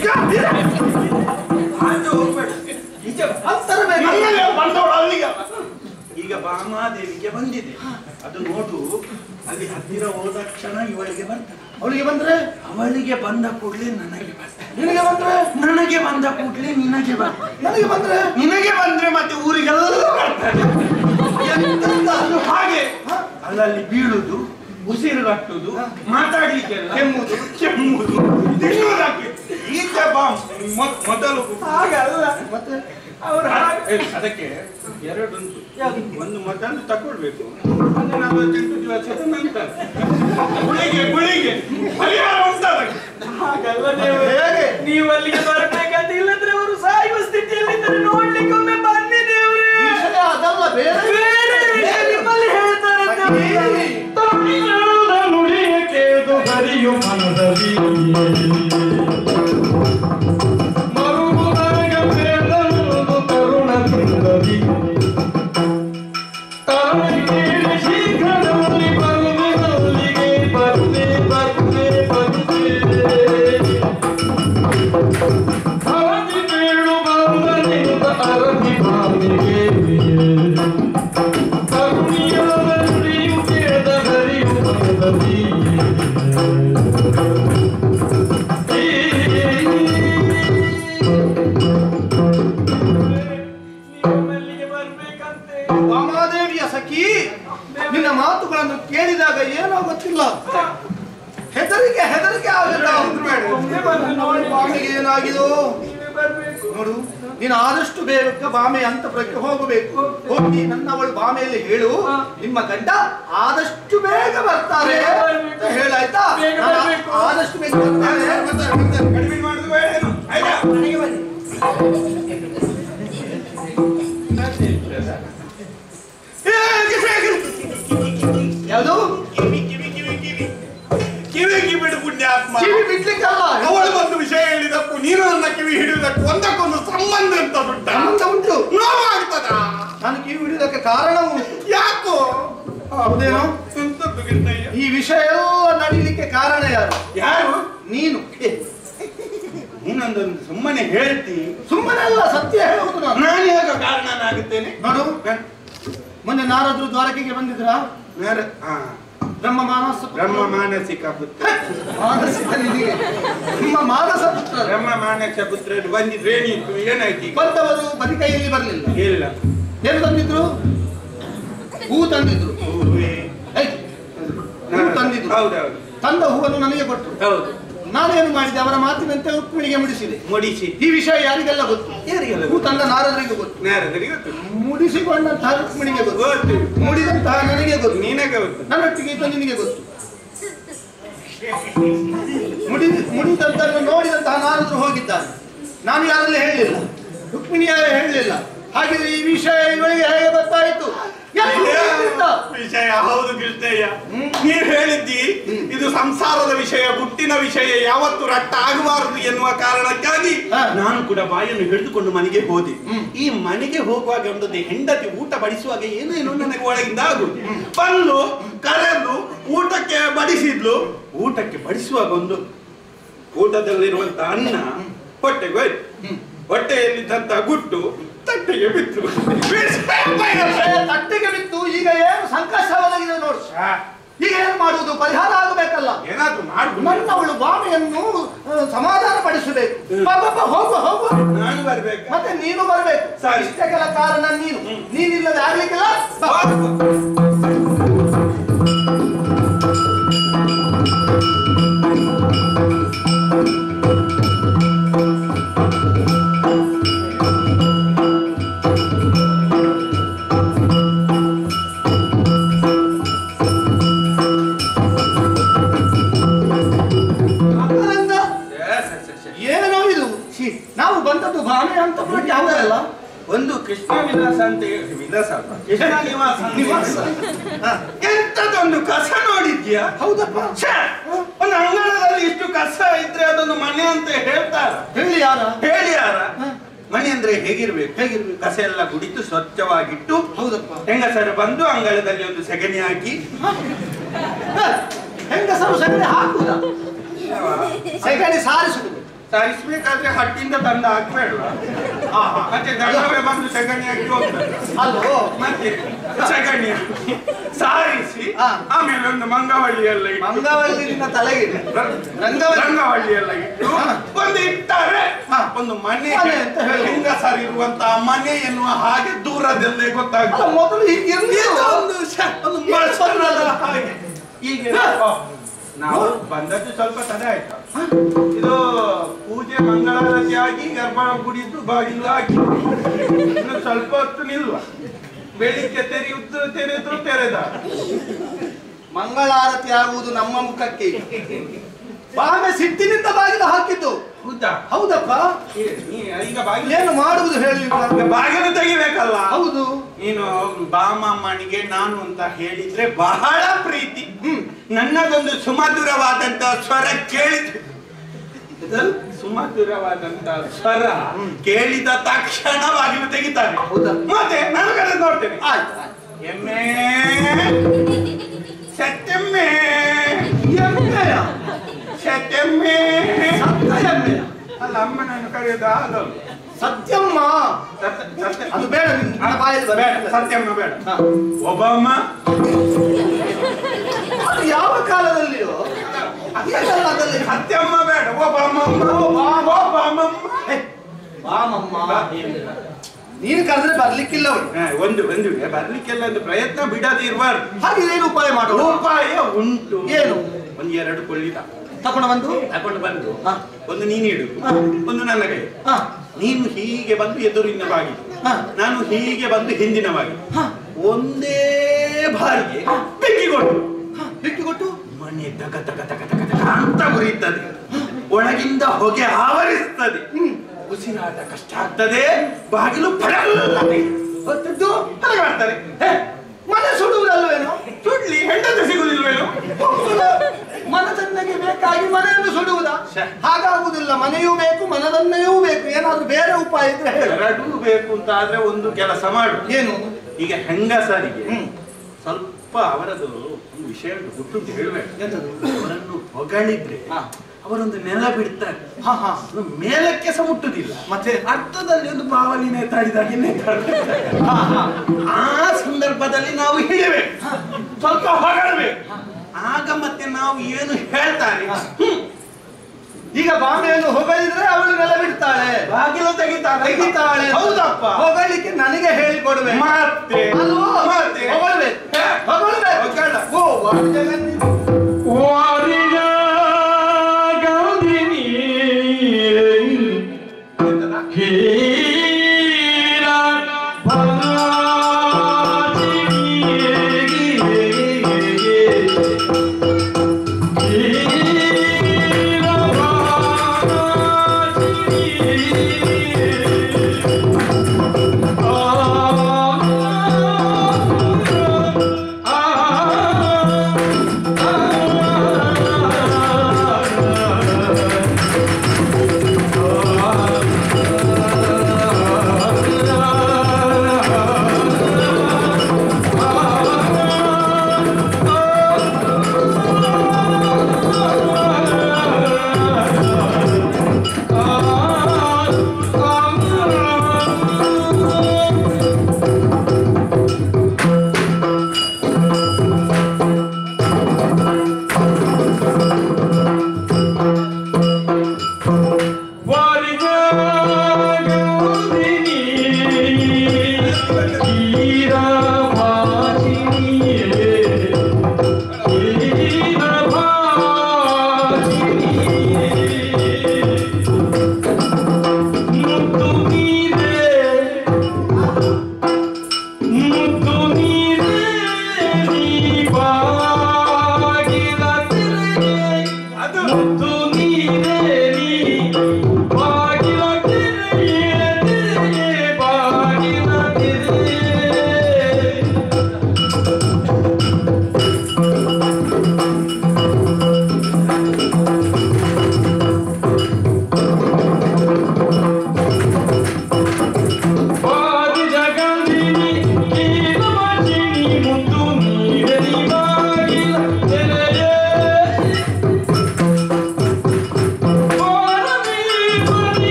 ಈಗ ಬಾಮಾದೇವಿಗೆ ಬಂದಿದೆ. ಅದು ನೋಡು ಅಲ್ಲಿ ಹತ್ತಿರ ಹೋದ ಕ್ಷಣ ಇವಳಿಗೆ ಬರ್ತದೆ ಅವಳಿಗೆ ಬಂದ್ರೆ? ಅವಳಿಗೆ ಬಂದ ಕೂಡಲೇ ನನಗೆ ನಿನಗೆ ಬಂದ್ರೆ? ನನಗೆ ಬಂದ ಕೂಡಲೇ ನಿನಗೆ ನನಗೆ ಬಂದ್ರೆ? ನಿನಗೆ ಬಂದ್ರೆ ಮತ್ತೆ ಊರಿಗೆಲ್ಲ ಹಾಗೆ. ಅಲ್ಲಲ್ಲಿ ಬೀಳುದು ಉಸಿರು ಕಟ್ಟುದು ಮಾತಾಡ್ಲಿಕ್ಕೆ ಕೆಮ್ಮುದು. ಕೆಮ್ಮುದು. ತಿನ್ನುವುದಕ್ಕೆ ಈಚ ಬಾ ಮೊ- ಮೊದಲು. ಹಾಗಲ್ಲ. ಮತ್ತೆ? ಅವರು ಅದಕ್ಕೆ ಎರಡುಂಟು ಒಂದು ಮಟನ್ ತಗೊಳ್ಬೇಕು ಒಂದು ನಲವತ್ತೆಂಟು ದಿವಸದ ನಂತರ ಗುಳಿಗೆ ಗುಳಿಗೆ. ಪರಿಹಾರ ಹಾಗಲ್ಲ ಹೇಗೆ? ನೀವು ಅಲ್ಲಿಗೆ ಬರ್ಬೇಕಂತ ಇಲ್ಲದ್ರೆ ಅವರು ಸಾಯುವ ಸ್ಥಿತಿಯಲ್ಲಿ ನೋಡ್ಲಿಕ್ಕೆ ಒಮ್ಮೆ ಬನ್ನಿ ದೇವ್ರೆ. ಅದಲ್ಲ ಬೇರೆ ಬೇರೆ ನಿಮ್ಮಲ್ಲಿ ಹೇಳ್ತಾರೆ. ತಮಿಳದ ನುಡಿಯ ಕೇದು ಹರಿಯು ಮನದಲ್ಲಿ. ಹೇಳು. ನಿಮ್ಮ ಗಂಡ ಆದಷ್ಟು ಮಾನಸಿಕ ಪುತ್ರ ಮಾನಸಿಕ ನಿಧಿಗೆ. ನಿಮ್ಮ ಮಾನಸ ಪುತ್ರ ಬ್ರಹ್ಮ ಮಾನಸ ಪುತ್ರ ಬಂದಿದ್ರೆ ಏನಿತ್ತು? ಏನಾಯ್ತು ಈಗ? ಬಂದವರು ಬದಿ ಕೈಯಲ್ಲಿ ಬರಲಿಲ್ಲ. ಇಲ್ಲ. ಏನು ತಂದಿದ್ರು? ಹೂ ತಂದಿದ್ರು. ಹೂವೇ. ಐ, ಹೂ ತಂದಿದ್ರು. ಹೌದೌದು. ತಂದ ಹೂವನ್ನು ನನಗೆ ಕೊಟ್ಟರು ಹೌದು. ನಾನೇನು ಮಾಡಿದೆ? ಅವರ ಮಾತಿನಂತೆ ರುಕ್ಮಿಣಿಗೆ ಮುಡಿಸಿದೆ. ಮುಡಿಸಿ. ಈ ವಿಷಯ ಯಾರಿಗೆಲ್ಲ ಗೊತ್ತು? ಯಾರಿಗೆಲ್ಲ ಹೂ ತಂದ ನಾರದರಿಗೆ ಗೊತ್ತು. ನಾರದರಿಗೆ ಗೊತ್ತು. ಮುಡಿಸಿಕೊಂಡಂತಹ ರುಕ್ಮಿಣಿಗೆ ಗೊತ್ತು. ಗೊತ್ತು. ಮುಡಿದಂತಹ ನನಗೆ ಗೊತ್ತು. ನೀನೇ ಗೊತ್ತು. ನನ್ನೊಟ್ಟಿಗೆ ಇದ್ದ ನಿನಗೆ ಗೊತ್ತು. ಮುಡಿ ಮುಡಿದಂತನ್ನು ನೋಡಿದ ನಾರದರು ಹೋಗಿದ್ದಾನೆ. ನಾನು ಯಾರಲ್ಲಿ ಹೇಳಲಿಲ್ಲ ರುಕ್ಮಿಣಿಯ ಹೇಳಲಿಲ್ಲ ಹಾಗೆ ಈ ವಿಷಯ ಇವಳಿಗೆ ಹೇಗೆ ಗೊತ್ತಾಯಿತು ಎಲ್ಲಿ ಹೋಗಿದ್ದ? ವಿಷಯ ಹೌದು ಕೃಷ್ಣಯ್ಯ ನೀವ್ ಹೇಳಿದ್ದಿ ಇದು ಸಂಸಾರದ ವಿಷಯ ಗುಟ್ಟಿನ ವಿಷಯ ಯಾವತ್ತು ರಟ್ಟ ಆಗಬಾರದು ಎನ್ನುವ ಕಾರಣಕ್ಕಾಗಿ ನಾನು ಕೂಡ ಬಾಯನ್ನು ಹಿಡಿದುಕೊಂಡು ಮನೆಗೆ ಹೋದೆ. ಈ ಮನೆಗೆ ಹೋಗುವಾಗ ಒಂದು ಹೆಂಡತಿ ಊಟ ಬಡಿಸುವಾಗ ಏನೇನು ನನಗೆ ಒಳಗಿಂದ ಆಗುದು ಬಂದು ಕರೆದು ಊಟಕ್ಕೆ ಬಡಿಸಿದ್ಲು. ಊಟಕ್ಕೆ ಬಡಿಸುವಾಗ ಒಂದು ಊಟದಲ್ಲಿರುವಂತ ಅನ್ನ ಹೊಟ್ಟೆಗೆ ಹೋಯ್ತು. ಹೊಟ್ಟೆಯಲ್ಲಿದ್ದಂತ ಗುಟ್ಟು ತಟ್ಟೆಗೆ ಬಿತ್ತು. ತಟ್ಟೆಗೆ ಬಿತ್ತು. ಈಗ ಏನು ಸಂಕಷ್ಟ ಒದಗಿದೆ ನೋಡು ಈಗ ಏನು ಮಾಡುವುದು ಪರಿಹಾರ ಆಗಬೇಕಲ್ಲ? ಏನಾದ್ರು ಮಾಡು. ನನ್ನವಳು ಬಾಮೆಯನ್ನು ಆ, ಸಮಾಧಾನ ಪಡಿಸಬೇಕು ಹೋಗುವ ಬಾ, ಬಾ, ಹೋಗು ಹೋಗು. ನಾನು ಬರ್ಬೇಕು. ಮತ್ತೆ ನೀನು ಬರ್ಬೇಕು. ಇಷ್ಟ ಇಷ್ಟಕ್ಕೆಲ್ಲ ಕಾರಣ ನೀನು. ನೀನಿಲ್ಲದೆ ಆಗ್ಲಿಕ್ಕಿಲ್ಲ. ಅಂತ ಯಾವುದಲ್ಲ ಒಂದು ಕೃಷ್ಣ ವಿಲಾಸ ಅಂತ ವಿಲಾಸ ಅಲ್ಲ, ಕೃಷ್ಣ ನಿವಾಸ ನಿವಾಸ. ಎಂತದೊಂದು ಕಸ ನೋಡಿದ್ಯಾ? ಹೌದಪ್ಪ! ಒಂದು ಅಂಗಳದಲ್ಲಿ ಇಷ್ಟು ಕಸ ಇದ್ರೆ ಅದೊಂದು ಮನೆ ಅಂತ ಹೇಳ್ತಾರ? ಹೇಳಿ ಯಾರ? ಹೇಳಿ ಯಾರ? ಮನೆ ಅಂದ್ರೆ ಹೇಗಿರ್ಬೇಕು? ಹೇಗಿರ್ಬೇಕು? ಕಸ ಎಲ್ಲ ಗುಡಿತು ಸ್ವಚ್ಛವಾಗಿಟ್ಟು ಹೌದಪ್ಪ. ಹೆಂಗಸರು ಬಂದು ಅಂಗಳದಲ್ಲಿ ಒಂದು ಸೆಗಣಿ ಹಾಕಿ. ಹೆಂಗಸರು ಸಗಣಿ ಹಾಕುದ? ಸೆಗಣಿ ಸಾರಿಸುವುದು. ಸಾರಿಸ್ಬೇಕಾದ್ರೆ ಹಟ್ಟಿಂದ ತಂದು ಹಾಕ್ಬೇಡ್ವಾ ಮತ್ತೆ ಗಂಡವೇ ಬಂದು ಸೆಗಣಿ ಹಾಕಿ ಅಲ್ವೋ ಮತ್ತೆ ಸಗಣಿ ಸಾರಿಸಿ. ಆಮೇಲೆ ಒಂದು ಮಂಗವಳ್ಳಿ ಎಲ್ಲ ಇಟ್ಟು. ಮಂಗವಲ್ಲಿ ನಿನ್ನ ತಲೆಗಿದೆ. ರಂಗವಳ್ಳಿ. ಎಲ್ಲ ಇಟ್ಟು. ಒಂದು ಇಟ್ಟಾರೆ. ಒಂದು ಮನೆ ಅಂತ ಹೇಳು. ಸರ್ ಇರುವಂತ ಮನೆ ಎನ್ನುವ ಹಾಗೆ ದೂರದಲ್ಲೇ ಗೊತ್ತಾಗ್ತದೆ. ಮೊದಲು ಹೀಗೆ ಒಂದು ಹಾಗೆ. ಈಗ ನಾವು ಬಂದದ್ದು ಸ್ವಲ್ಪ ತಡ ಆಯ್ತಾ. ಇದು ಪೂಜೆ ಮಂಗಳಾರತಿ ಆಗಿ ಗರ್ಭ ಕುಡಿದು ಬಾಗಿಲು ಹಾಕಿ ಇನ್ನು ಸ್ವಲ್ಪ ಹೊತ್ತು ನಿಲ್ವ. ಬೆಳಿಗ್ಗೆ ತೆರೆಯುವುದು ತೆರೆದ್ರು ತೆರೆದ. ಮಂಗಳಾರತಿ ಆಗುವುದು ನಮ್ಮ ಮುಖಕ್ಕೆ. ಬಾಮೆ ಸಿಟ್ಟಿನಿಂದ ಬಾಗಿಲು ಹಾಕಿದ್ದು. ಹೌದಪ್ಪ. ಈಗ ಬಾಗಿಲು ಏನು ಮಾಡುವುದು ಹೇಳಿ ಬಾಗಿಲು ತೆಗಿಬೇಕಲ್ಲ. ಹೌದು. ನೀನು ಬಾಮಮ್ಮನಿಗೆ ನಾನು ಅಂತ ಹೇಳಿದ್ರೆ ಬಹಳ ಪ್ರೀತಿ. ನನ್ನದೊಂದು ಸುಮಧುರವಾದಂತ ಸ್ವರ ಕೇಳಿತು ಸುಮಧುರವಾದಂತ ಸ್ವರ ಕೇಳಿದ ತಕ್ಷಣ ಬಾಗಿಲು ತೆಗಿತಾರೆ ಹೌದಾ? ಮತ್ತೆ ನಾನು ಕಡೆ ನೋಡ್ತೇನೆ. ಎಮ್ಮೆ ಸತ್ಯಮ್ಮೆ ಎಮ್ಮೆ ಸತ್ಯಮ್ಮೆ? ಸತ್ಯಮ್ಮೆ? ಅಲ್ಲ ಅಮ್ಮನನ್ನು ಕರೆಯೋದು ಆಗಲ್ಲ ಸತ್ಯಮ್ಮ. ಸತ್ಯ ಸತ್ಯ ಅದು ಬೇಡ ನಿನ್ನ ಬಾಯಲ್ಲಿ ಬೇಡ. ಸತ್ಯಮ್ಮ ಬೇಡ. ಹಾ. ಅದು ಯಾವ ಕಾಲದಲ್ಲಿಯೋ? ಅದಲ್ಲಿ ಸತ್ಯಮ್ಮ ಬೇಡ ಒಬಾಮಮ್ಮ. ಒಬ್ಬಮ್ಮ ಹೇ, ಬಾಮಮ್ಮ. ನೀನು ಕರೆದ್ರೆ ಬರ್ಲಿಕ್ಕಿಲ್ಲ ಒಂದು ಒಂದು ಬರ್ಲಿಕ್ಕಿಲ್ಲ ಒಂದು ಪ್ರಯತ್ನ ಬಿಡದಿರುವ ಇರಬಾರ್ದು. ಹಾಗೆ ಏನು ಉಪಾಯ ಮಾಡೋದು? ಉಪಾಯ ಉಂಟು. ಏನು? ಒಂದು ಎರಡು ಕೊಳ್ಳಿತ ತಕೊಂಡು ಬಂದು? ತಕೊಂಡು ಬಂದು. ಒಂದು ನೀನು ಇಡು. ಒಂದು ನನ್ನ ಕೈ. ನೀನು ಹೀಗೆ ಬಂದು ಎದುರಿನ ಬಾಗಿ. ನಾನು ಹೀಗೆ ಬಂದು ಹಿಂದಿನ ಬಾಗಿ. ಒಂದೇ ಬಾರಿಗೆ ಬೆಂಕಿ ಕೊಟ್ಟು ಬೆಂಕಿ ಕೊಟ್ಟು ಮನೆ ತಕ ತಕ ತಕ ತಕ ತಕ ಅಂತ ಉರಿಯುತ್ತದೆ ಒಳಗಿಂದ ಹೊಗೆ ಆವರಿಸುತ್ತದೆ. ಉಸಿರಾಟ ಕಷ್ಟ ಆಗ್ತದೆ. ಬಾಗಿಲು ಪಡಲ್ಲ ಹೊತ್ತದ್ದು ಹಾಗೆ ಮಾಡ್ತಾರೆ. ಹೇ, ಮನೆ ಸುಡುವುದಲ್ವೇನೋ? ಸುಡ್ಲಿ ಹೆಂಡತಿ ಸಿಗುದಿಲ್ವೇನು? ಮನದನ್ನೆಗೆ ಬೇಕಾಗಿ ಮನೆಯನ್ನು ಸುಡುವುದ. ಹಾಗಾಗುವುದಿಲ್ಲ ಮನೆಯೂ ಬೇಕು ಮನದನ್ನೆಯೂ ಬೇಕು. ಏನಾದ್ರೂ ಬೇರೆ ಉಪಾಯ ಇದ್ರೆ ಹೇಳು. ಎರಡೂ ಬೇಕು ಅಂತ ಆದ್ರೆ ಒಂದು ಕೆಲಸ ಮಾಡು. ಏನು? ಈಗ ಹೆಂಗಸರಿಗೆ ಸ್ವಲ್ಪ ಅವರದು ಒಂದು ವಿಷಯ ಹುಟ್ಟು ಹೇಳ್ಬೇಕು? ಅವರನ್ನು ಹೊಗಳಿದ್ರೆ. ಅವರೊಂದು ನೆಲ ಬಿಡ್ತಾರೆ. ಹಾ ಹಾ. ಮೇಲಕ್ಕೆ ಸಹ ಮುಟ್ಟುದಿಲ್ಲ. ಮತ್ತೆ? ಅರ್ಥದಲ್ಲಿ ಒಂದು ಬಾವಲಿ ನೇತಾಡಿದಾಗೆ ನೇತಾಡ್ತಾರೆ. ಆ ಸಂದರ್ಭದಲ್ಲಿ ನಾವು ಹಿಡಿಬೇಕು ಸ್ವಲ್ಪ ಹೊಗಳಬೇಕು ಆಗ ಮತ್ತೆ ನಾವು ಏನು ಹೇಳ್ತಾರೆ? ಈಗ ಬಾಂಬೆಯನ್ನು ಹೊಗಳಿದ್ರೆ ಅವಳು ನೆಲ ಬಿಡ್ತಾಳೆ ಬಾಗಿಲು ತೆಗಿತಾಳೆ. ತೆಗಿತಾಳೆ. ಹೌದಪ್ಪ. ಹೊಗಳಿಕೆ ನನಗೆ ಹೇಳಿ ಕೊಡುವೆ ಮತ್ತೆ? ಹೊಗಳ್ಬೇಕು. ಹೊಗಳ್ಬೇಕು. ಹೊಗಳ. ಓ, ವಾದ್ಯಗಂಧಿ.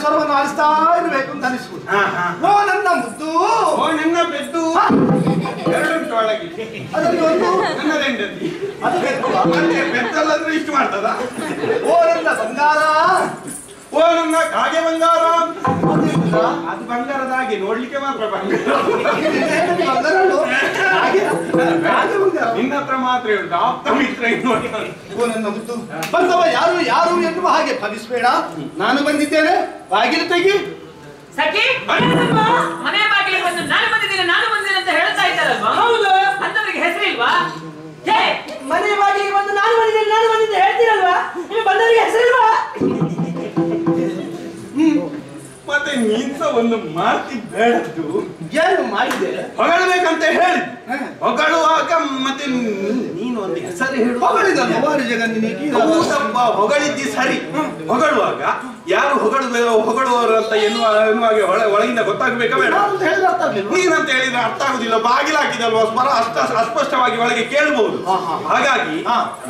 ಸ್ವರವನ್ನು ಆಲಿಸ್ತಾ ಇರಬೇಕು ಅಂತ ಅನಿಸ್ಬೋದು. ಹಾ, ಹಾ. ಓ ನನ್ನ ಮುದ್ದು. ಓ ನನ್ನ ಬೆದ್ದು. ಎರಡುಂಟು ಒಳಗೆ. ಅದರಲ್ಲಿ ಒಂದು. ನನ್ನ ಹೆಂಡತಿ ಬೆತ್ತಲ್ಲಾದ್ರೂ ಇಷ್ಟು ಮಾಡ್ತದ? ಓ ನನ್ನ ಬಂಗಾರ. ಓ ನನ್ನ ಕಾಗೆ ಬಂಗಾರ. ಅದು ಬಂಗಾರದ ಹಾಗೆ ನೋಡ್ಲಿಕ್ಕೆ ಮಾತ್ರ ಬಂಗಾರ. ನಿನ್ನ ಹತ್ರ ಮಾತ್ರ ಹೇಳುದು ಆಪ್ತ ಮಿತ್ರ ಓ ನನ್ನ ಮುದ್ದು. ಬಂದವ ಯಾರು ಯಾರು ಎನ್ನುವ ಹಾಗೆ ಭಾವಿಸ್ಬೇಡ. ನಾನು ಬಂದಿದ್ದೇನೆ. ಬಾಗಿಲು ತೆಗಿ. ಸಖಿ ಮನೆ ಬಾಗಿಲು ಬಂದು ನಾನು ಬಂದಿದ್ದೀನಿ ನಾನು ಬಂದಿದ್ದೀನಿ ಅಂತ ಹೇಳ್ತಾ ಇದ್ದಾರಲ್ವಾ? ಹೌದು. ಅಂತವರಿಗೆ ಹೆಸರಿಲ್ವಾ? ಹೇ ಮನೆ ಬಾಗಿಲಿಗೆ ಬಂದು ನಾನು ಬಂದಿದ್ದೀನಿ ನಾನು ಬಂದಿದ್ದೆ ಹೇಳ್ತೀರಲ್ವಾ? ನೀವು ಬಂದವರಿಗೆ ಹೆಸರಿಲ್ವಾ? ಮತ್ತೆ ನೀನ್ಸ ಒಂದು ಮಾತಿ ಬೇಡದ್ದು. ಏನು ಮಾಡಿದೆ ಹೊಗಳಬೇಕಂತ ಹೇಳಿ. ಹೊಗಳುವಾಗ ಮತ್ತೆ ನೀನು ಒಂದು ಹೆಸರು ಹೇಳು ಹೊಗಳಿದ ಹೊಗಳಿದ್ದಿ ಸರಿ. ಹೊಗಳುವಾಗ ಹೊಗಳುವವರು ಅಂತ ಎನ್ನುವ ಎನ್ನುವಾಗೆ ಒಳ ಒಳಗಿಂದ ಗೊತ್ತಾಗಬೇಕಾ ಬೇಡ ನಾನು ಅಂತ ಹೇಳಿದ್ರೆ ಅರ್ಥ ಆಗ್ಲಿಲ್ವಾ? ನೀನಂತ ಹೇಳಿದ್ರೆ ಅರ್ಥ ಆಗುದಿಲ್ಲ ಬಾಗಿಲಾಕಿದಲ್ವ ಸ್ವರ ಅಷ್ಟ ಅಸ್ಪಷ್ಟವಾಗಿ ಒಳಗೆ ಕೇಳಬಹುದು. ಹಾಗಾಗಿ.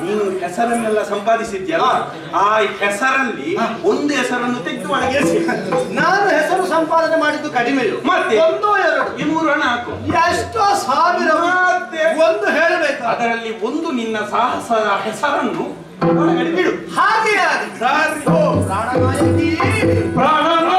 ನೀನು ಹೆಸರನ್ನೆಲ್ಲ ಸಂಪಾದಿಸಿದ್ಯಲ್ಲ ಆ ಹೆಸರಲ್ಲಿ. ಒಂದು ಹೆಸರನ್ನು ತೆಗೆದು ಒಳಗೆ. ನಾನು ಹೆಸರು ಸಂಪಾದನೆ ಮಾಡಿದ್ದು ಕಡಿಮೆ ಮತ್ತೆ? ಒಂದು ಎರಡು ಮೂರು ಹಣ ಹಾಕು ಎಷ್ಟೋ ಸಾವಿರ? ಒಂದು ಹೇಳಬೇಕು ಅದರಲ್ಲಿ ಒಂದು ನಿನ್ನ ಸಾಹಸ ಹೆಸರನ್ನು ಒಳಗಡೆ ಬಿಡು ಹಾಗೆ ಆಗಿ ಸರಿ. ಓ ಪ್ರಾಣನಾಯಕಿ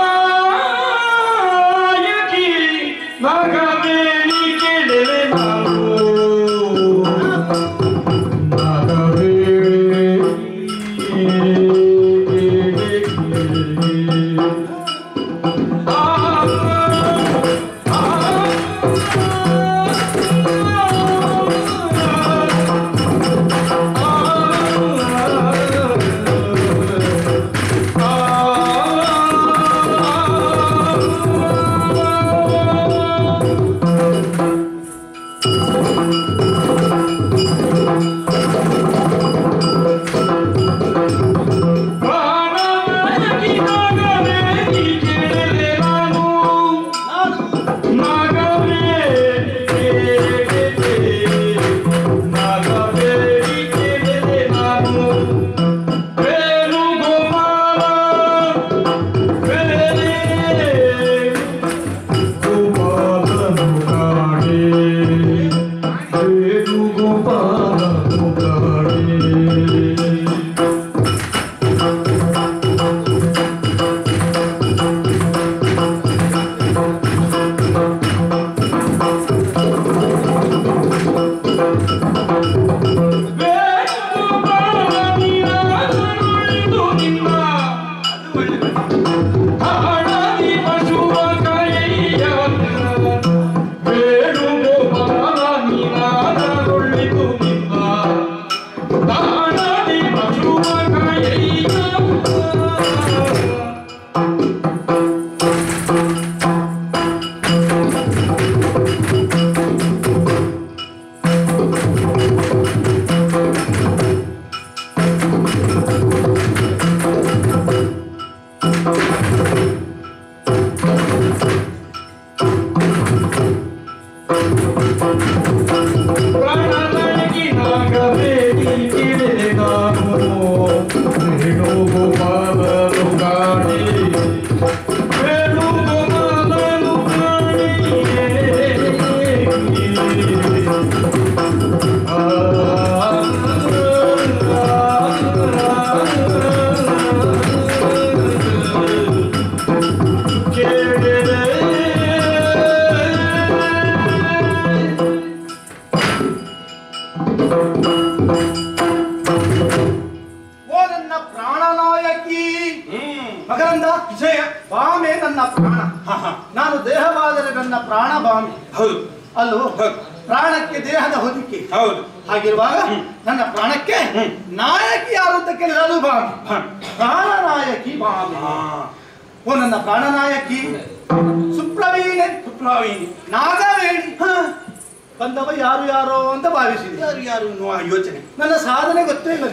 ಯಾರು ಅನ್ನುವ ಯೋಚನೆ. ನನ್ನ ಸಾಧನೆ ಗೊತ್ತೇ ಇಲ್ಲ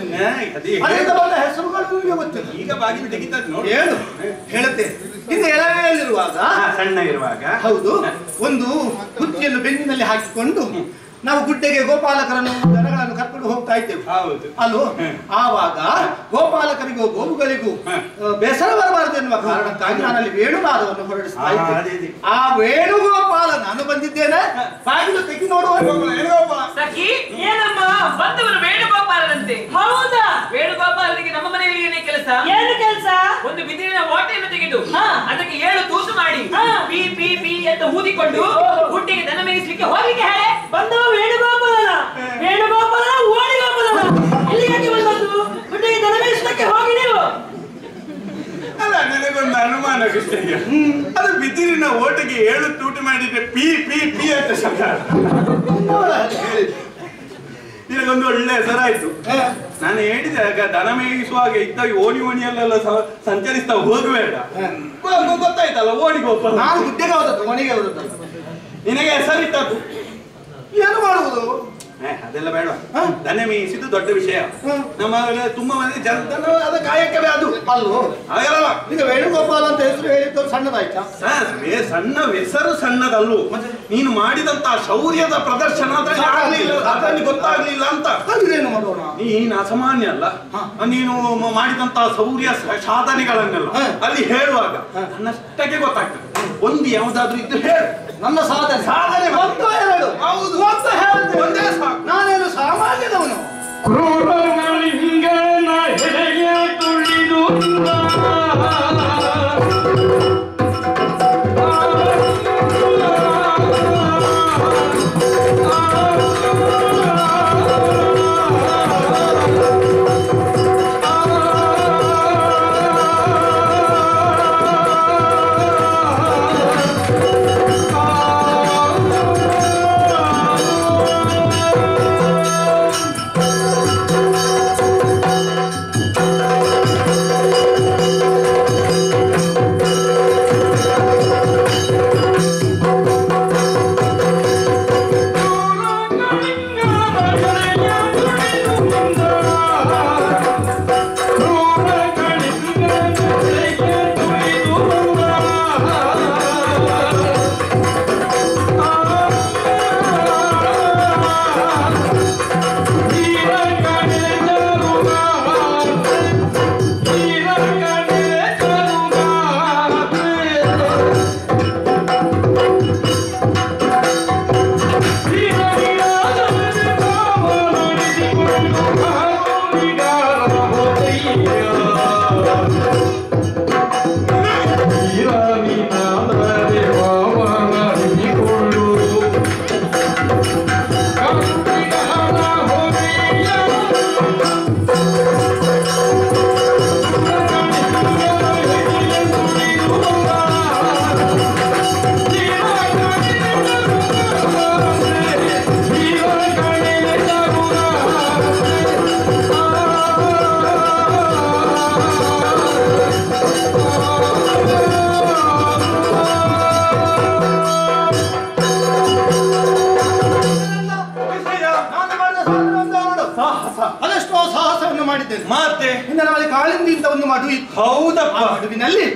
ಅದರಿಂದ ಬಂದ ಹೆಸರುಗಳು ನಿಮಗೆ ಗೊತ್ತಿಲ್ಲ. ಈಗ ಬಾಗಿಲು ತೆಗಿತಾರೆ ನೋಡಿ. ಹೇಳು ಹೇಳುತ್ತೆ. ಇನ್ನು ಎಳವೆಯಲ್ಲಿರುವಾಗ ಸಣ್ಣ ಇರುವಾಗ ಹೌದು ಒಂದು ಕುತ್ತಿಯನ್ನು ಬೆನ್ನಿನಲ್ಲಿ ಹಾಕಿಕೊಂಡು ನಾವು ಗುಡ್ಡೆಗೆ ಗೋಪಾಲಕರನ್ನು ದನಗಳನ್ನು ಕರ್ಕೊಂಡು ಹೋಗ್ತಾ ಇದ್ದೇವೆ. ಹೌದು. ಅಲ್ವೋ ಆವಾಗ ಗೋಪಾಲಕರಿಗೂ ಗೋವುಗಳಿಗೂ ಬೇಸರ ಬರಬಾರದು ಎನ್ನುವ ಕಾರಣಕ್ಕಾಗಿ ನಾನಲ್ಲಿ ವೇಣುನಾದವನ್ನು ಹೊರಡಿಸ್ತಾ ಆ, ಇದ್ದೆ. ಆ ವೇಣುಗೋಪಾಲ ನಾನು ಬಂದಿದ್ದೇನೆ. ಬಾಗಿಲು ತೆಗಿ ನೋಡುವ ವೇಣುಗೋಪಾಲರಂತೆ. ಹೌದಾ? ವೇಣುಗೋಪಾಲನಿಗೆ ನಮ್ಮ ಮನೆಯಲ್ಲಿ ಏನೇ ಕೆಲಸ? ಏನು ಕೆಲಸ? ಒಂದು ಬಿದಿರಿನ ಓಟೆಯನ್ನು ತೆಗೆದು ಹಾ. ಅದಕ್ಕೆ ಏಳು ತೂಸು ಮಾಡಿ ಹಾ. ಪಿ ಪಿ ಪಿ ಅಂತ ಊದಿಕೊಂಡು ಹುಟ್ಟಿಗೆ ದನ ಮೇಯಿಸ್ಲಿಕ್ಕೆ ಹೋಗ್ಲಿಕ್ಕೆ ಹೇಳೆ? ಬಂದವ ವೇಣುಗೋಪಾಲನ. ವೇಣುಗೋಪಾಲನ ಓಡಿಗೋಪಾಲನ ಇಲ್ಲಿ ಯಾಕೆ ಬಂದದ್ದು? ಗುಡ್ಡೆಗೆ ಮೇಯಿಸಲಿಕ್ಕೆ ಹೋಗಿ ನೀವು. ಅಲ್ಲ ನನಗೊಂದು ಅನುಮಾನ ಕೃಷ್ಣಯ್ಯ ಅದು ಬಿದಿರಿನ ಓಟಿಗೆ ಏಳು ತೂಟು ಮಾಡಿದ್ರೆ ಪಿ ಪಿ ಪಿ ಅಂತ ಶಬ್ದ. ನಿನಗೊಂದು ಒಳ್ಳೆ ಹೆಸರಾಯ್ತು ನಾನು ಹೇಳಿದೆ ಆಗ ದನ ಮೇಯಿಸುವಾಗ ಇದ್ದ ಓಣಿ ಓಣಿಯಲ್ಲೆಲ್ಲ ಸಂಚರಿಸ್ತಾ ಹೋಗಬೇಡ ಗೊತ್ತಾಯ್ತಲ್ಲ ಓಣಿಗೆ ಹೋಗ್ತಾ ನಾನು ಗುಡ್ಡೆಗೆ ಹೋದದ್ದು ಓಣಿಗೆ ಹೋದದ್ದು. ನಿನಗೆ ಹೆಸರಿಟ್ಟದ್ದು ಏನು ಮಾಡುವುದು? ಅದೆಲ್ಲ ಬೇಡ. ಹ? ಮೀಸಿದ್ದು ದೊಡ್ಡ ವಿಷಯ. ನಮ್ಮ ತುಂಬಾ ಮಂದಿ ಜನ ಅದ ಕಾಯಕವೇ ಅದು ಅಲ್ಲು ಹಾಗಲ್ಲ ಈಗ ವೇಣುಗೋಪಾಲ್ ಅಂತ ಹೆಸರು ಹೇಳಿದ್ದು ಸಣ್ಣದಾಯ್ತಾ? ಸಣ್ಣ ಹೆಸರು ಸಣ್ಣದಲ್ಲೂ. ನೀನು ಮಾಡಿದಂತ ಶೌರ್ಯದ ಪ್ರದರ್ಶನ ಅದ್ರಲ್ಲಿ ಗೊತ್ತಾಗ್ಲಿಲ್ಲ ಅಂತ. ಏನು ಮಾಡೋಣ? ನೀನು ಅಸಾಮಾನ್ಯ ಅಲ್ಲ. ನೀನು ಮಾಡಿದಂತ ಶೌರ್ಯ ಸಾಧನೆಗಳನ್ನೆಲ್ಲ ಅಲ್ಲಿ ಹೇಳುವಾಗ. ನನ್ನಷ್ಟಕ್ಕೆ ಗೊತ್ತಾಗ್ತದೆ. ಒಂದು ಯಾವುದಾದ್ರೂ ಇದ್ದು ಹೇಳು ನನ್ನ ಸಾಧನೆ ಸಾಧನೆ. ಒಂದು ಎರಡು ಹೌದು. ಒಂದು ಹೇಳ್ತೇನೆ. ಒಂದೇ ಸಾಕು. ನಾನೇನು ಸಾಮಾನ್ಯದವನು ನಾ ಹೇಳೆಯ ತುಳಿದು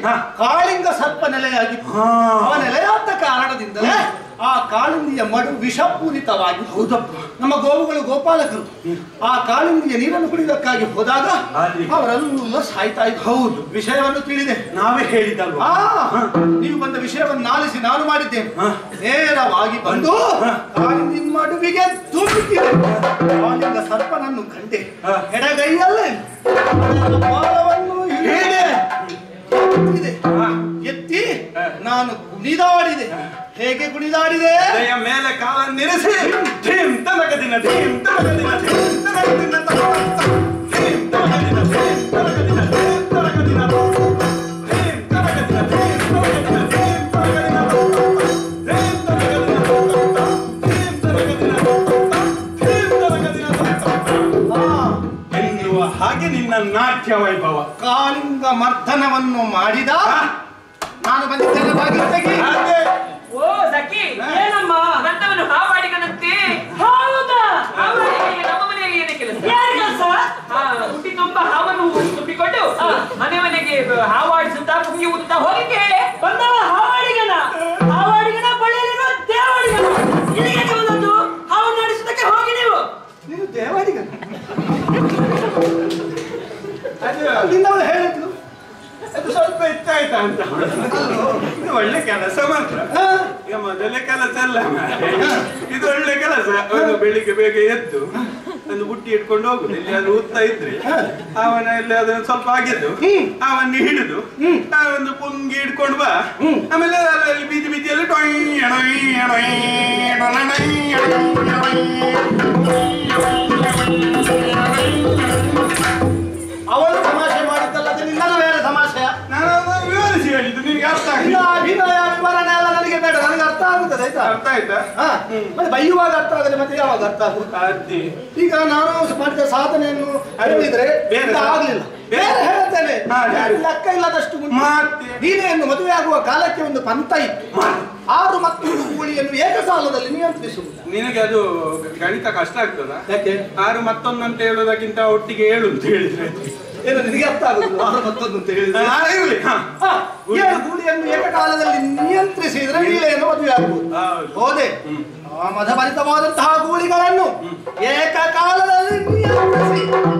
ಆ ಕಾಳಿಂಗ ಸರ್ಪ ನೆಲೆಯಾಗಿತ್ತು ಆ ಅವ ನೆಲೆಯಾದ ಕಾರಣದಿಂದಲೇ ಆ ಕಾಳಿಂದಿಯ ಮಡು ವಿಷಪೂರಿತವಾಗಿ ಹೌದಪ್ಪ. ನಮ್ಮ ಗೋವುಗಳು ಗೋಪಾಲಕರು. ಆ ಕಾಳಿಂದಿಯ ನೀರನ್ನು ಕುಡಿಯುವುದಕ್ಕಾಗಿ ಹೋದಾಗ. ಅವರೆಲ್ಲ ಸಾಯ್ತಾ ಇದ್ರು. ಹೌದು. ವಿಷಯವನ್ನು ತಿಳಿದೆ. ನಾವೇ ಹೇಳಿದಲ್ವಾ ಆ ನೀವು ಬಂದ ವಿಷಯವನ್ನು ಆಲಿಸಿ ನಾನು ಮಾಡಿದ್ದೇನೆ. ನೇರವಾಗಿ ಬಂದು. ಕಾಳಿಂದಿನ ಮಡುವಿಗೆ ಧುಮುಕಿದೆ ಕಾಳಿಂಗ ಸರ್ಪನನ್ನು ಕಂಡೆ. ಎಡಗೈಯಲ್ಲೇ ಬಾಲವನ್ನು ಹಿಡಿದೆ. ಎತ್ತಿದೆ ಎತ್ತಿ. ನಾನು ಕುಣಿದಾಡಿದೆ. ಹೇಗೆ ಕುಣಿದಾಡಿದೆ? ಮೇಲೆ ಕಾಲ ನಿರಿಸಿ. ಧೀಮ್ ತನಕ ದಿನ ಧೀಮ್ ತನಕ ದಿನ ತನಕ ದಿನ ನಿನ್ನ ನಾಟ್ಯ ವೈಭವ. ಕಾಲಿಂಗ ಮರ್ದನವನ್ನು ಮಾಡಿದ ನಾನು ಬಂದಿದ್ದೇನೆ ಬಾಗಿಲಿಗೆ ಹಾಗೆ. ಓ ಸಖಿ ಏನಮ್ಮ? ಹಾವಾಡಿಗನಂತೆ ಹೌದಾ? ನಮ್ಮ ಮನೆಯಲ್ಲಿ ಏನೇ ಕೆಲಸ? ಯಾರ ಕೆಲಸ? ಹಾ, ಹುಟ್ಟಿ ತುಂಬಾ ಹಾವನ್ನು ತುಂಬಿಕೊಂಡು ಮನೆ ಮನೆಗೆ ಹಾವಾಡಿಸುತ್ತಾ ಬಂದವ ಹಾವಾಡಿಗನ. ಹಾವಾಡಿಗನ ಬಳಿಯಲ್ಲಿರುವ ದೇವಾಡಿಗನ ಇಲ್ಲಿಗೆ ಬಂದದ್ದು ಹಾವು ನಡೆಸುವುದಕ್ಕೆ ಹೋಗಿ ನೀವು. ನೀನು ದೇವಾಡಿಗ ಅಲ್ಲಿಂದ ಹೇಳಿದ್ಲು ಅದು ಸ್ವಲ್ಪ ಹೆಚ್ಚಾಯ್ತಾ ಅಂತ ಇದು ಒಳ್ಳೆ ಕೆಲಸ ಮಾತ್ರ ಈಗ ಮೊದಲೇ ಕೆಲಸ ಅಲ್ಲ ಇದು ಒಳ್ಳೆ ಕೆಲಸ ಒಂದು ಬೆಳಿಗ್ಗೆ ಬೇಗ ಎದ್ದು ಒಂದು ಬುಟ್ಟಿ ಇಟ್ಕೊಂಡು ಹೋಗುದು ಎಲ್ಲಿಯಾದ್ರೂ ಉತ್ತಾ ಇದ್ರೆ ಅವನ ಎಲ್ಲಿ ಅದನ್ನು ಸ್ವಲ್ಪ ಆಗಿದ್ದು ಅವನ್ನ ಹಿಡಿದು ಒಂದು ಪುಂಗಿ ಇಟ್ಕೊಂಡು ಬಾ ಆಮೇಲೆ ಅಲ್ಲಿ ಬೀದಿ ಬೀದಿಯಲ್ಲಿ ಟೊಯ್ ಎಣೊನೊಯ್ ಅವಳು ತಮಾಷೆ ಮಾಡಿದ್ದಲ್ಲದೆ ನಿನ್ನದು ಬೇರೆ ತಮಾಷೆ ನಾನು ಅದನ್ನ ವಿವರಿಸಿ ಹೇಳಿದ್ದು ನಿನಗೆ ಅರ್ಥ ನಿನ್ನ ಆಗಿಲ್ಲ ಅಭಿನಯ ವಿವರಣೆ ಎಲ್ಲ ನನಗೆ ಬೇಡ ನನಗೆ ಅರ್ಥ ಆಗುತ್ತೆ ಆಯ್ತಾ? ಅರ್ಥ ಆಯ್ತಾ? ಹಾ ಮತ್ತೆ ಬೈಯುವಾಗ ಅರ್ಥ ಆಗದೆ ಮತ್ತೆ ಯಾವಾಗ ಅರ್ಥ ಆಗುತ್ತೆ ಈಗ ನಾನು ಮಾಡಿದ ಸಾಧನೆಯನ್ನು ಹೇಳಿದ್ರೆ ಬೇರೆ ಆಗಲಿಲ್ಲ. ಬೇರೆ ಹೇಳ್ತೇನೆ. ಲೆಕ್ಕ ಇಲ್ಲದಷ್ಟು ಮತ್ತೆ? ನೀನೇನು ಮದುವೆ ಆಗುವ ಕಾಲಕ್ಕೆ ಒಂದು ಪಂಥ ಇತ್ತು. ಆರು ಮತ್ತು ಕೂಳಿಯನ್ನು ಏಕಕಾಲದಲ್ಲಿ ನಿಯಂತ್ರಿಸುವುದು. ನಿನಗೆ ಅದು ಗಣಿತ ಕಷ್ಟ ಆಗ್ತದ? ಯಾಕೆ? ಆರು ಮತ್ತೊಂದು ಅಂತ ಹೇಳೋದಕ್ಕಿಂತ ಒಟ್ಟಿಗೆ ಏಳು ಅಂತ ಹೇಳಿದ್ರೆ ಏನು ನಿನಗೆ ಅರ್ಥ ಆಗುತ್ತೆ ಆರು ಮತ್ತೊಂದು ಅಂತ ಹೇಳಿದ್ರೆ? ಇರ್ಲಿ. ಏಳು ಕಾಲದಲ್ಲಿ ಏಕಕಾಲದಲ್ಲಿ ನಿಯಂತ್ರಿಸಿದ್ರೆ ನೀಳೆಯನ್ನು ಮದುವೆ ಆಗ್ಬೋದು? ಹೌದು. ಹೋದೆ ಗೋಳಿಗಳನ್ನು ಮದಭರಿತವಾದಂತಹ ಗೂಳಿಗಳನ್ನು ಏಕಕಾಲದಲ್ಲಿ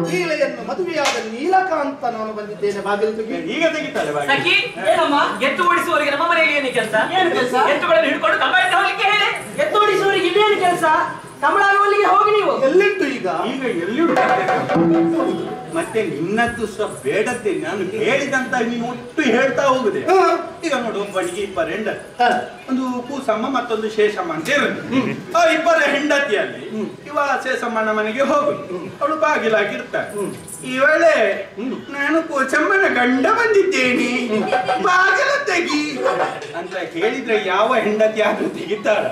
ನೀಲೆಯನ್ನು ಮದುವೆಯಾದ ನೀಲಕಾಂತ ನಾನು ಬಂದಿದ್ದೇನೆ ಬಾಗಿಲು ತೆಗಿ. ಈಗ ತೆಗಿತಾರೆ ಬಾಯಿ. ಸಖಿ ಏನಮ್ಮ ಎತ್ತು ಓಡಿಸುವವರಿಗೆ ನಮ್ಮ ಮನೆಯಲ್ಲಿ ಏನು ಕೆಲಸ? ಏನು ಕೆಲಸ? ಎತ್ತುಗಳನ್ನು ಹಿಡ್ಕೊಂಡು ಹೋಗ್ಲಿಕ್ಕೆ ಹೇಳಿ. ಎತ್ತೋಡಿಸುವವರಿಗೆ ಇಲ್ಲೇನು ಕೆಲಸ? ಕಮಲಾಗುವಲ್ಲಿಗೆ ಹೋಗಿ ನೀವು. ಎಲ್ಲಿಟ್ಟು ಈಗ? ಈಗ ಎಲ್ಲಿ? ಮತ್ತೆ ನಿನ್ನದ್ದು ಸಹ ಬೇಡದ್ದೆ. ನಾನು ಹೇಳಿದಂತ ನೀನು ಒಟ್ಟು ಹೇಳ್ತಾ ಹೋಗುದೆ. ಈಗ ನೋಡು ಒಬ್ಬನಿಗೆ ಇಬ್ಬರ ಹೆಂಡ. ಒಂದು ಕೂಸಮ್ಮ ಮತ್ತೊಂದು ಶೇಷಮ್ಮ ಅಂತ ಇರುತ್ತೆ. ಆ ಇಬ್ಬರ ಹೆಂಡತಿಯಲ್ಲಿ ಇವ ಶೇಷಮ್ಮನ ಮನೆಗೆ ಹೋಗು. ಅವಳು ಬಾಗಿಲಾಗಿರ್ತಾಳೆ. ಈ ವೇಳೆ ನಾನು ಕೂಸಮ್ಮನ ಗಂಡ ಬಂದಿದ್ದೇನೆ. ಬಾಗಿಲು ತೆಗಿ. ಅಂತ ಹೇಳಿದ್ರೆ ಯಾವ ಹೆಂಡತಿ ಆದ್ರೂ ತೆಗಿತಾರ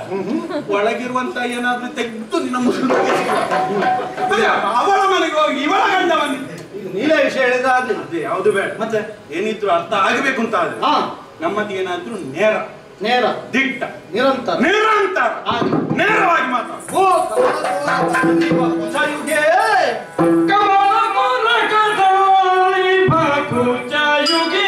ಒಳಗಿರುವಂತ ಏನಾದ್ರೂ ತೆಗೆದು ನಿನ್ನ ಮುಸುಳಿಗೆ ಅದೇ, ಅವಳ ಮನೆಗೆ ಹೋಗಿ ಇವಳ ಗಂಡ ಬಂದಿದ್ದೆ ನೀಲ ವಿಷಯ ಹೇಳಿದ್ರೆ ಆಗ್ಲಿಲ್ಲ ಅದೇ ಯಾವುದು ಬೇಡ. ಮತ್ತೆ? ಏನಿದ್ರು ಅರ್ಥ ಆಗಬೇಕು ಅಂತ ಆದ್ರೆ ಹಾ. ನಮ್ಮದು ಏನಾದ್ರು ನೇರ. ನೇರ. ದಿಟ್ಟ. ನಿರಂತರ. ನಿರಂತರ. ನೇರವಾಗಿ ಕಮಲಕೋರ ನೀವು ಕುಚಯುಗೆ. ಓ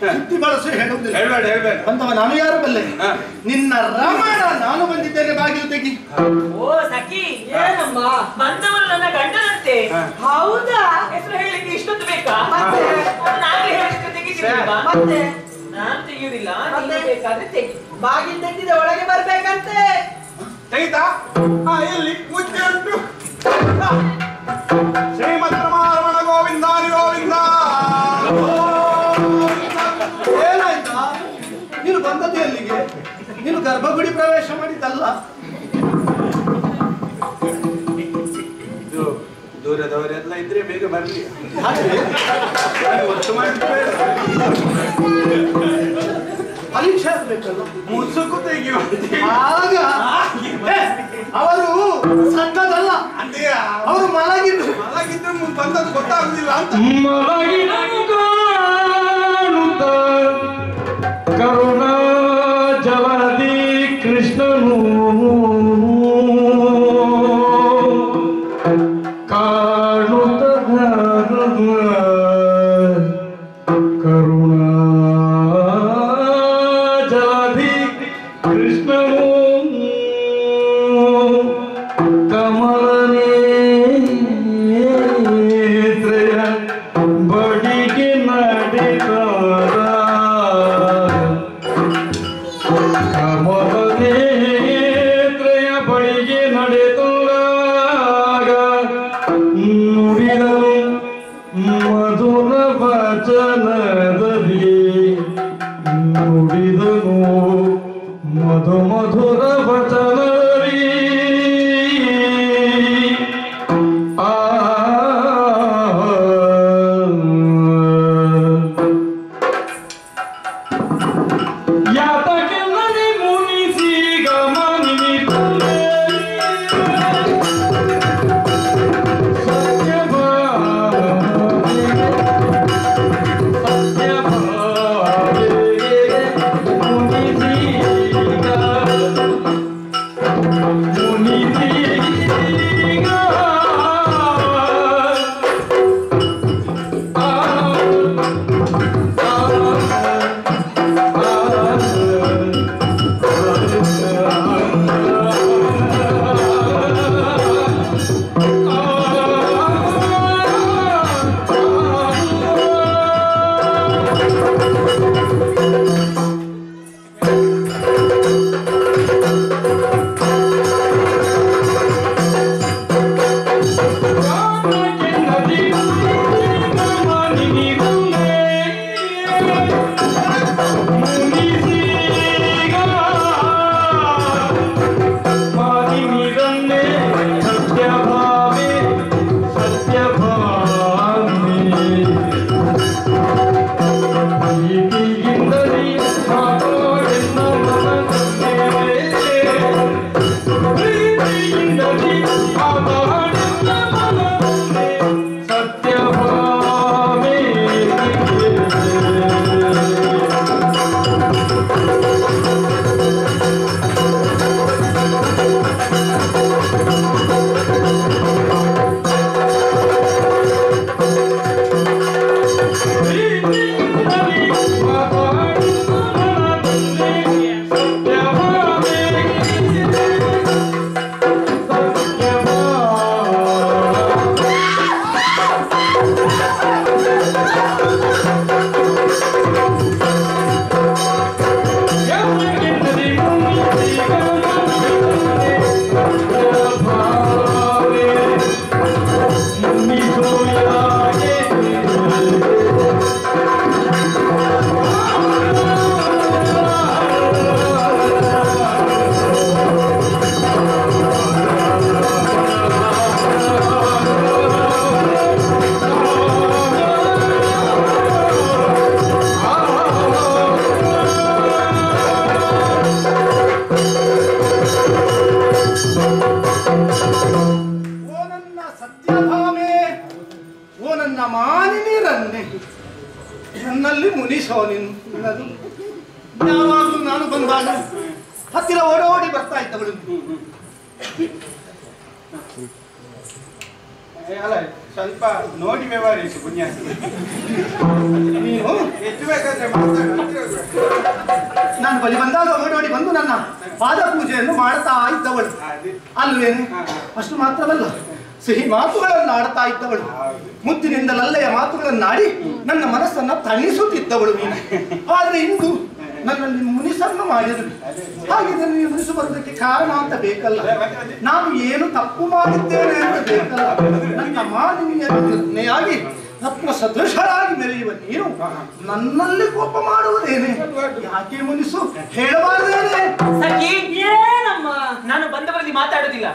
ಸುದ್ದಿ ಬಳಸಿ ಹೇಳುವುದಿಲ್ಲ ಹೇಳ್ಬೇಡ ಹೇಳ್ಬೇಡ. ಬಂದವ ನಾನು ಯಾರು ಬಲ್ಲೆ. ನಿನ್ನ ರಮಣ ನಾನು ಬಂದಿದ್ದೇನೆ ಬಾಗಿಲು ತೆಗಿ. ಓ ಸಖಿ ಏನಮ್ಮ? ಬಂದವರು ನನ್ನ ಗಂಡನಂತೆ. ಹೌದಾ? ಹೆಸರು ಹೇಳಿಕ್ಕೆ ಇಷ್ಟೊತ್ತು ಬೇಕಾ? ಮತ್ತೆ? ನಾನೇ ಹೇಳಿದ್ರೆ ತೆಗಿತೀರಾ ಮತ್ತೆ? ನಾನ್ ತೆಗಿಯುವುದಿಲ್ಲ? ನೀನು ಬೇಕಾದ್ರೆ ತೆಗಿ. ಬಾಗಿಲು ತೆಗೆದ ಒಳಗೆ ಬರ್ಬೇಕಂತೆ. ತೆಗಿತಾ? ಹಾ ಎಲ್ಲಿ ಮುಚ್ಚೆ. ಗರ್ಭಗುಡಿ ಪ್ರವೇಶ ಮಾಡಿದ್ದಲ್ಲ. ಇದು ದೂರದವರೆಲ್ಲ ಇದ್ರೆ ಬೇಗ ಬರಲಿ. ಹಾಗೆ. ಒತ್ತು ಮಾಡಿದ್ರೆ ಪರೀಕ್ಷೆ ಆಗ್ಬೇಕಲ್ಲ. ಮುಸುಕು ತೆಗಿಯುವ ಆಗ ಅವರು ಸಣ್ಣದಲ್ಲ. ಅದೇ ಅವರು ಮಲಗಿದ್ರು. ಮಲಗಿದ್ದು ಬಂದದ್ದು ಗೊತ್ತಾಗುದಿಲ್ಲ ಅಂತ. ಕರುಣಾ ಕಾರಣ ಅಂತ ಬೇಕಲ್ಲ. ನಾನು ಏನು ತಪ್ಪು ಮಾಡಿದ್ದೇನೆ ಅಂತ ಬೇಕಲ್ಲ. ನನ್ನ ಮಾನವೀಯ ನಿರ್ಣಯಾಗಿ ತತ್ವ ಸದೃಶರಾಗಿ ಮೆರೆಯುವ ನೀನು ನನ್ನಲ್ಲಿ ಕೋಪ ಮಾಡುವುದೇನೆ? ಯಾಕೆ ಮುನಿಸು? ಹೇಳಬಾರದೇನೆ? ನಾನು ಬಂದವರಲ್ಲಿ ಮಾತಾಡುದಿಲ್ಲ.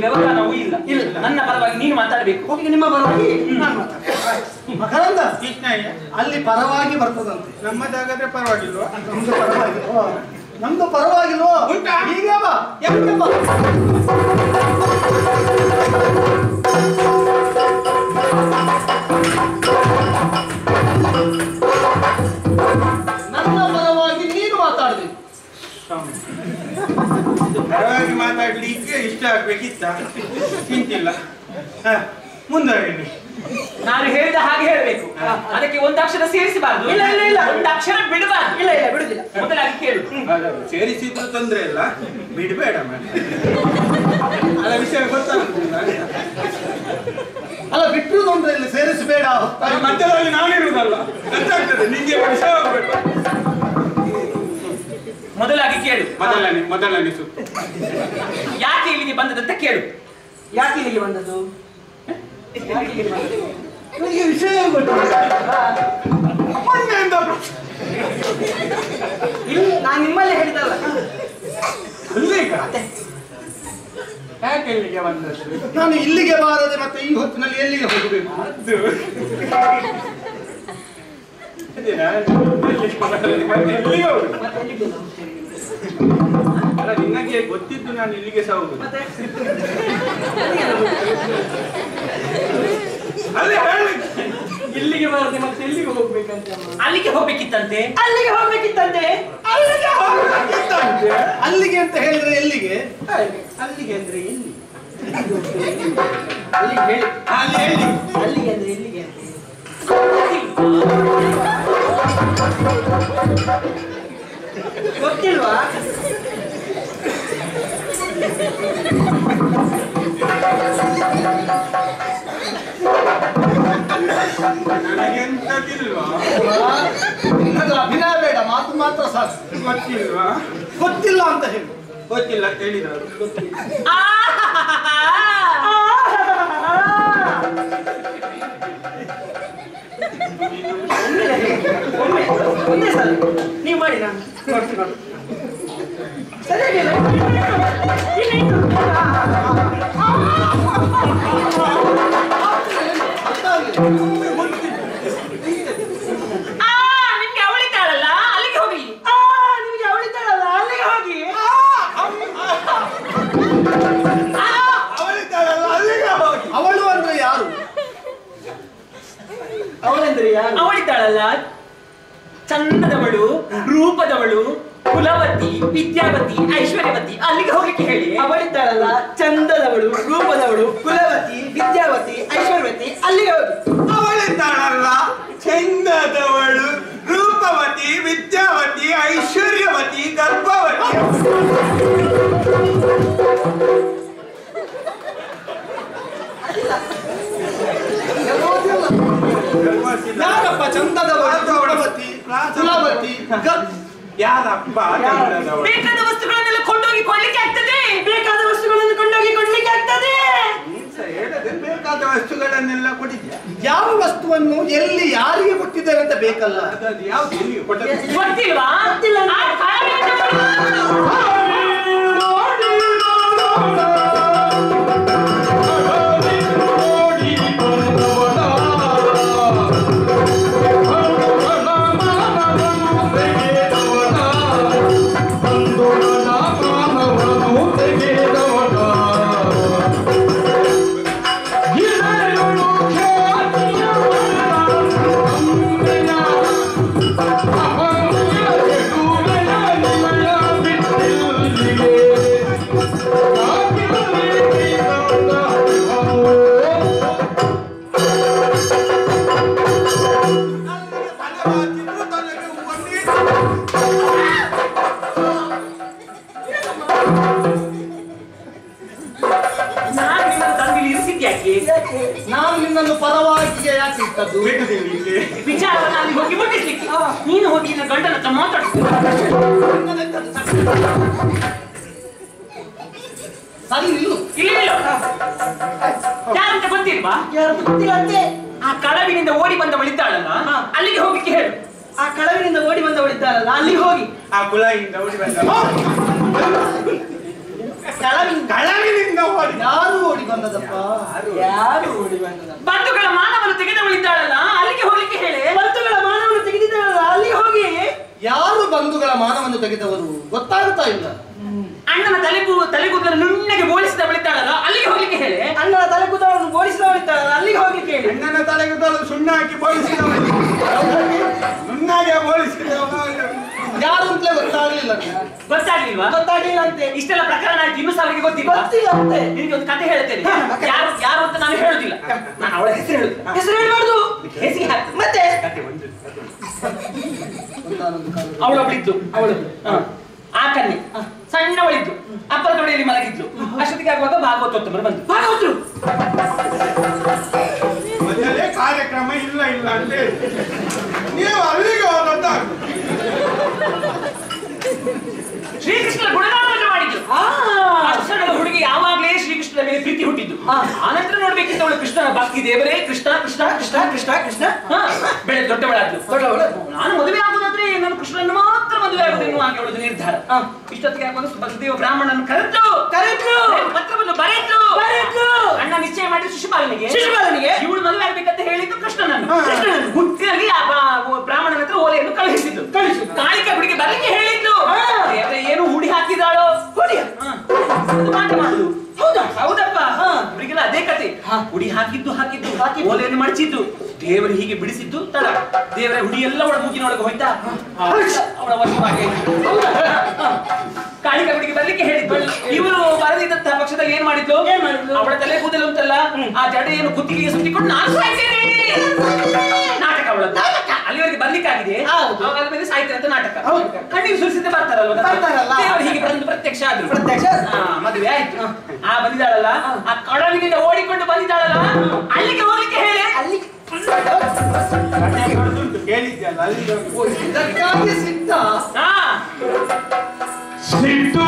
ವ್ಯವಹಾರವೂ ಇಲ್ಲ. ಇಲ್ಲ. ನನ್ನ ಪರವಾಗಿ ನೀನು ಮಾತಾಡಬೇಕು. ಹೋಗಿ ನಿಮ್ಮ ಪರವಾಗಿ ನಾನು ಮಕರಂದ? ಕೃಷ್ಣಯ್ಯ ಅಲ್ಲಿ ಪರವಾಗಿ ಬರ್ತದಂತೆ. ನಮ್ಮದಾಗಾದ್ರೆ ಪರವಾಗಿಲ್ವಾ? ನಮ್ದು ಪರವಾಗಿಲ್ವಾ? ನಮ್ದು ಪರವಾಗಿಲ್ವಾ? ಹೀಗೆ ಬಾ. ಸೇರಿಸಿದ್ರು ತೊಂದರೆ ಇಲ್ಲ. ಬಿಡ್ಬೇಡ ಅಲ್ಲ ವಿಷಯ ಗೊತ್ತಾಗುದಿಲ್ಲ. ಅಲ್ಲ ಬಿಟ್ಟರು ತೊಂದರೆ ಇಲ್ಲ ಸೇರಿಸಬೇಡ. ಅಲ್ಲ, ಮಧ್ಯದಲ್ಲಿ ನಾನಿರುವುದಲ್ಲ ಗೊತ್ತಾಗ್ತದೆ ನಿಂಗೆ ವಿಷಯ ಆಗಬೇಕು. ಮೊದಲಾಗಿ ಕೇಳು. ಮೊದಲನೇ ಮೊದಲನೇ ಸುತ್ತು. ಯಾಕೆ ಇಲ್ಲಿಗೆ ಬಂದದಂತ ಕೇಳು. ಯಾಕೆ ಇಲ್ಲಿಗೆ ಬಂದದ್ದು ಯಾಕೆ ಇಲ್ಲಿಗೆ ಬಂದದ್ದು ನನಗೆ ವಿಷಯ ಗೊತ್ತಿಲ್ಲ ಮೊನ್ನೆಯಿಂದ ಇಲ್ಲ ನಾನು ನಿಮ್ಮಲ್ಲೇ ಹೇಳಿದಲ್ಲ ಅಲ್ಲೀಗ ಯಾಕೆ ಇಲ್ಲಿಗೆ ಬಂದದ್ದು ನಾನು ಇಲ್ಲಿಗೆ ಬಾರದೆ ಮತ್ತೆ ಈ ಹೊತ್ತಿನಲ್ಲಿ ಎಲ್ಲಿಗೆ ಹೋಗಬೇಕು ಅದು ಅದೇ ನಾನು ಎಲ್ಲಿಗೆ ಬಂದದ್ದು? ಮತ್ತೆ ಎಲ್ಲಿಗೆ ಹೋಗುದು? ಮತ್ತೆ ಎಲ್ಲಿಗೆ ಹೋಗ್ತೀರಿ? ಅಲ್ಲ ನಿನಗೆ ಗೊತ್ತಿದ್ದು ನಾನು ಇಲ್ಲಿಗೆ ಸಹ ಹೋಗುದು ಮತ್ತೆ ಅಲ್ಲೇ ಹೇಳಿ ಇಲ್ಲಿಗೆ ಬರದೆ ಮತ್ತೆ ಎಲ್ಲಿಗೆ ಹೋಗ್ಬೇಕಂತ ಅಮ್ಮ? ಅಲ್ಲಿಗೆ ಅಲ್ಲಿಗೆ ಹೋಗ್ಬೇಕಿತ್ತಂತೆ ಅಲ್ಲಿಗೆ ಹೋಗ್ಬೇಕಿತ್ತಂತೆ. ಅಲ್ಲಿಗೆ ಅಂತ ಹೇಳಿದ್ರೆ ಎಲ್ಲಿಗೆ? ಅಲ್ಲಿಗೆ ಅಂದ್ರೆ ಎಲ್ಲಿ? ಅಲ್ಲಿಗೆ ಹೇಳಿ. ಅಲ್ಲಿ ಎಲ್ಲಿ ಗೊತ್ತಿಲ್ವಾ? ಗೊತ್ತಿಲ್ಲ ಅಂತ ಹೇಳಿ. ಗೊತ್ತಿಲ್ಲ ಸರ್ ಸಲ. ನೀವು ಮಾಡಿ ನಾನು. ಬೇಕಲ್ಲ? ಕೊಟ್ಟದ್ದು ಗೊತ್ತಿಲ್ವಾ ವಿಚಾರವನ್ನು ಅಲ್ಲಿ ಹೋಗಿ ಮುಟ್ಟಿಸ್ಲಿಕ್ಕೆ. ನೀನು ಹೋಗಿ ನಿನ್ನ ಗಂಡನ ಹತ್ರ ಮಾತಾಡ್ತೀನಿ ಸರಿ ನಿಲ್ಲು. ಇಲ್ಲಿ ನಿಲ್ಲು. ಯಾರಂತ ಗೊತ್ತಿಲ್ವಾ? ಯಾರು ಗೊತ್ತಿಲ್ಲ ಅಂತೆ. ಆ ಕಳವಿನಿಂದ ಓಡಿ ಬಂದವಳಿದ್ದಾಳಲ್ಲ ಅಲ್ಲಿಗೆ ಹೋಗ್ಲಿಕ್ಕೆ ಹೇಳು. ಆ ಕಳವಿನಿಂದ ಓಡಿ ಬಂದವಳಿದ್ದಾಳಲ್ಲ ಅಲ್ಲಿಗೆ ಹೋಗಿ. ಆ ಕುಲಾಯಿಯಿಂದ ಓಡಿ ಬಂದ ಕಳವಿನ ಕಳವಿನಿಂದ ಓಡಿ ಯಾರು ಓಡಿ ಬಂದದಪ್ಪ ಯಾರು ಓಡಿ ಬಂದದ ಬಂಧುಗಳ ಮಾನವನ್ನು ತೆಗೆದವಳಿದ್ದಾಳಲ್ಲ ಅಲ್ಲಿಗೆ ಹೋಗ್ಲಿಕ್ಕೆ ಹೇಳಿ. ಬಂಧುಗಳ ಮಾನವನ್ನು ತೆಗೆದಿದ್ದಾಳಲ್ಲ? ಅಲ್ಲಿಗೆ ಹೋಗಿ. ಯಾರು ಬಂಧುಗಳ ಮಾನವನ್ನು ತೆಗೆದವರು? ಗೊತ್ತಾಗುತ್ತಾ ಇಲ್ಲ. ಅಣ್ಣನ ತಲೆಗೂ ತಲೆಗೂದಲನ್ನು ನುಣ್ಣಗೆ ಬೋಳಿಸಿದವಳಿದ್ದಾಳಲ್ಲ ಅಲ್ಲಿಗೆ ಹೋಗ್ಲಿಕ್ಕೆ ಹೇಳಿ. ಅಣ್ಣನ ತಲೆ ಬೋಳಿಸಿದ ಬೋಡಿಸಿದವಳಿದ್ದಾರಲ್ಲ ಅಲ್ಲಿಗೆ ಹೋಗ್ಲಿಕ್ಕೆ ಹೇಳಿ. ಅಣ್ಣನ ತಲೆಗೂದಲು ತಲೆ ಸುಣ್ಣ ಹಾಕಿ ಬೋಳಿಸಿದ ಸುಣ್ಣಗೆ ಬೋಳಿಸಿದವ ಯಾರು ಅಂತಲೇ ಗೊತ್ತಾಗ್ಲಿಲ್ಲ ಗೊತ್ತಾಗ್ಲಿಲ್ವಾ? ಗೊತ್ತಾಗ್ಲಿಲ್ಲ ಅಂತೆ. ಇಷ್ಟೆಲ್ಲ ಪ್ರಕರಣ ಆಯ್ತು ಇನ್ನೂ ಸಹ ಅವರಿಗೆ ಗೊತ್ತಿಲ್ಲ ಗೊತ್ತಿಲ್ಲ ಅಂತೆ. ನಿನಗೆ ಒಂದು ಕತೆ ಹೇಳ್ತೇನೆ. ಯಾರು ಯಾರು ಅಂತ ನಾನು ಹೇಳುದಿಲ್ಲ. ನಾನು ಅವಳ ಹೆಸರು ಹೇಳುದು ಹೆಸರು ಹೇಳ್ಬಾರ್ದು. ಹಾಕ್ತು ಮತ್ತೆ? ಅವಳೊಬ್ಳಿದ್ದು ಅವಳು. ಆ ಕನ್ನೆ ಸಣ್ಣವಳಿದ್ದು. ಅಪ್ಪರ ತೊಡೆಯಲ್ಲಿ ಮಲಗಿದ್ಲು. ಅಷ್ಟೊತ್ತಿಗೆ ಆಗುವಾಗ ಭಾಗವತೋತ್ತಮರು ಬಂದು ಭಾಗವತರು. ಮೊದಲೇ ಕಾರ್ಯಕ್ರಮ ಇಲ್ಲ ಇಲ್ಲ ಅಂತ ಹೇಳಿ. ನೀವು ಅಲ್ಲಿಗೆ ಹೋದಂತ ಶ್ರೀಕೃಷ್ಣನ ಗುಣಗಾನವನ್ನು ಮಾಡಿದ್ರು ಅಕ್ಷರದ ಹುಡುಗಿ ಯಾವಾಗಲೇ ಶ್ರೀಕೃಷ್ಣನ ಮೇಲೆ ಪ್ರೀತಿ ಹುಟ್ಟಿದ್ದು. ಆನಂತರ ನೋಡ್ಬೇಕಿತ್ತು ಅವಳು ಕೃಷ್ಣನ ಭಕ್ತಿ ದೇವರೇ ಕೃಷ್ಣ ಕೃಷ್ಣ ಕೃಷ್ಣ ಕೃಷ್ಣ ಕೃಷ್ಣ. ಹಾ, ಬೆಳೆ ದೊಡ್ಡವಳಾದ್ಲು. ದೊಡ್ಡವಳು. ನಾನು ಮದುವೆ ಆಗುದಾದ್ರೆ ನಾನು ಕೃಷ್ಣನ ಮಾತ್ರ ಮದುವೆ ಆಗುದೇನು ಹಾಗೆ ಅವಳದು ನಿರ್ಧಾರ. ಇಷ್ಟೊತ್ತಿಗೆ ಆಗುವಾಗ ಬಸದೇವ ಬ್ರಾಹ್ಮಣನ ಕರೆದು ಕರೆದು ಪತ್ರವನ್ನು ಬರೆದು ಬರೆದು ಅಣ್ಣ ನಿಶ್ಚಯ ಮಾಡಿ ಶಿಶುಪಾಲನಿಗೆ. ಶಿಶುಪಾಲನಿಗೆ? ಇವಳು ಮದುವೆ ಆಗ್ಬೇಕಂತ ಹೇಳಿದ್ದು ಕೃಷ್ಣನನ್ನು. ಬುದ್ಧಿಯಲ್ಲಿ ಬ್ರಾಹ್ಮಣನ ಹತ್ರ ಓಲೆಯನ್ನು ಕಳುಹಿಸಿದ್ದು. ಕಳಿಸು. ಕಾಳಿಕ ಹುಡುಗಿ ಬರಲಿಕ್ಕೆ ಹೇಳಿದ್ದು. ಏನು ಹುಡಿ ಹಾಕಿದಾಳೋ? ಹುಡಿ. ಹೌದಾ? ಹೌದಪ್ಪ. ಹಾ. ಇವರಿಗೆಲ್ಲ ಅದೇ ಕತೆ. ಹುಡಿ ಹಾಕಿದ್ದು ಹಾಕಿದ್ದು. ಹಾಕಿ ಓಲೆಯನ್ನು ಮಡಚಿದ್ದು. ದೇವರು ಹೀಗೆ ಬಿಡಿಸಿದ್ದು ತಡ. ದೇವರ ಹುಡಿ ಎಲ್ಲ ಒಳ ಮೂಗಿನೊಳಗೆ ಹೋಯ್ತಾ? ಅವಳ ವಶವಾಗಿ. ಕಾಳಿಕ ಹುಡುಗಿ ಬರ್ಲಿಕ್ಕೆ ಹೇಳಿದ್ದು. ಇವರು ಬರದಿದ್ದಂತಹ ಪಕ್ಷದಲ್ಲಿ ಏನ್ ಮಾಡಿದ್ದು? ಏನ್? ಅವಳ ತಲೆ ಕೂದಲು ಅಂತಲ್ಲ ಆ ಜಡೆಯನ್ನು ಕುತ್ತಿಗೆಗೆ ಸುತ್ತಿಕೊಂಡು ನಾನು ಸಾಯ್ತೇನೆ. ಅವಳದ್ದು. ಅಲ್ಲಿವರೆಗೆ ಬರ್ಲಿಕ್ಕಾಗಿದೆ. ಹೌದು. ಅವಾಗ ಮೇಲೆ ಸಾಹಿತ್ಯ ಅಂತ ನಾಟಕ. ಹೌದು. ಕಣ್ಣಿಗೆ ಸುರಿಸಿದ್ದೆ ಬರ್ತಾರಲ್ವ ಬರ್ತಾರಲ್ಲ. ಹೀಗೆ ಬಂದು ಪ್ರತ್ಯಕ್ಷ ಆದ್ರು. ಪ್ರತ್ಯಕ್ಷ. ಮದುವೆ ಆಯ್ತು. ಆ ಬಂದಿದ್ದಾಳಲ್ಲ? ಆ ಕಡಲಿನಿಂದ ಓಡಿಕೊಂಡು ಬಂದಿದ್ದಾಳಲ್ಲ? ಅಲ್ಲಿಗೆ ಹೋಗ್ಲಿಕ್ಕೆ ಹೇಳಿ. ಅಲ್ಲಿ ಸಿಟ್ಟು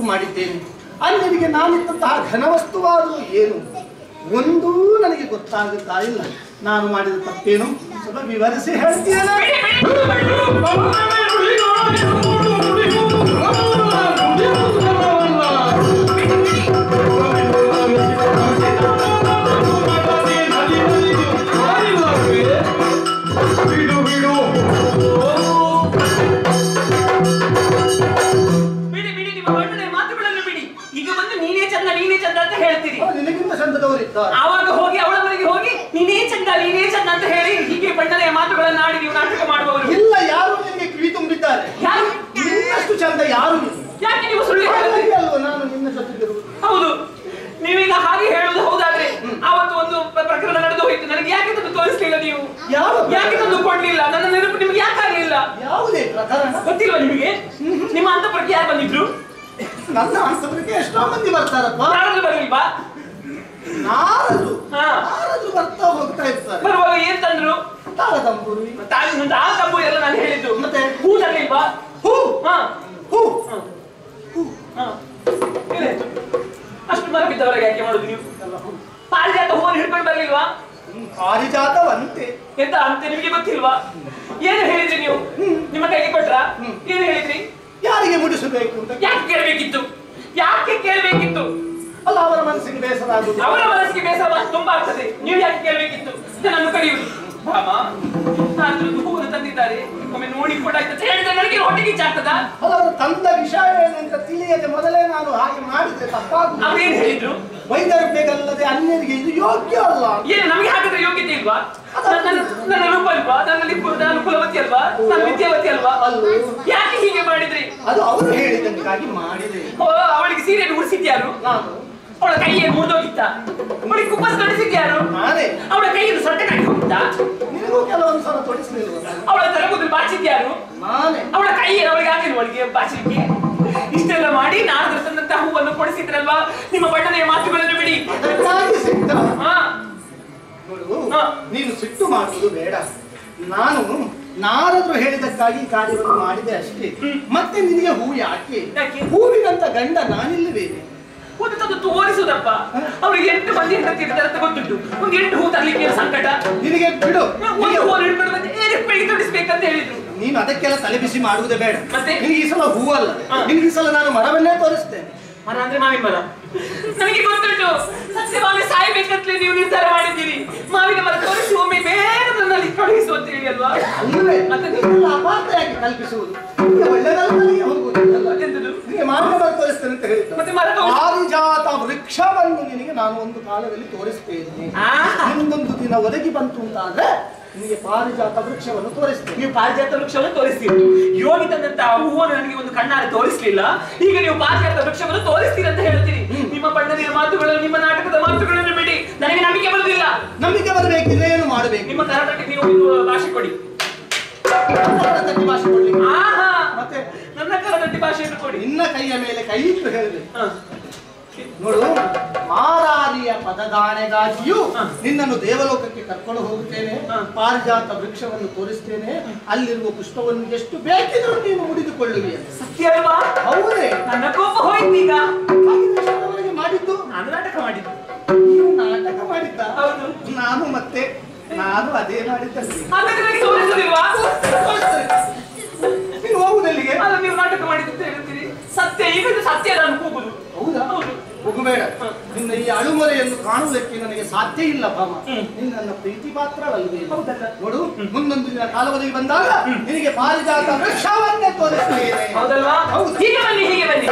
ತಪ್ಪು ಮಾಡಿದ್ದೇನೆ. ಅಲ್ಲಿಗೆ ನಾನಿದ್ದಂತಹ ಘನವಸ್ತುವಾದರೂ ಏನು? ಒಂದೂ ನನಗೆ ಗೊತ್ತಾಗುತ್ತಾ ಇಲ್ಲ. ನಾನು ಮಾಡಿದ ತಪ್ಪೇನು? ಸ್ವಲ್ಪ ವಿವರಿಸಿ ಹೇಳ್ತೀಯಲ್ಲ ಇದು ಯೋಗ್ಯ ಅಲ್ಲ? ಏನು ನಮಗೆ ಹಾಕಿದ್ರೆ ಯೋಗ್ಯತೆ ಇಲ್ವಾ? ನನ್ನ- ರೂಪ ಅಲ್ವಾ ನನ್ನಲ್ಲಿ ನಾನು ಕುಲವತಿ ಅಲ್ವಾ? ನಾನು ವಿದ್ಯಾವತಿ ಅಲ್ವಾ? ಯಾಕೆ ಹೀಗೆ ಮಾಡಿದ್ರಿ? ಅದು ಅವರು ಹೇಳಿದ್ದಕ್ಕಾಗಿ ಮಾಡಿದೆ. ಓ ಅವಳಿಗೆ ಸೀರೆ ಉಡಿಸಿದ್ಯಾರು? ನಾನು. ಅವಳ ಕೈಯನ್ನು ಮುರಿದೋಗಿತ್ತ? ಅವಳಿಗೆ ಕುಪ್ಪಸ್ ತೊಡಿಸಿದ್ಯಾರು? ಅವಳ ಕೈಯನ್ನು ಸೊಟ್ಟೆ ಕಟ್ಟಿ ಹೋಗಿತ್ತ? ಕೆಲವೊಂದು ಸಲ ತೊಡಿಸಲಿಲ್ವ ಹೇಳಿದಕ್ಕಾಗಿ ಕಾರ್ಯವನ್ನು ಮಾಡಿದೆ ಅಷ್ಟೇ. ಮತ್ತೆ ನಿನಗೆ ಹೂ ಯಾಕೆ? ಹೂವಿನಂತ ಗಂಡ ನಾನಿಲ್ಲವೇನೆ ಒಂದು ತಂದು ತೋರಿಸುದಪ್ಪ ಅವ್ರಿಗೆ ಎಂಟು ಮಂದಿ ಇರ್ತಾರೆ ಅಂತ ಗೊತ್ತುಂಟು. ಒಂದು ಎಂಟು ಹೂ ತರ್ಲಿಕ್ಕೆ ಸಂಕಟ? ನಿನಗೆ ಬಿಡು. ಒಂದು ಹೂ ಹಿಡ್ಕೊಂಡು ಬಂದು ಏನಕ್ಕೆ ಬೆಳಿಗ್ಗೆ ತೊಡಿಸ್ಬೇಕಂತ ಹೇಳಿದ್ರು. ನೀನು ಅದಕ್ಕೆಲ್ಲ ತಲೆ ಬಿಸಿ ಮಾಡುವುದೇ ಬೇಡ. ಮತ್ತೆ? ನಿನಗೆ ಈ ಸಲ ಹೂ ಅಲ್ಲ. ನಿನಗೆ ಈ ಸಲ ನಾನು ಮರವನ್ನೇ ತೋರಿಸ್ತೇನೆ. ಮರ ಅಂದ್ರೆ ಮಾವಿನ ಮರ. ನನಗೆ ಗೊತ್ತುಂಟು. ಸಸ್ಯವಾಗಿ ಸಾಯ್ಬೇಕಂತಲೇ ನೀವು ನಿರ್ಧಾರ ಮಾಡಿದ್ದೀರಿ ಮಾವಿನ ಮರ ತೋರಿಸಿ ಒಮ್ಮೆ ಬೇಗ ನನ್ನಲ್ಲಿ ಅಂತ ಅಲ್ವಾ? ಅಲ್ಲವೇ ಮತ್ತೆ ಕಲ್ಪಿಸುವುದು. ನಿನಗೆ ಒಳ್ಳೆದಲ್ಲವೇ ಮರ ತೋರಿಸ್ತೇನೆ ಅಂತ ಹೇಳಿದ್ದು. ಮತ್ತೆ ಮರ. ಪಾರಿಜಾತ ವೃಕ್ಷವನ್ನು ನಿನಗೆ ನಾನು ಒಂದು ಕಾಲದಲ್ಲಿ ತೋರಿಸ್ತೇನೆ. ಆ, ಮುಂದೊಂದು ದಿನ ಒದಗಿ ಬಂತು ಅಂತಾದ್ರೆ ನಿಮಗೆ ಪಾರಿಜಾತ ವೃಕ್ಷವನ್ನು ತೋರಿಸ್ತೇನೆ. ನೀವು ಪಾರಿಜಾತ ವೃಕ್ಷವನ್ನು ತೋರಿಸ್ತೀರಿ. ಯೋಗಿ ತಂದಂತಹ ಹೂವನ್ನು ನನಗೆ ಒಂದು ಕಣ್ಣಾರೆ ತೋರಿಸ್ಲಿಲ್ಲ. ಈಗ ನೀವು ಪಾರಿಜಾತ ವೃಕ್ಷವನ್ನು ತೋರಿಸ್ತೀರಿ ಅಂತ ಹೇಳ್ತೀರಿ ನಿಮ್ಮ ಬಣ್ಣದ ಮಾತುಗಳನ್ನು ನಿಮ್ಮ ನಾಟಕದ ಮಾತುಗಳನ್ನು ಬಿಡಿ. ನನಗೆ ನಂಬಿಕೆ ಬರುವುದಿಲ್ಲ ನಂಬಿಕೆ ಬರಬೇಕಿದ್ರೆ ಏನು ಮಾಡಬೇಕು? ನಿಮ್ಮ ಕರ್ನಾಟಕ ಭಾಷೆ ಕೊಡ್ಲಿಕ್ಕೆ ಆಹಾ. ಮತ್ತೆ ನನ್ನ ಕನ್ನಡ ಭಾಷೆಯನ್ನು ಕೊಡಿ. ನಿನ್ನ ಕೈಯ ಮೇಲೆ ಕೈ ಇಟ್ಟು ಹೇಳಿದೆ. ನೋಡು ಮಾರಾರಿಯ ಪದದಾಣೆಗಾಗಿಯೂ. ನಿನ್ನನ್ನು ದೇವಲೋಕಕ್ಕೆ ಕರ್ಕೊಂಡು ಹೋಗುತ್ತೇನೆ. ಪಾರಿಜಾತ ವೃಕ್ಷವನ್ನು ತೋರಿಸ್ತೇನೆ ಅಲ್ಲಿರುವ ಪುಷ್ಪವನ್ನು ಎಷ್ಟು ಬೇಕಿದ್ರೂ ನೀನು ಮುಡಿದುಕೊಳ್ಳುವಿ. ಸತ್ಯ ಅಲ್ವಾ? ಹೌದೇ. ನನ್ನ ಕೋಪ ಹೋಯ್ತು ಈಗ ಹಾಗಿದ್ರೆ ಎಷ್ಟರವರೆಗೆ ಮಾಡಿದ್ದು? ನಾನು ನಾಟಕ ಮಾಡಿದ್ದು. ನೀವು ನಾಟಕ ಮಾಡಿದ್ದ? ಹೌದು. ನಾನು ಮತ್ತೆ ನಾನು ಅದೇ ಮಾಡಿದ್ದಲ್ಲಿ ನೀನು ಹೋಗುದಲ್ಲಿಗೆ ಅಲ್ಲ ನೀವು ನಾಟಕ ಮಾಡಿದ್ದು ಅಂತ ಹೇಳ್ತೀರಿ. ಸತ್ಯ ಈಗ ಸತ್ಯ ನಾನು ಕೂಗುದು. ಹೌದಾ? ಹೌದು. ಹೋಗಬೇಡ. ನಿನ್ನ ಈ ಅಳುಮರೆಯನ್ನು ಕಾಣುವುದಕ್ಕೆ ನನಗೆ ಸಾಧ್ಯ ಇಲ್ಲ ಭಾಮ. ನೀನು ನನ್ನ ಪ್ರೀತಿ ಪಾತ್ರವಲ್ಲದೆ? ನೋಡು ಮುಂದೊಂದು ದಿನ ಕಾಲವಧಿಗೆ ಬಂದಾಗ ನಿನಗೆ ಪಾರಿಜಾತ ವೃಕ್ಷವನ್ನೇ ತೋರಿಸ್ತೇನೆ. ಹೌದಲ್ವಾ? ಹೌದು. ಹೀಗೆ ಬನ್ನಿ ಹೀಗೆ ಬನ್ನಿ.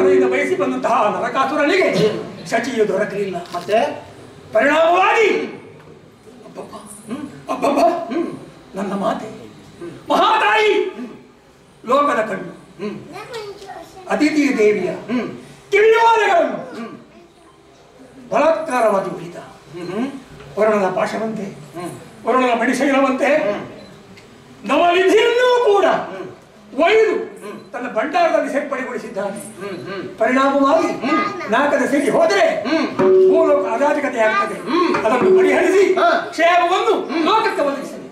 ಕಾಮುಕ ಬಯಸಿ ಬಂದಂತಹ ನರಕಾಸುರನಿಗೆ ಶಚಿಯು ದೊರಕಲಿಲ್ಲ. ಮತ್ತೆ ಪರಿಣಾಮವಾಗಿ ಅಬ್ಬಬ್ಬ, ನನ್ನ ಮಾತೆ ಮಹಾತಾಯಿ ಲೋಕದ ಕಣ್ಣು ಅತಿಥಿ ದೇವಿಯ ಕಿವಿಯೋಲೆಗಳನ್ನು ಬಲಾತ್ಕಾರವಾಗಿ ಉಳಿದ ವರುಣನ ಪಾಶವಂತೆ ವರುಣನ ಮಣಿಶೈಲವಂತೆ ನವನಿಧಿಯನ್ನೂ ಕೂಡ ಒಯ್ದು ತನ್ನ ಭಂಡಾರದಲ್ಲಿ ಸೇರ್ಪಡೆಗೊಳಿಸಿದ್ದಾನೆ. ಪರಿಣಾಮವಾಗಿ ನಾಲ್ಕದ ಸಿರಿ ಹೋದರೆ ಭೂಲೋಕ ಅರಾಜಕತೆ ಆಗ್ತದೆ. ಅದನ್ನು ಪರಿಹರಿಸಿ ಕ್ಷೇಮವನ್ನು ಲೋಕಕ್ಕೆ ಒದಗಿಸಲಿ.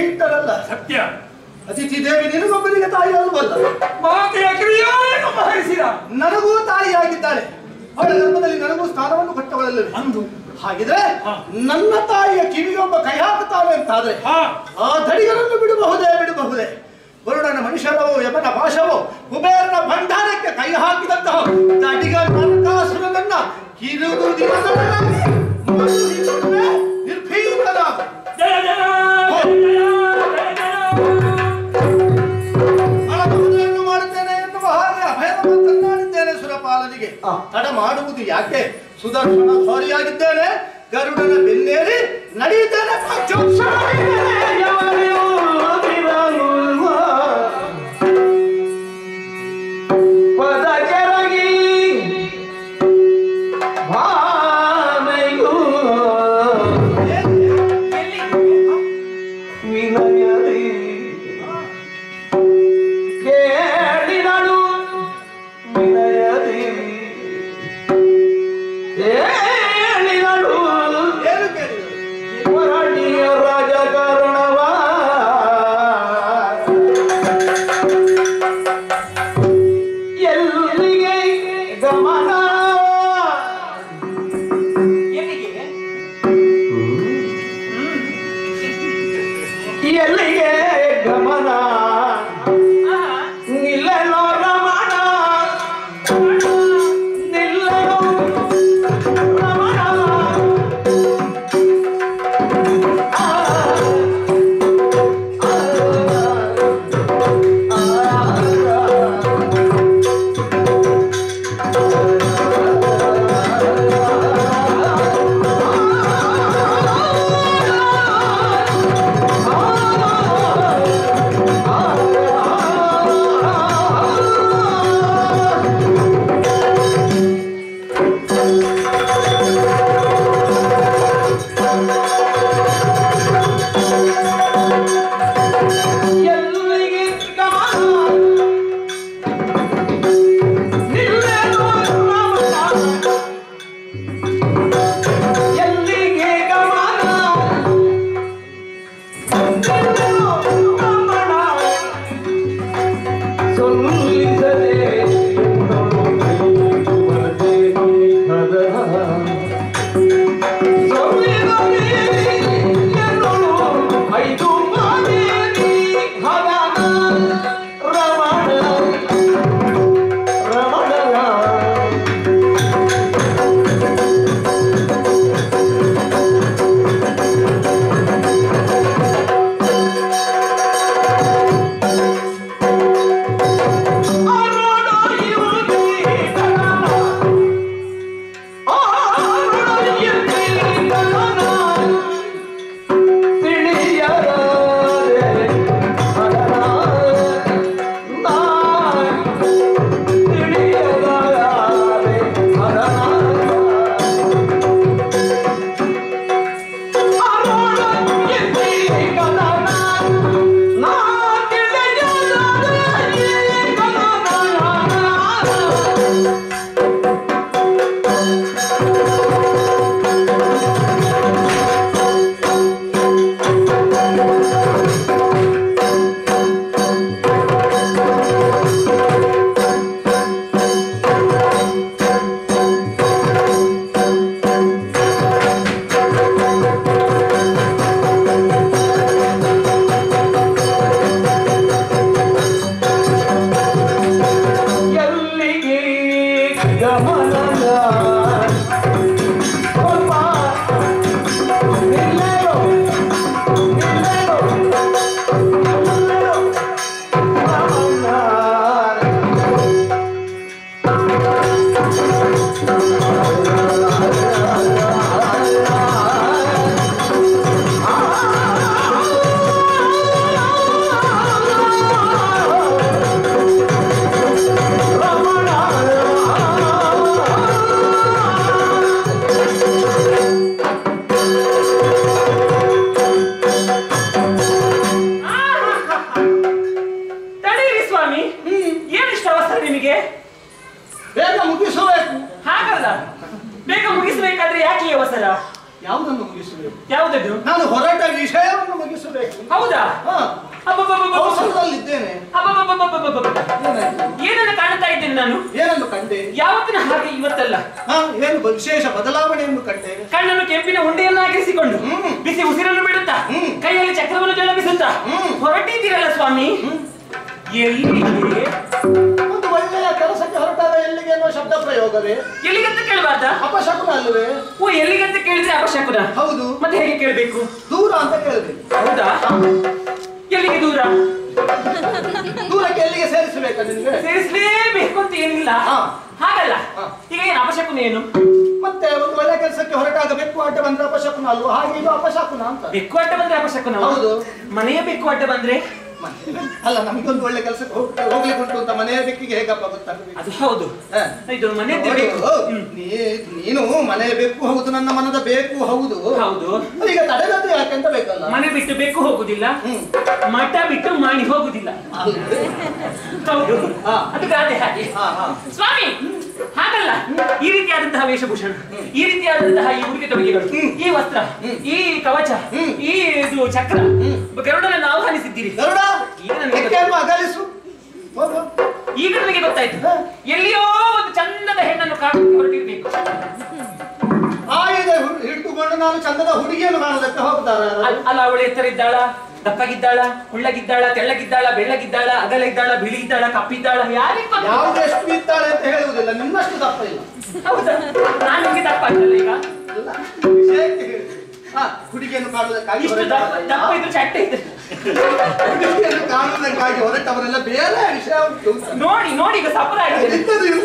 ಇಟ್ಟರಲ್ಲ ಸತ್ಯ. ಅತಿಥಿ ದೇವಿ ನಿನಗೊಬ್ಬನಿಗೆ ತಾಯಿ ಅಲ್ವಲ್ಲ ಮಾತೆಯ ಕ್ರಿಯೆಯನ್ನು ಮಹರಿಸಿದ ನನಗೂ ತಾಯಿಯಾಗಿದ್ದಾಳೆ. ಅವಳ ಗರ್ಭದಲ್ಲಿ ನನಗೂ ಸ್ಥಾನವನ್ನು ಕೊಟ್ಟವಳಲ್ಲ ಅಂದು. ಹಾಗಿದ್ರೆ. ನನ್ನ ತಾಯಿಯ ಕಿವಿಗೊಬ್ಬ ಕೈ ಹಾಕುತ್ತಾನೆ ಅಂತಾದ್ರೆ ಆ ದಡಿಗರನ್ನು ಬಿಡಬಹುದೇ ಬಿಡಬಹುದೇ? ವರುಣನ ಮನುಷ್ಯನವೋ ಯಮನ ಪಾಶವೋ ಕುಬೇರನ ಭಂಡಾರಕ್ಕೆ ಕೈ ಹಾಕಿದಂತಹ ದಡಿಗ ನರಕಾಸುರನನ್ನ ಕಿರುದು ದಿವಸಗಳಲ್ಲಿ ತಡ ಮಾಡುವುದು ಯಾಕೆ? ಸುದರ್ಶನ ಧಾರಿಯಾಗಿದ್ದೇನೆ ಗರುಡನ ಬೆನ್ನೇರಿ ನಡೆಯುತ್ತೇನೆ. ಅಡ್ಡ ಬಂದ್ರೆ? ಅಲ್ಲ ನಮಗೊಂದು ಒಳ್ಳೆ ಕೆಲಸಕ್ಕೆ ಹೋಗ್ಲಿ ಹೋಗ್ಲಿಕ್ಕೆ ಉಂಟು ಅಂತ ಮನೆಯ ಬೆಕ್ಕಿಗೆ ಹೇಗಪ್ಪ ಗೊತ್ತಾಗಬೇಕು ಅದು ಹೌದು. ಇದು ಮನೆ ನೀನು ಮನೆಯ ಬೆಕ್ಕು ಹೌದು ನನ್ನ ಮನದ ಬೇಕು ಹೌದು. ಹೌದು. ಈಗ ತಡೆದದ್ದು ಯಾಕೆಂತ ಬೇಕಲ್ಲ? ಮನೆ ಬಿಟ್ಟು ಬೆಕ್ಕು ಹೋಗುದಿಲ್ಲ. ಮಠ ಬಿಟ್ಟು ಮಾಡಿ ಹೋಗುದಿಲ್ಲ. ಹೌದು. ಅದು ಗಾದೆ ಹಾಗೆ. ಹಾ, ಹಾ. ಸ್ವಾಮಿ ಹಾಗಲ್ಲ. ಈ ರೀತಿಯಾದಂತಹ ವೇಷಭೂಷಣ. ಈ ರೀತಿಯಾದಂತಹ ಈ ಉಡುಗೆ ತೊಡುಗೆಗಳು ಈ ವಸ್ತ್ರ ಈ ಕವಚ ಹ್ಮ್. ಈ ಇದು ಚಕ್ರ ಗರುಡನನ್ನು ಆಹ್ವಾನಿಸಿದ್ದೀರಿ. ಗರುಡ ಈಗ ನನಗೆ ಅಗಲಿಸು. ಈಗ ನನಗೆ ಗೊತ್ತಾಯ್ತು. ಎಲ್ಲಿಯೋ ಒಂದು ಚಂದದ ಹೆಣ್ಣನ್ನು ಕಾಣಕ್ಕೆ ಹೊರಟಿರ್ಬೇಕು. ಹಿಡಿದುಕೊಂಡು ನಾನು ಚಂದದ ಹುಡುಗಿಯನ್ನು ಕಾಣೋದಕ್ಕೆ ಹೋಗ್ತಾರೆ ಅಲ್- ಅಲ್ಲ ಅವಳು ಎತ್ತರ ಇದ್ದಾಳ? ದಪ್ಪಗಿದ್ದಾಳ ಉಳ್ಳಗಿದ್ದಾಳ ತೆಳ್ಳಗಿದ್ದಾಳ ಬೆಳ್ಳಗಿದ್ದಾಳ ಅಗಲ ಇದ್ದಾಳ ಬಿಳಿ ಇದ್ದಾಳ ಕಪ್ಪಿದ್ದಾಳ ಯಾರಿಗೆ? ಯಾವ್ದು ಎಷ್ಟು ಇದ್ದಾಳೆ ಅಂತ ಹೇಳುವುದಿಲ್ಲ. ನಿಮ್ಮಷ್ಟು ದಪ್ಪ ಇಲ್ಲ. ಹೌದಾ? ನಾನು ನಿಮಗೆ ದಪ್ಪ ಆಗ್ತಲ್ಲ ಈಗ. ಹುಡುಗಿಯನ್ನು ಕಾಣುವುದಕ್ಕಾಗಿ ದಪ್ಪ ಇದ್ರು ಚಟ್ಟೆ ಇದೆ ಹುಡುಗಿಯನ್ನು ಕಾಣುವುದಕ್ಕಾಗಿ ಹೊರಟವರೆಲ್ಲ. ಬೇರೆ ವಿಷಯ ನೋಡಿ ನೋಡಿ ಈಗ ಸಪರ ಆಗಿದೆ. ಇಂಥದ್ದು ಇರ್ಲಿ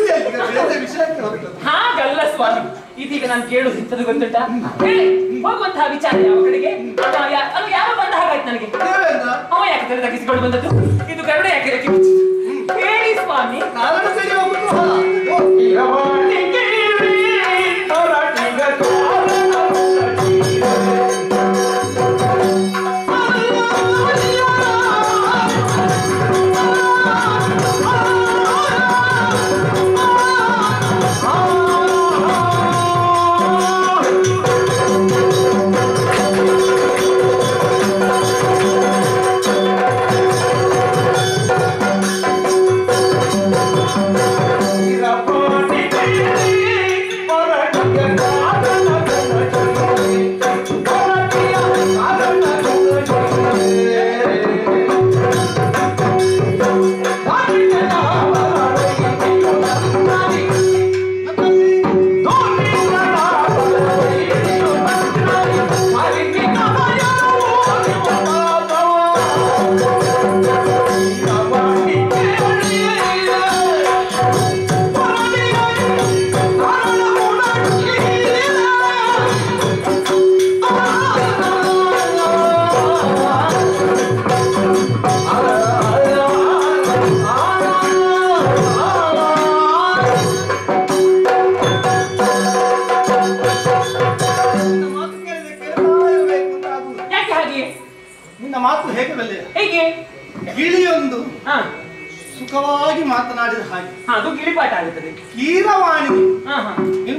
ಬೇರೆ ವಿಷಯಕ್ಕೆ ಹೊರಟದ್ದು. ಹಾಗಲ್ಲ ಸ್ವಾಮಿ. ಇದೀಗ ನಾನು ಕೇಳು ಇಂಥದ್ದು ಗೊತ್ತುಂಟಾ? ಹೇಳಿ ಹೋಗುವಂತಹ ವಿಚಾರ ಯಾವ ಕಡೆಗೆ? ಅದು ಯಾವ ಬಂದ ಹಾಗಾಯ್ತು ನನಗೆ? ಅವ ಯಾಕೆ ತೆರೆದಾಕಿಸಿಕೊಂಡು ಬಂದದ್ದು? ಇದು ಕರಡ ಯಾಕೆ? ಹೇಳಿ ಸ್ವಾಮಿ.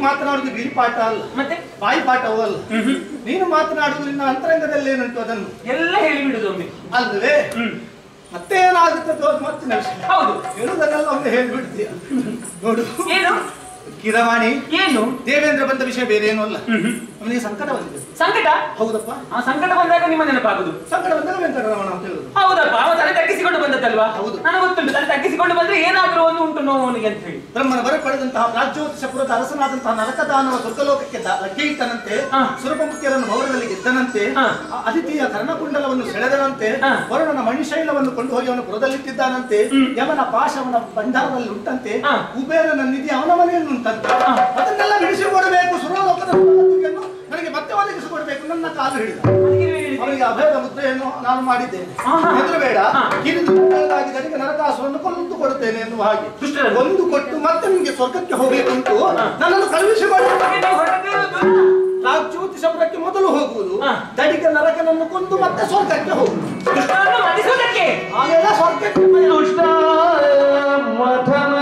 ಮಾತನಾಡುದು ಗಿಳಿಪಾಠ ಅಲ್ಲ. ಮತ್ತೆ? ಬಾಯಿ ಪಾಠವಲ್ಲ ನೀನು ಮಾತನಾಡುವುದು ನಿನ್ನ ಅಂತರಂಗದಲ್ಲಿ ಏನುಂಟು ಅದನ್ನು? ಎಲ್ಲ ಹೇಳಿಬಿಡುದು ಒಮ್ಮೆ ಅಲ್ವೇ ಮತ್ತೆ ಏನಾಗುತ್ತೆ ಮತ್ತೆ ಹೌದು. ಹೇಳುವುದನ್ನೆಲ್ಲ ಒಮ್ಮೆ ಹೇಳ್ಬಿಡ್ತೀಯ. ನೋಡು. ಏನು? ಕಿರವಾಣಿ. ಏನು? ದೇವೇಂದ್ರ ಬಂದ ವಿಷಯ ಬೇರೆ ಏನೂ ಅಲ್ಲ ಅವನಿಗೆ ಸಂಕಟ ಬಂದಿದೆ. ಸಂಕಟ? ಹೌದಪ್ಪ. ಆ ಸಂಕಟ ಬಂದಾಗ ನಿಮ್ಮ ನೆನಪಾಗುದು? ಸಂಕಟ ಬಂದಾಗ ವೆಂಕಟರಮಣ ಅಂತ ಹೇಳುದು. ಹೌದಪ್ಪ ಅವ ತಲೆ ತಗ್ಗಿಸಿಕೊಂಡು ಬಂದದ್ದಲ್ವಾ? ಹೌದು. ನನಗೆ ಗೊತ್ತುಂಟು ತಲೆ ತಗ್ಗಿಸಿಕೊಂಡು ಬಂದ್ರೆ ಏನಾದ್ರೂ ಒಂದು ಉಂಟು ನೋವು ಅವನಿಗೆ ಅಂತ ಹೇಳಿ. ಬ್ರಹ್ಮನ ಬರ ಪಡೆದಂತಹ ಪ್ರಾಜ್ಯೋತಿಷಪುರದ ಅರಸನಾದಂತಹ ನರಕದಾನವ ಸ್ವರ್ಗಲೋಕಕ್ಕೆ ದ- ಲಗ್ಗೆ ಇಟ್ಟನಂತೆ ಹಾ. ಸುರಪಮುಖ್ಯರನ್ನು ಭವನದಲ್ಲಿ ಗೆದ್ದನಂತೆ ಅದಿತಿಯ ಕರ್ಣಕುಂಡಲವನ್ನು ಸೆಳೆದನಂತೆ. ವರುಣನ ಮಣಿಶೈಲವನ್ನು ಕೊಂಡು ಹೋಗಿ ಅವನು ಪುರದಲ್ಲಿಟ್ಟಿದ್ದಾನಂತೆ ಯಮನ ಪಾಶವನ ಭಂಡಾರದಲ್ಲಿ ಉಂಟಂತೆ. ಕುಬೇರನ ನಿಧಿ ಅವನ ಮನೆಯಲ್ಲಿ ಉಂಟಂತೆ. ಅದನ್ನೆಲ್ಲ ಬಿಡಿಸಿಕೊಡಬೇಕು ಸುರಲೋಕದ ನನಗೆ ಮತ್ತೆ ಒದಗಿಸಿಕೊಡ್ಬೇಕು ನನ್ನ ಕಾಲು ಹೇಳಿದ. ಅವನಿಗೆ ಅಭಯದ ಮುದ್ರೆಯನ್ನು ನಾನು ಮಾಡಿದ್ದೇನೆ ಆಹಾ. ಹೆದರಬೇಡ ಹಾ. ಕಿರಿದು ನನಗೆ ನರಕಾಸುರನ್ನು ಕೊಂದು ಕೊಡುತ್ತೇನೆ ಎನ್ನುವ ಹಾಗೆ? ಒಂದು ಕೊಟ್ಟು ಮತ್ತೆ ನಿಮಗೆ ಸ್ವರ್ಗಕ್ಕೆ ಹೋಗಬೇಕಂತೂ ನನ್ನನ್ನು ಕಳುಹಿಸಿಕೊಳ್ಳಿ? ರಾಜ್ಯೋತಿ ಶಬ್ದಕ್ಕೆ ಮೊದಲು ಹೋಗುವುದು. ದಡಿಗ ನರಕನನ್ನು ಕೊಂದು ಮತ್ತೆ ಸ್ವರ್ಗಕ್ಕೆ ಹೋಗುವುದು ಆಮೇಲೆ ಸ್ವರ್ಗಕ್ಕೆ ಮಧನ ಮಥನ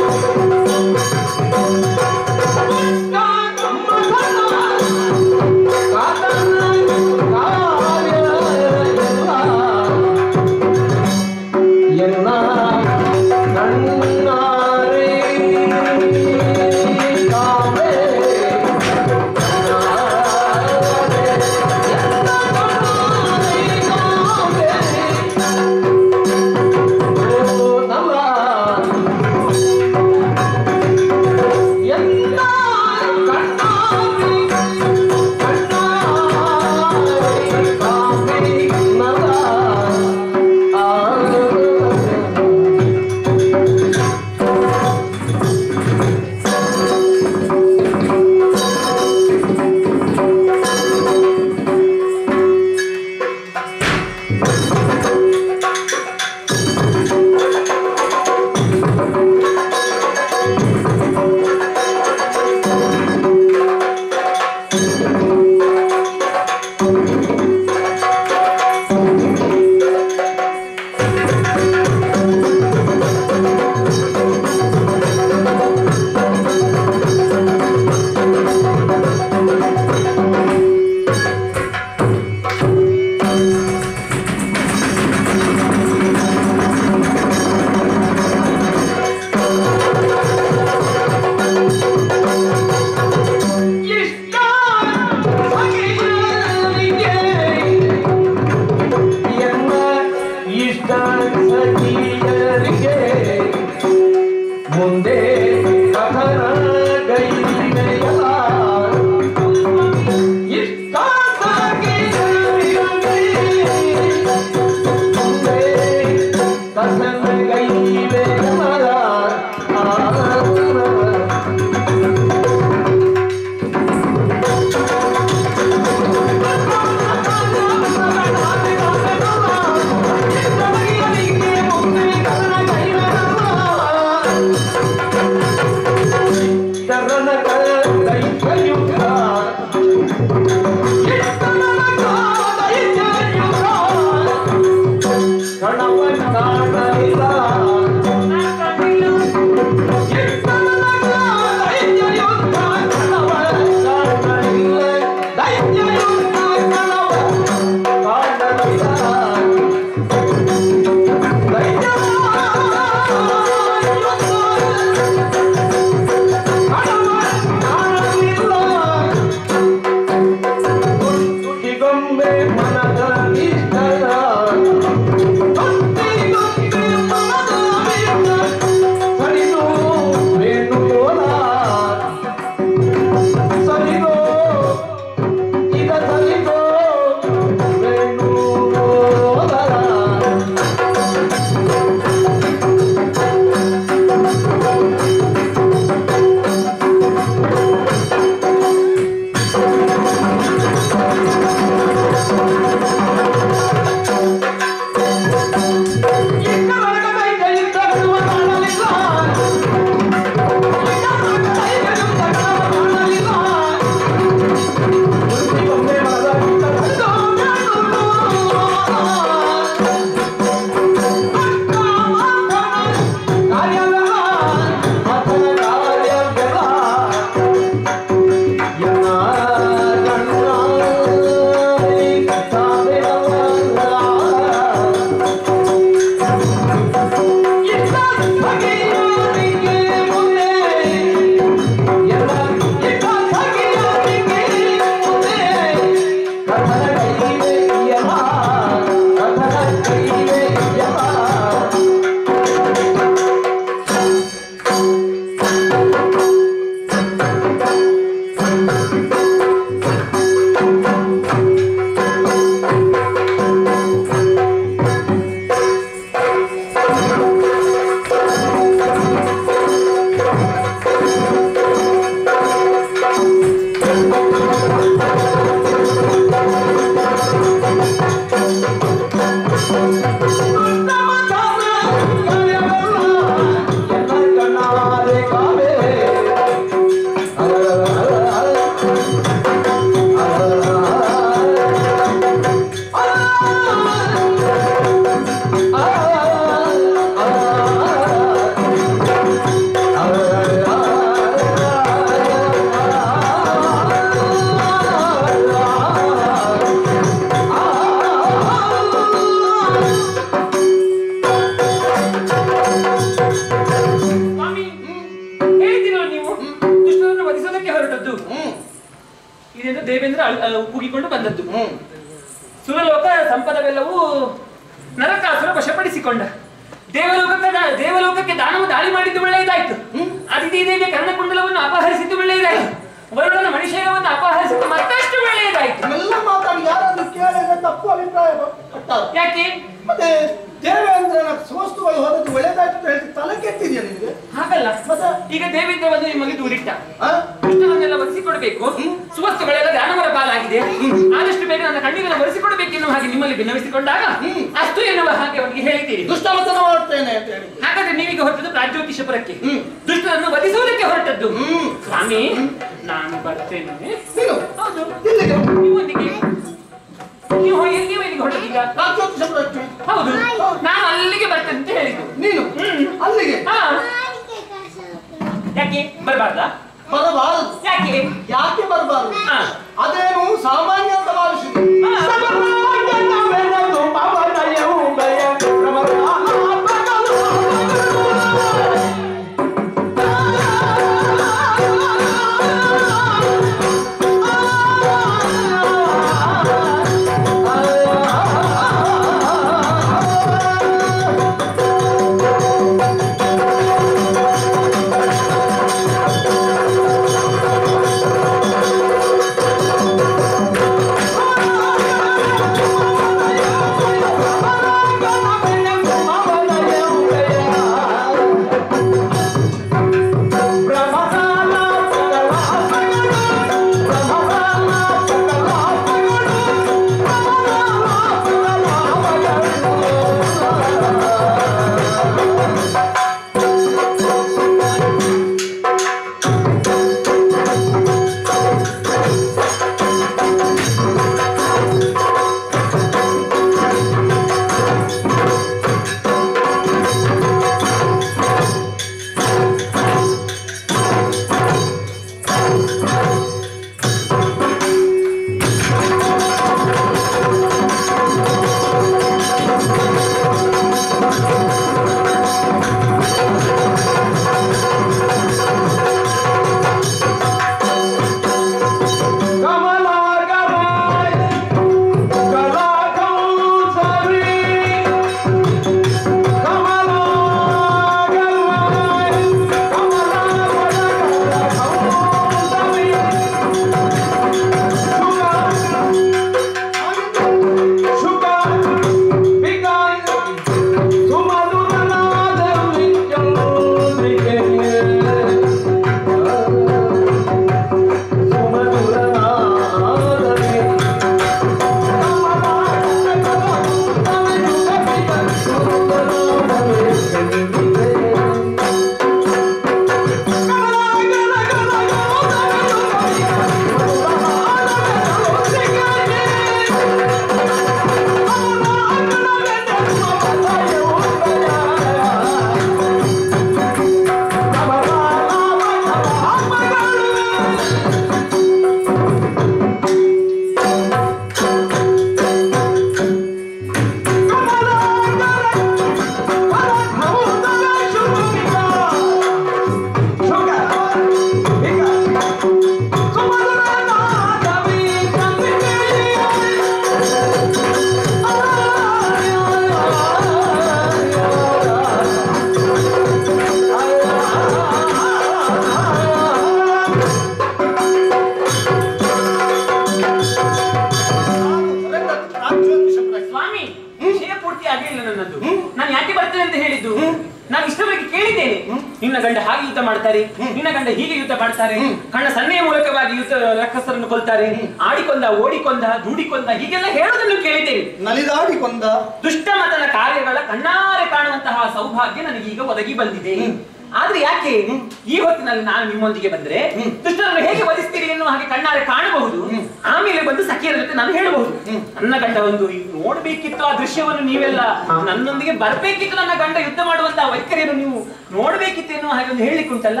ನನ್ನೊಂದಿಗೆ ಬರ್ಬೇಕಿತ್ತು ನನ್ನ ಗಂಡ ಯುದ್ಧ ಮಾಡುವಂತಹ ವೈಖರಿಯನ್ನು ನೀವು ನೋಡ್ಬೇಕಿತ್ತೇನೋ ಹಾಗೆ ಒಂದು ಹೇಳಿಕ್ಕುಂಟಲ್ಲ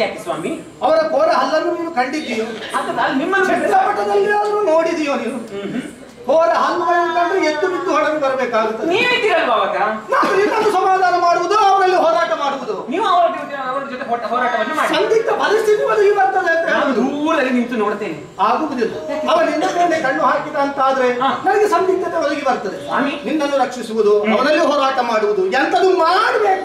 ಯಾಕೆ ಸ್ವಾಮಿ. ಅವರ ಕೋರ ಹಲ್ಲನ್ನು ನೀವು ಕಂಡಿದ್ದೀಯೋ? ನಿಮ್ಮನ್ನು ನೋಡಿದೀಯೋ ನೀನು ಕೋರ ಹಲ್ಲುಗಳನ್ನು ಕಂಡು ಎದ್ದು ಬಿದ್ದು ಹೊರಗೆ ಬರಬೇಕಾಗುತ್ತದೆ. ನೀವಿದ್ದೀರಲ್ವಾ ಅವಾಗ? ನಾವು ನಿನ್ನನ್ನು ಸಮಾಧಾನ ಮಾಡುವುದು ಅವರಲ್ಲಿ ಹೋರಾಟ ಮಾಡುವುದು. ನೀವು ಅವರ ಜೊತೆ ಅವರ ಜೊತೆ ಹೋರಾಟವನ್ನು ಮಾಡಿ. ಸಂದಿಗ್ಧ ಪರಿಸ್ಥಿತಿ ಒದಗಿ ಬರ್ತದೆ ಅಂತ ನಾನು ದೂರದಲ್ಲಿ ನಿಂತು ನೋಡ್ತೇನೆ. ಆಗುವುದಿಲ್ಲ. ಅವ ನಿನ್ನ ಮೇಲೆ ಕಣ್ಣು ಹಾಕಿದ ಅಂತ ಆದ್ರೆ ನನಗೆ ಸಂದಿಗ್ಧತೆ ಒದಗಿ ಬರ್ತದೆ. ಸ್ವಾಮಿ. ನಿನ್ನನ್ನು ರಕ್ಷಿಸುವುದು ಅವನಲ್ಲಿ ಹೋರಾಟ ಮಾಡುವುದು ಎಂತದು ಮಾಡಬೇಕು?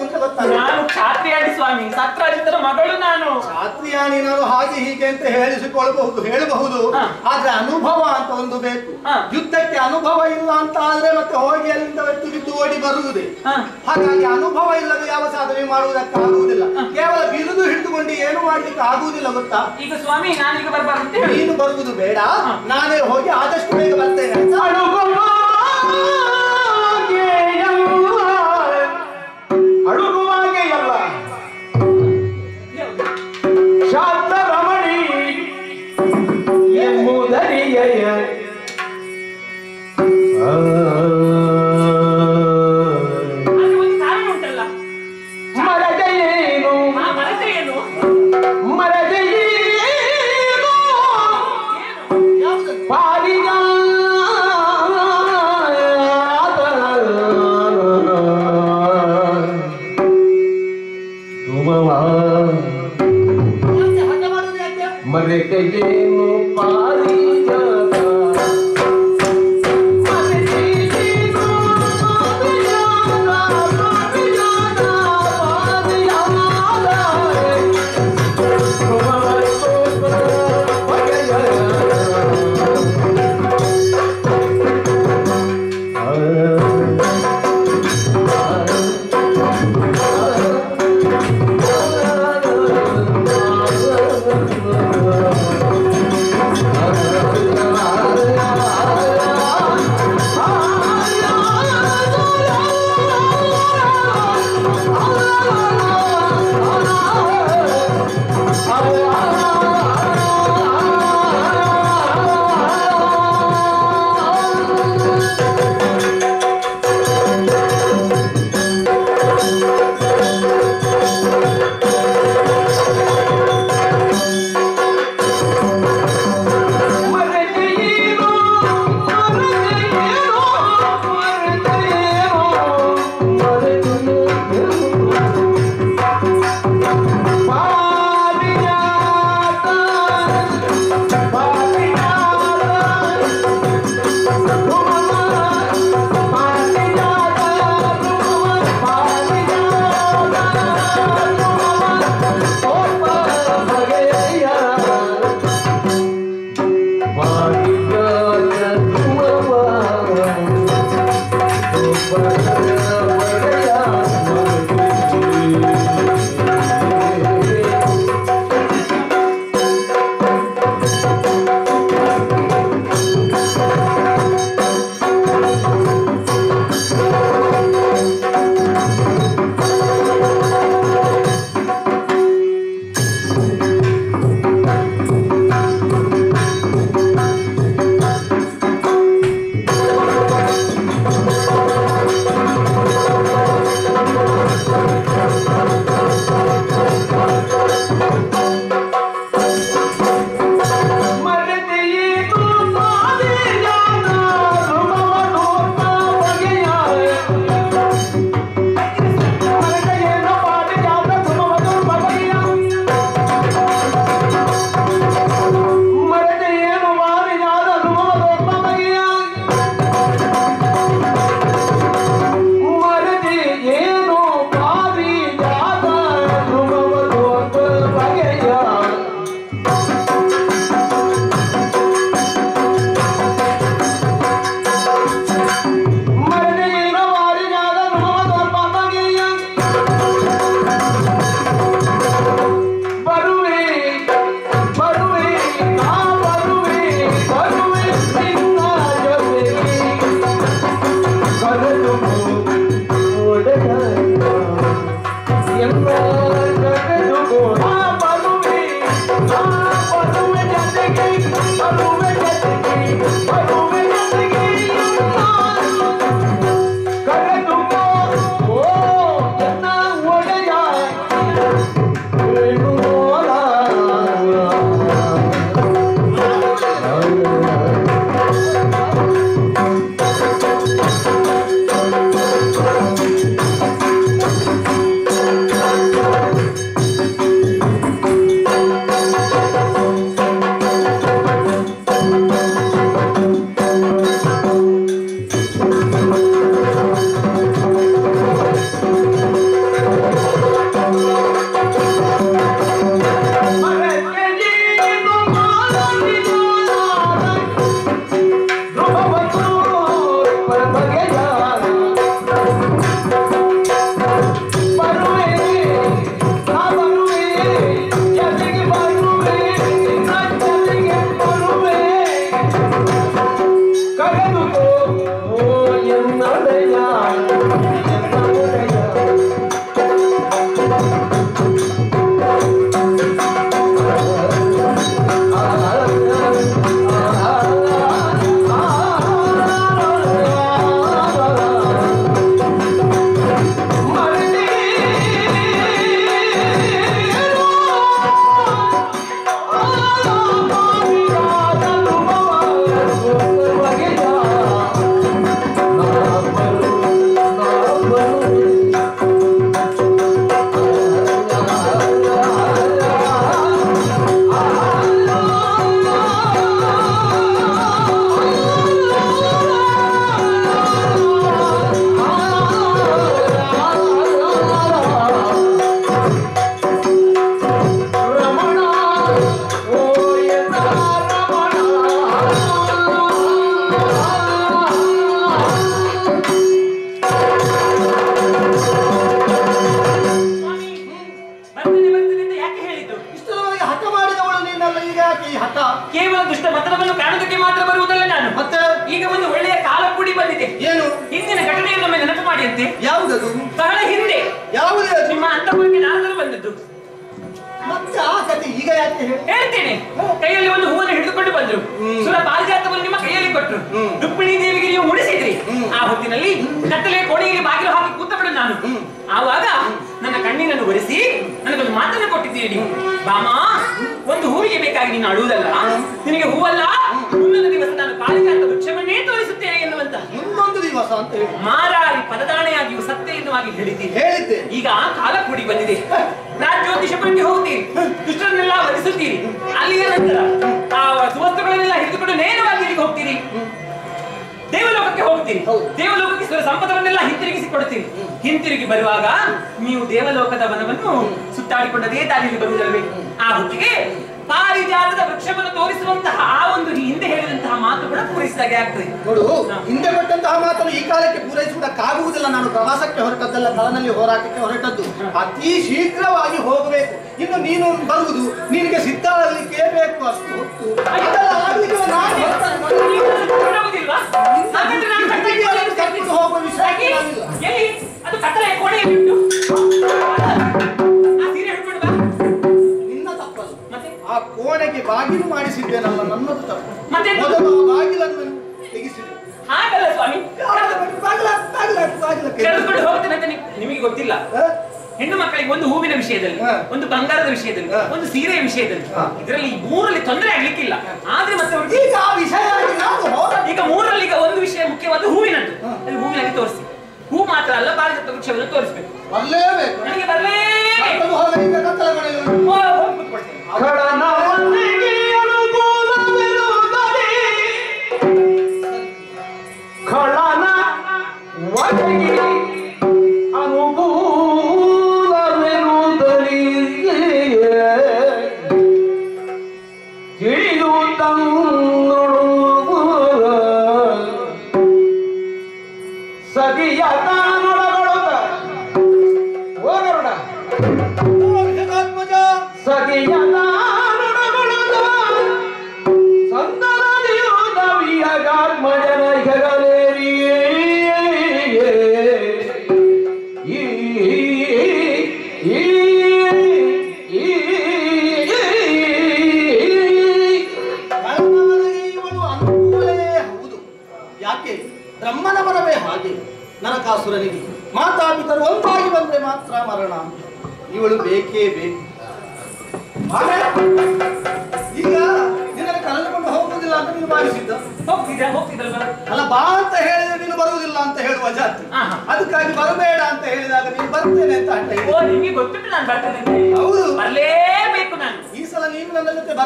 ನಾನು ಕ್ಷಾತ್ರಿಯಾಡಿ ಸ್ವಾಮಿ. ಸತ್ರಾಜಿತರ ಮಗಳು ನಾನು. ರಾತ್ರಿಯಾನಿ ನಾನು ಹಾಗೆ ಹೀಗೆ ಅಂತ ಹೇಳಿಸಿಕೊಳ್ಳಬಹುದು ಹೇಳಬಹುದು. ಆದ್ರೆ ಅನುಭವ ಅಂತ ಒಂದು ಬೇಕು. ಯುದ್ಧಕ್ಕೆ ಅನುಭವ ಇಲ್ಲ ಅಂತ ಆದ್ರೆ ಮತ್ತೆ ಹೋಗಿ ಅಲ್ಲಿಂದ ಎತ್ತು ಬಿದ್ದು ಓಡಿ ಬರುವುದೇ? ಹಾಗಾಗಿ ಅನುಭವ ಇಲ್ಲದೆ ಯಾವ ಸಾಧನೆ ಮಾಡುವುದಕ್ಕಾಗುವುದಿಲ್ಲ ಕೇವಲ ಬಿರುದು ಹಿಡಿದುಕೊಂಡು ಏನು ಮಾಡ್ಲಿಕ್ಕೆ ಆಗುವುದಿಲ್ಲ ಗೊತ್ತಾ? ಈಗ ಸ್ವಾಮಿ ನಾನೀಗ ಬರ್ಬಾರ್ದು ನೀನು ಬರುವುದು ಬೇಡ. ನಾನೇ ಹೋಗಿ ಆದಷ್ಟು ಬೇಗ ಬರ್ತೇನೆ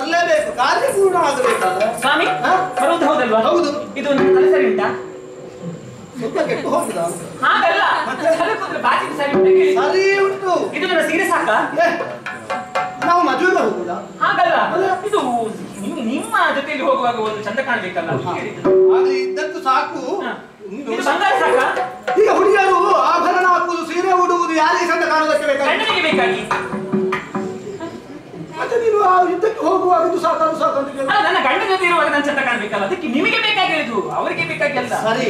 ಬರಲೇಬೇಕು. ಕಾರ್ಯ ಪೂರ್ಣ ಆಗಬೇಕಲ್ಲ? ಸ್ವಾಮಿ ಬರುವುದು ಹೌದಲ್ವಾ? ಹೌದು. ಇದು ನನ್ನ ಸರಿ ಉಂಟಾ? ಸ್ವಲ್ಪ ಕೆಟ್ಟು ಹೋಗುದಾ? ಹಾಗಲ್ಲ. ತಲೆ ಕೂದಲು ಬಾಚಿಗೆ ಸರಿ ಉಂಟು ಇದು ನನ್ನ ಸೀರೆ ಸಾಕ? ನಾವು ಮದುವೆ ಹೋಗುದಾ? ಹಾಗಲ್ಲ. ಇದು ನಿಮ್ಮ ಜೊತೆಯಲ್ಲಿ ಹೋಗುವಾಗ ಒಂದು ಚಂದ ಕಾಣಬೇಕಲ್ಲ ಆದ್ರೆ ಇದ್ದದ್ದು ಸಾಕು. ಇದು ಬಂಗಾರ ಈಗ ಹುಡುಗಿಯರು ಆಭರಣ ಹಾಕುವುದು ಸೀರೆ ಉಡುವುದು ಯಾರಿಗೆ ಚಂದ ಕಾಣೋದಕ್ಕೆ ಬೇಕಾಗಿ. ಮತ್ತೆ ನೀನು ಆ ಯುದ್ಧಕ್ಕೆ ಹೋಗುವಾಗ ಇದು ಸಾಕಾದ್ರು ಅಂತ ಕೇಳಿ. ನನ್ನ ಗಂಡ ಜೊತೆ ಇರುವಾಗ ನನ್ನ ಚಟ ಕಾಣ್ಬೇಕಲ್ಲ? ಅದಕ್ಕೆ ನಿಮಗೆ ಬೇಕಾಗಿರೋದು ಅವರಿಗೆ ಬೇಕಾಗಿಲ್ಲ ಸರಿ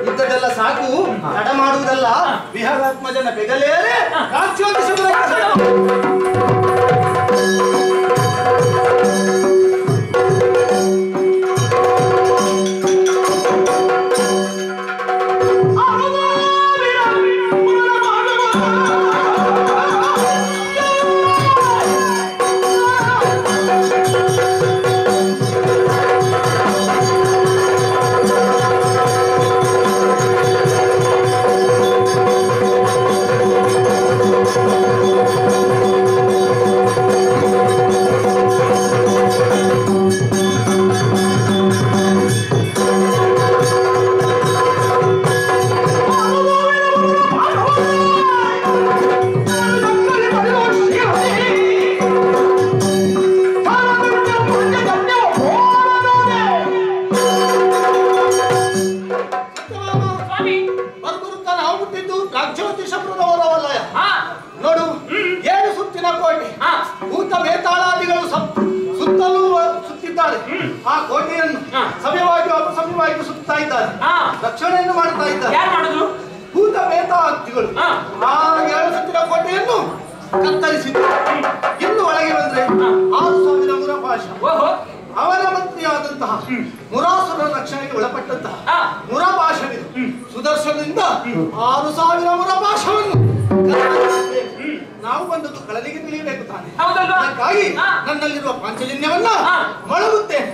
ಯುದ್ಧದೆಲ್ಲ ಸಾಕು ತಡ ಮಾಡುವುದಲ್ಲ. ವಿಹಾರಾತ್ಮ ಜನ ಬೆಗಲೇರೆ ಮಾಡ್ತಾ ಇದ್ದಾರೆ ಯಾರು ಮಾಡಿದ್ರು ಭೂತ ಬೇತ ಹಕ್ತಿಗಳು ಆ ಎರಡು ಸತ್ತಿರ ಕೋಟೆಯನ್ನು ಕತ್ತರಿಸಿದ್ರು ಇನ್ನು ಒಳಗೆ ಬಂದ್ರೆ ಆರು ಸಾವಿರ ಮುರಪಾಶ ಅವನ ಮಂತ್ರಿಯಾದಂತಹ ಮುರಾಸುರ ರಕ್ಷಣೆಗೆ ಒಳಪಟ್ಟಂತಹ ಮುರಪಾಶನಿದೆ ಸುದರ್ಶನದಿಂದ ಆರು ಸಾವಿರ ಮುರಪಾಶವನ್ನು ನಾವು ಬಂದದ್ದು ಕಳಲಿಗೆ ತಿಳಿಯಬೇಕು ತಾನೆ. ಅದಕ್ಕಾಗಿ ನನ್ನಲ್ಲಿರುವ ಪಾಂಚಜನ್ಯವನ್ನ ಮೊಳಗುತ್ತೇನೆ.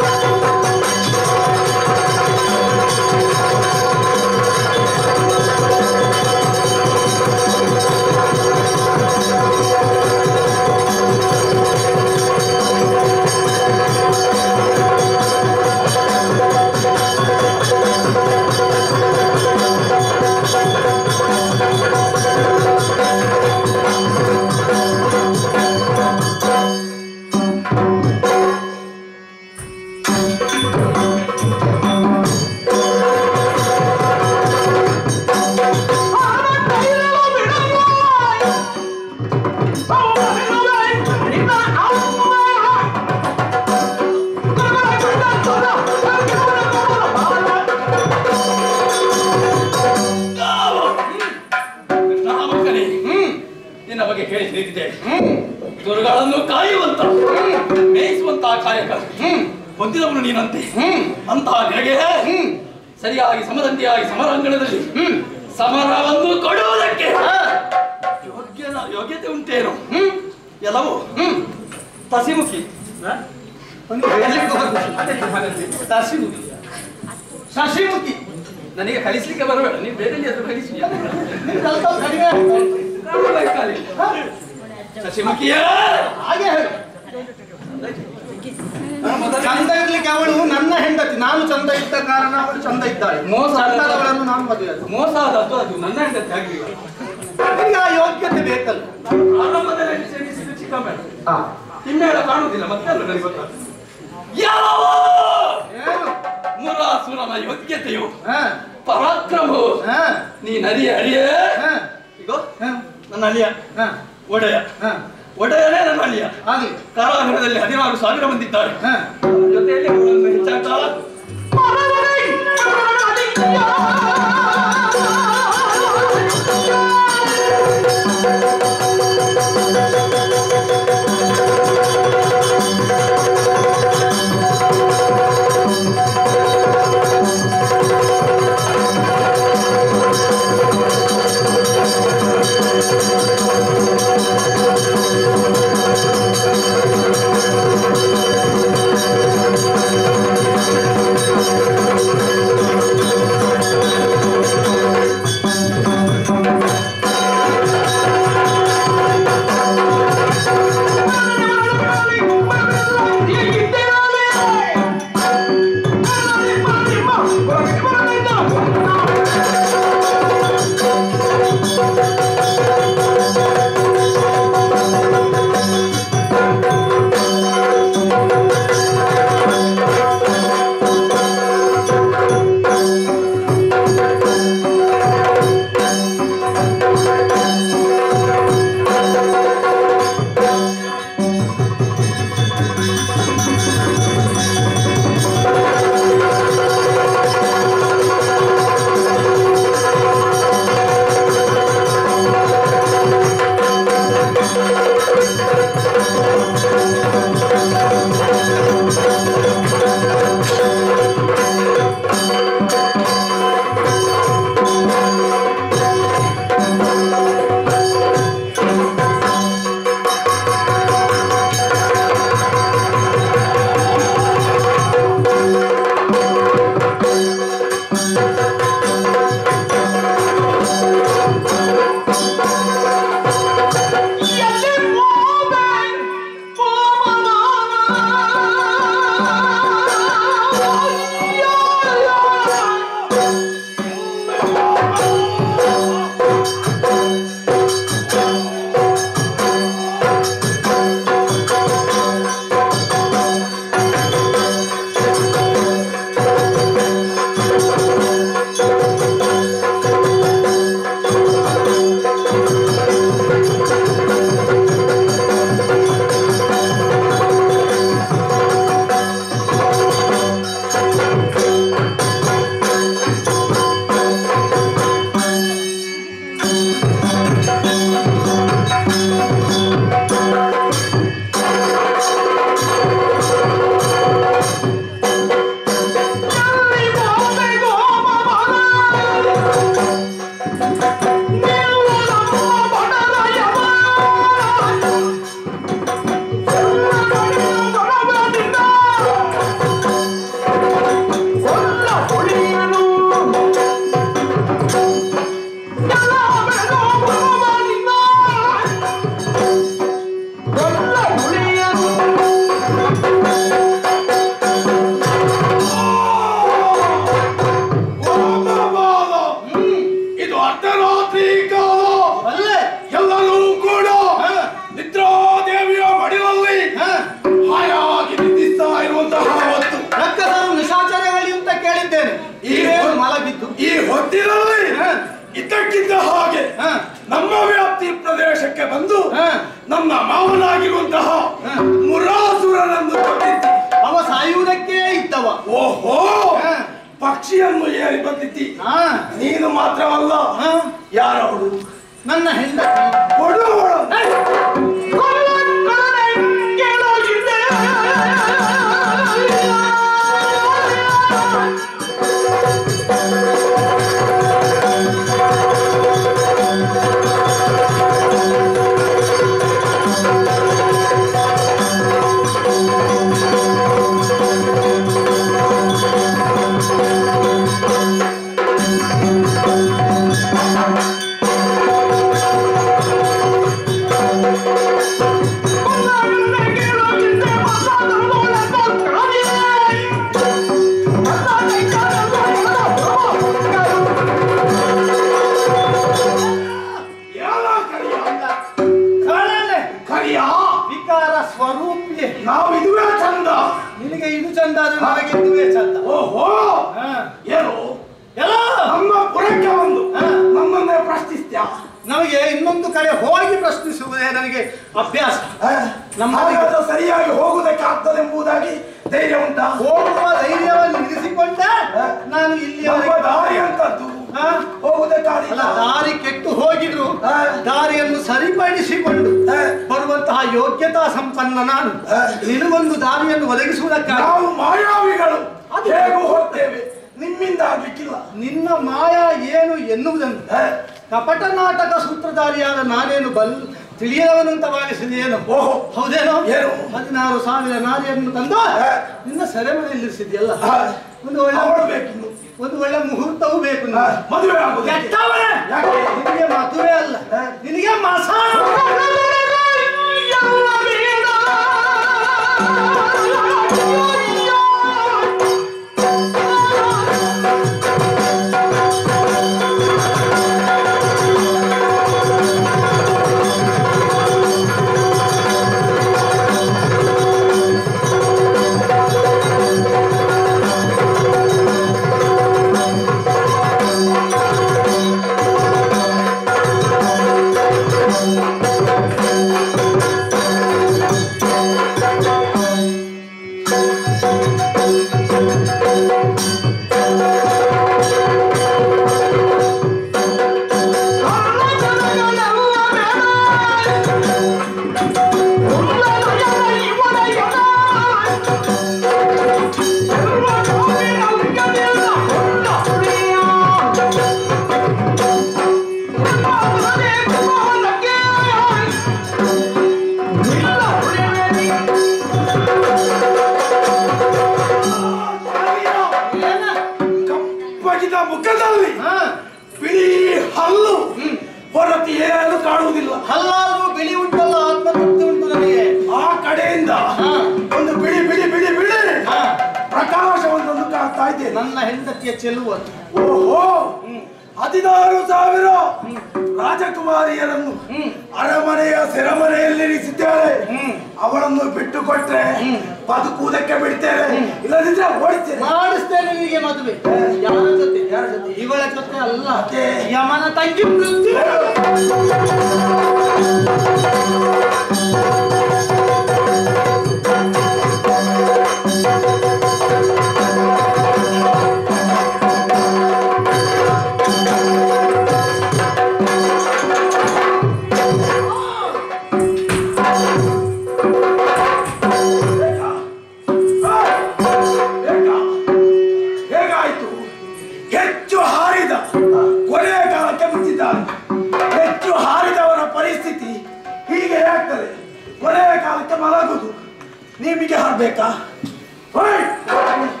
はい。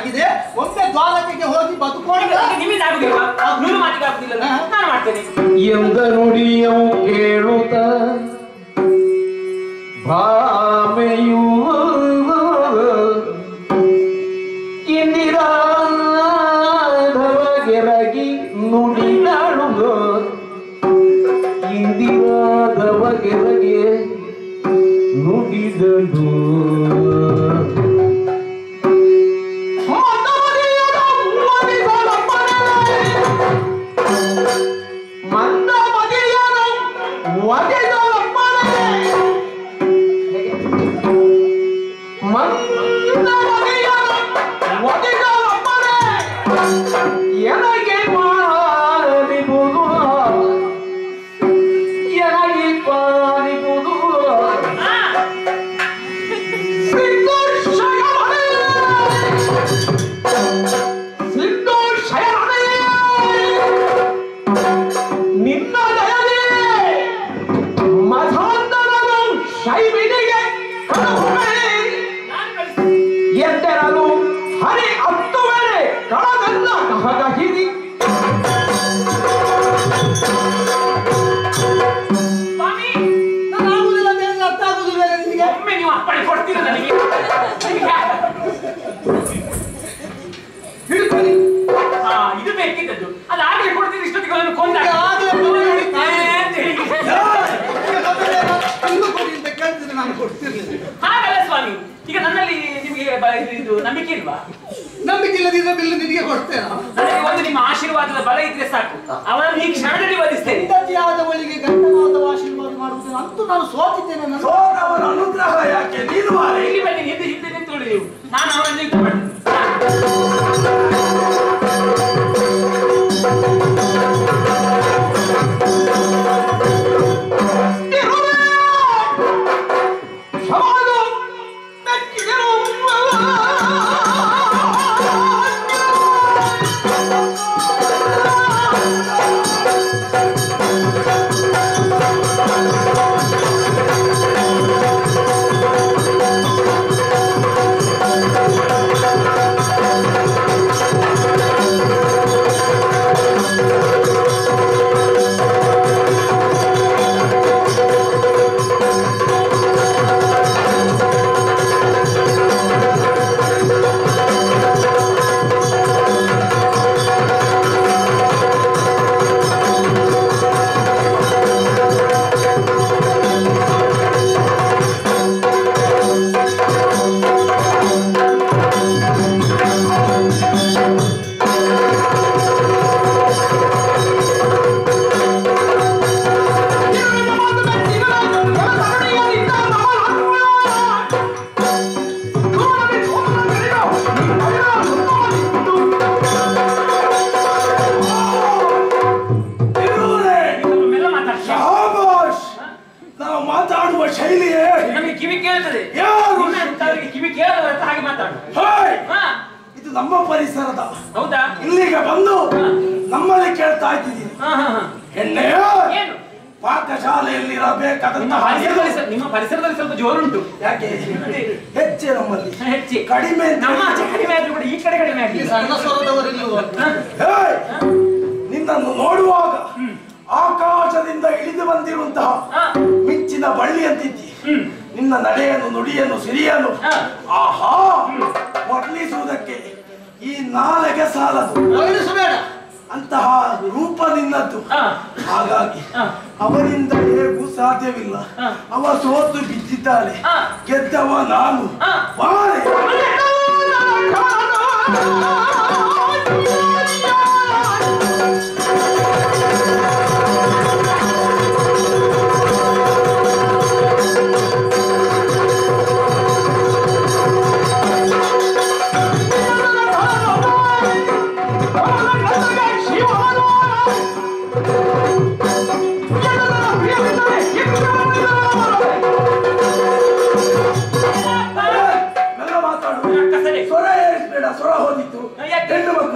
ಆಗಿದೆ. ಒಮ್ಮೆ ದ್ವಾರಕೆಗೆ ಹೋಗಿ ಬದುಕೋಣ ನಿಮ್ಮಿಂದ ಆಗುದಿಲ್ಲ. ನಾನು ಮಾಡ್ತೇನೆ. ಕೇಳುತ್ತ ಅವ ಸೋತು ಬಿದ್ದಿದ್ದಾಳೆ ಗೆದ್ದವ ನಾನು ಬಾಳೆ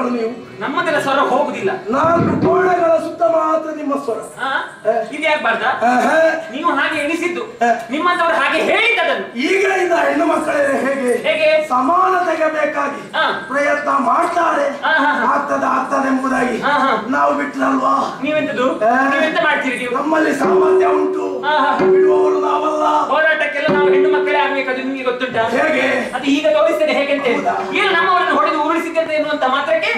ಹೆಣ್ಣು ನೀವು. ನಮ್ಮದೆಲ್ಲ ಸ್ವರ ಹೋಗುದಿಲ್ಲ. ನಾಲ್ಕು ಕೋಣೆಗಳ ಸುತ್ತ ಮಾತ್ರ ನಿಮ್ಮ ಸ್ವರ. ಇದು ಯಾಕೆ. ನೀವು ಹಾಗೆ ಎಣಿಸಿದ್ದು. ನಿಮ್ಮಂತವರು ಹಾಗೆ ಹೇಳಿದ್ದದನ್ನು ಈಗ ಇಂದ ಹೆಣ್ಣು ಮಕ್ಕಳೇ ಹೇಗೆ? ಹೇಗೆ? ಸಮಾನ ಬೇಕಾಗಿ ಹಾ. ಪ್ರಯತ್ನ ಮಾಡ್ತಾರೆ. ಆಗ್ತದೆ ಆಗ್ತದೆ ಎಂಬುದಾಗಿ. ನಾವು ಬಿಟ್ಲಲ್ವಾ ನೀವೆಂತದ್ದು. ನೀವೆಂತ ಮಾಡ್ತೀರಿ ನಮ್ಮಲ್ಲಿ ಸಾಮರ್ಥ್ಯ ಉಂಟು. ಬಿಡುವವರು ನಾವಲ್ಲ. ಹೋರಾಟಕ್ಕೆಲ್ಲ ನಾವು ಹೆಣ್ಣು ಮಕ್ಕಳೇ ಆಗ್ಬೇಕಾದ್ರೆ ನಿಮಗೆ ಗೊತ್ತುಂಟಾ? ಹೇಗೆ? ಅದು ಈಗ ತೋರಿಸ್ತೇನೆ ಹೇಗೆಂತ? ಏನು ನಮ್ಮವರನ್ನು ಹೊಡೆದು ಉರುಳಿಸಿದ್ದೆ ಎನ್ನುವಂತ ಮಾತ್ರಕ್ಕೆ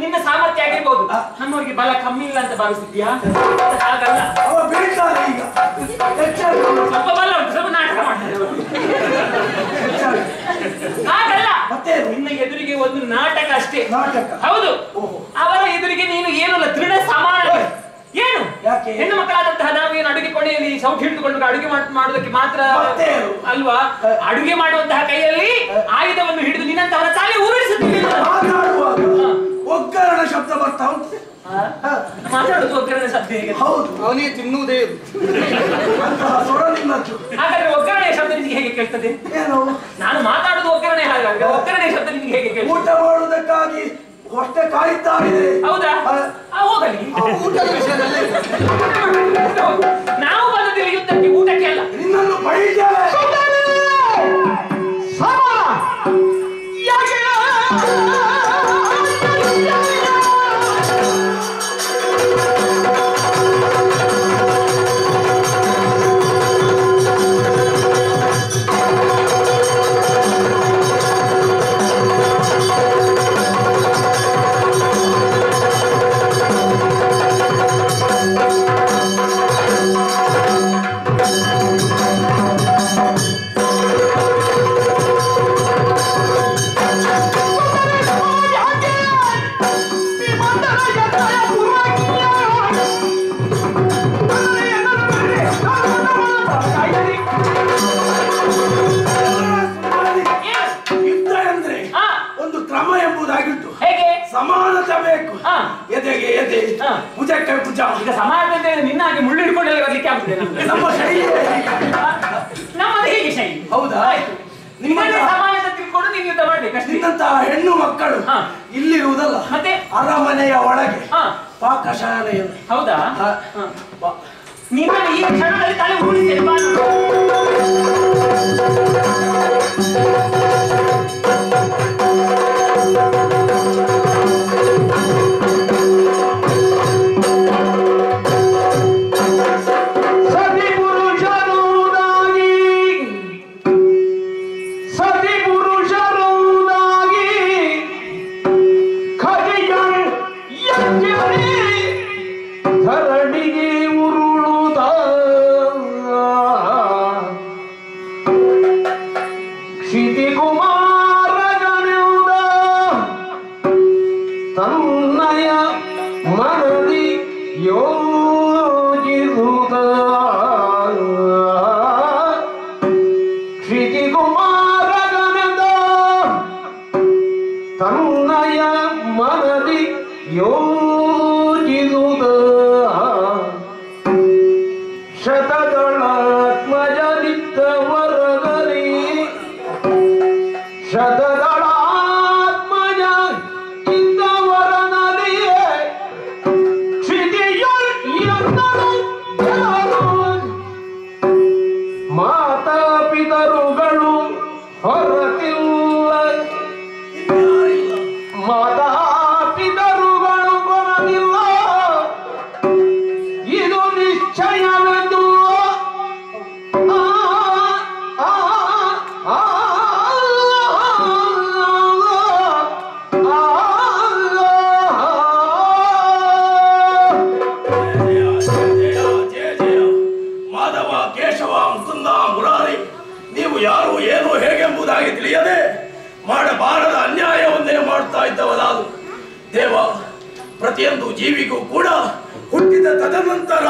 ನಿನ್ನ ಸಾಮರ್ಥ್ಯ ಆಗಿರ್ಬೋದು. ನಮ್ಮವರಿಗೆ ಬಲ ಕಮ್ಮಿ ಇಲ್ಲ ಅಂತ ಭಾವಿಸಿದ್ಯಾ ಹಾಗಲ್ಲ ಸ್ವಲ್ಪ ಬಲ ಉಂಟು ಸ್ವಲ್ಪ ನಾಟಕ ಮಾಡ್ತಾರೆ? ನಿನ್ನ ಎದುರಿಗೆ ಒಂದು ನಾಟಕ ಅಷ್ಟೇ. ನಾಟಕ. ಹೌದು. ಅವರ ಎದುರಿಗೆ ನೀನು ಏನಲ್ಲ ದೃಢ ಸಮಾನ. ಏನು? ಯಾಕೆ? ಹೆಣ್ಣು ಮಕ್ಕಳಾದಂತಹ ನಾವು ಏನು ಅಡುಗೆ ಕೊನೆಯಲ್ಲಿ ಸೌಟ್ ಹಿಡಿದುಕೊಂಡು ಅಡುಗೆ ಮಾಡ್- ಮಾಡುವುದಕ್ಕೆ ಮಾತ್ರ? ಅಲ್ವಾ? ಅಡುಗೆ ಮಾಡುವಂತಹ ಕೈಯಲ್ಲಿ ಆಯುಧವನ್ನು ಹಿಡಿದು ನಿನ್ನಂತವರ ಉರುಳಿಸುತ್ತಿಲ್ಲ ಮಾತಾಡುವಾಗ ಒಗ್ಗರಣ ಶಬ್ದ ಬರ್ತಾ ಉಂಟು. ಮಾತಾಡುದು ಒಗ್ಗರಣ ಶಬ್ದ ಹೇಗೆ? ಹೌದು. ಅವನೇ ತಿನ್ನುವುದೇ ಹಾಗಾದ್ರೆ ಒಗ್ಗರಣೆ ಶಬ್ದ ನಿಮಗೆ ಹೇಗೆ ಕೇಳ್ತದೆ? ನಾನು ಮಾತಾಡುದು ಒಗ್ಗರಣೆ ಹಾಗಾದ್ರೆ ಒಗ್ಗರಣೆ ಶಬ್ದ ನಿಮಗೆ ಹೇಗೆ ಕೇಳ್ತದೆ? ಊಟ ಮಾಡುವುದಕ್ಕಾಗಿ ಹೊಟ್ಟೆ ಕಾಯ್ತಾ ಇದೆ. ಹೌದಾ? ಹೋಗಲಿ. ಊಟದ ವಿಷಯದಲ್ಲಿ. ನಾವು ಬಂದಿಲ್ಲ ಯುದ್ಧಕ್ಕೆ ಊಟಕ್ಕೆ ಅಲ್ಲ. ನಿನ್ನನ್ನು ಬೈತೇವೆ ಎದೆಗೆ ಪೂಜಾ. ಭುಜಕ್ಕೆ ಈಗ ಸಮಾಜ ಅಂತ ಹೇಳಿದ್ರೆ ನಿನ್ನ ಹಾಗೆ ಮುಳ್ಳು ಹಿಡ್ಕೊಂಡೆಲ್ಲ ಬರ್ಲಿಕ್ಕೆ ಆಗುತ್ತೆ ನಮ್ಮ ಶೈಲಿ. ನಮ್ಮದು ಹೇಗೆ ಶೈಲಿ? ಹೌದಾ? ನಿಮ್ಮಂತ- ನಿಮ್ಮನ್ನ ತಿಳ್ಕೊಂಡು ನೀವು ಯುದ್ಧ ಮಾಡ್ಬೇಕಷ್ಟೇ. ನಿನ್ನಂತಹ ಹೆಣ್ಣು ಮಕ್ಕಳು ಹಾ. ಇಲ್ಲಿರುವುದಲ್ಲ ಮತ್ತೆ? ಅರಮನೆಯ ಒಳಗೆ. ಹಾ. ಪಾಕಶಾಲೆಯಲ್ಲಿ. ಹೌದಾ. ನಿನ್ನನ್ನು ಈ ಕ್ಷಣದಲ್ಲಿ ತಲೆ ಉರುಳಿಸ್ತೇನೆ ಕೂಡ ಹುಟ್ಟಿದ ತದನಂತರ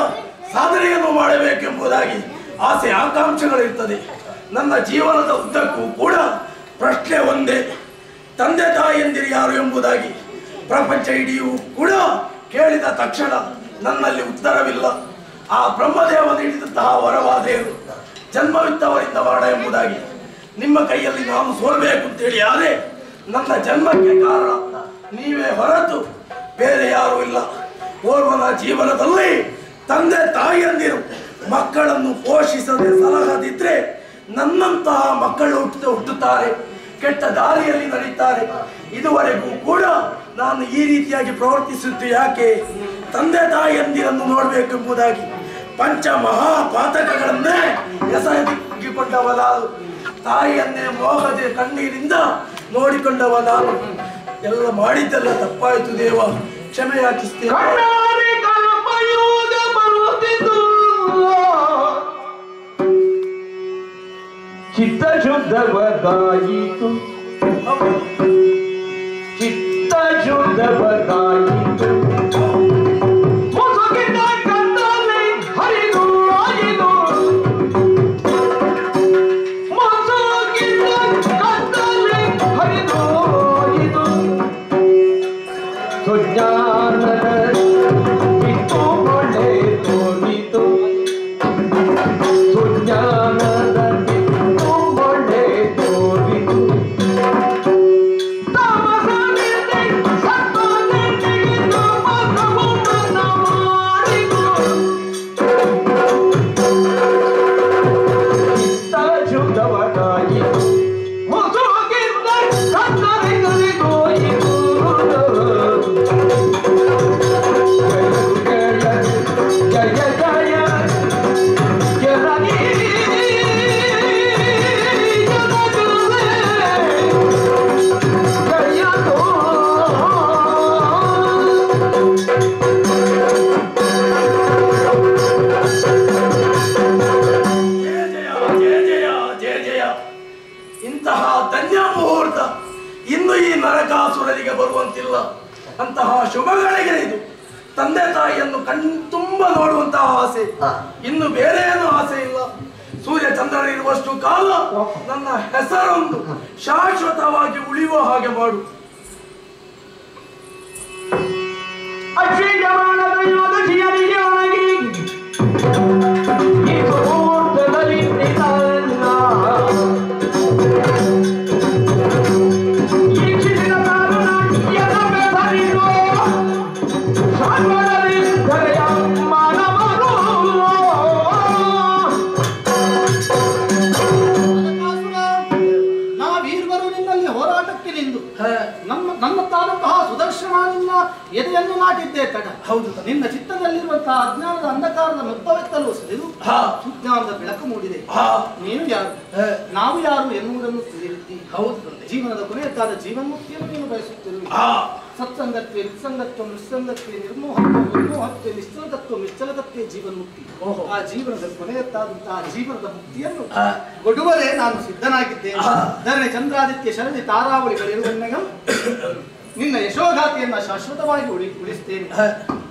ಸಾಧನೆಯನ್ನು ಮಾಡಬೇಕೆಂಬುದಾಗಿ ಆಸೆ ಆಕಾಂಕ್ಷೆಗಳಿರ್ತದೆ. ನನ್ನ ಜೀವನದ ಉದ್ದಕ್ಕೂ ಕೂಡ ಪ್ರಶ್ನೆ ಒಂದೇ. ತಂದೆ ತಾಯಿಯಂದಿರು ಯಾರು ಎಂಬುದಾಗಿ ಪ್ರಪಂಚ ಇಡಿಯೂ ಕೂಡ ಕೇಳಿದ ತಕ್ಷಣ ನನ್ನಲ್ಲಿ ಉತ್ತರವಿಲ್ಲ. ಆ ಬ್ರಹ್ಮದೇವ ನೀಡಿದಂತಹ ವರವಾದೆಯರು ಜನ್ಮವಿತ್ತವರಿಂದ ಮಾಡ ಎಂಬುದಾಗಿ ನಿಮ್ಮ ಕೈಯಲ್ಲಿ ನಾನು ಸೋಲ್ಬೇಕು ಅಂತೇಳಿ ಆದರೆ ನನ್ನ ಜನ್ಮಕ್ಕೆ ಕಾರಣ ನೀವೇ ಹೊರತು ಬೇರೆ ಯಾರೂ ಇಲ್ಲ. ಓರ್ವನ ಜೀವನದಲ್ಲಿ ತಂದೆ ತಾಯಿಯಂದಿರು ಮಕ್ಕಳನ್ನು ಪೋಷಿಸದೆ ಸಲಹದಿದ್ರೆ ನನ್ನಂತಹ ಮಕ್ಕಳು ಹುಟ್ಟು ಹುಟ್ಟುತ್ತಾರೆ, ಕೆಟ್ಟ ದಾರಿಯಲ್ಲಿ ನಡೀತಾರೆ. ಇದುವರೆಗೂ ಕೂಡ ನಾನು ಈ ರೀತಿಯಾಗಿ ಪ್ರವರ್ತಿಸುತ್ತೆ ಯಾಕೆ? ತಂದೆ ತಾಯಿಯಂದಿರನ್ನು ನೋಡಬೇಕೆಂಬುದಾಗಿ ಪಂಚ ಮಹಾಪಾತಕಗಳನ್ನೇ ಎಸಗಿಕೊಂಡವ ನಾನು ತಾಯಿಯನ್ನೇ ಮೋಹದೆ ಕಣ್ಣೀರಿಂದ ನೋಡಿಕೊಂಡವ ನಾನು ಎಲ್ಲ ಮಾಡಿದ್ದೆಲ್ಲ ತಪ್ಪಾಯಿತು ದೇವ. क्षमया किसते चित्त शुद्ध बताई चित्त बताई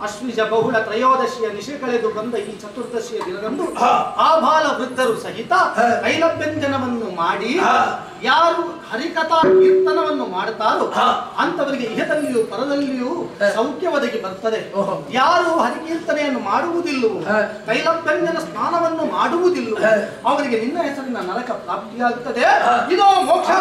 ಅಶ್ವಿಜ ಬಹುಳ ತ್ರಯೋದಶಿಯ ನಿಶೆ ಕಳೆದು ಬಂದ ಈ ಚತುರ್ದಶಿಯ ದಿನದಂದು ಆ ಬಾಲ ವೃದ್ಧರು ಸಹಿತ ಐಲಭ್ಯಂಜನವನ್ನು ಮಾಡಿ ಯಾರು ಹರಿಕಥಾ ಕೀರ್ತನವನ್ನು ಮಾಡುತ್ತಾರೋ ಅಂತವರಿಗೆ ಇಹದಲ್ಲಿಯೂ ಪರದಲ್ಲಿಯೂ ಸೌಖ್ಯ ಒದಗಿ ಬರ್ತದೆ. ಯಾರು ಹರಿಕೀರ್ತನೆಯನ್ನು ಮಾಡುವುದಿಲ್ಲವೋ ತೈಲಭ್ಯಂಜನ ಸ್ನಾನವನ್ನು ಮಾಡುವುದಿಲ್ಲವೋ ಅವರಿಗೆ ನಿನ್ನ ಹೆಸರಿನ ನರಕ ಪ್ರಾಪ್ತಿಯಾಗುತ್ತದೆ ಇದೋ ಮೋಕ್ಷ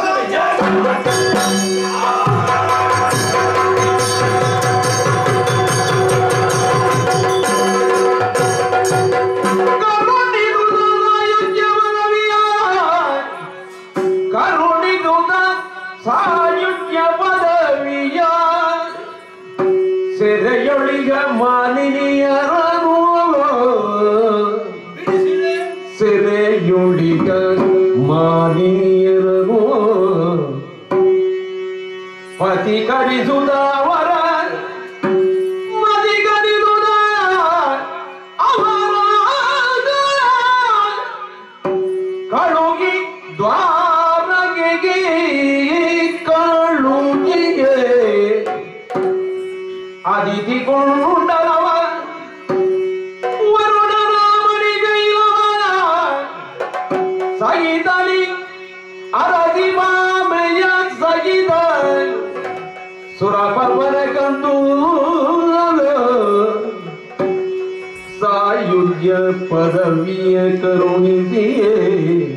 करी जुदा परवीय करुणि दिए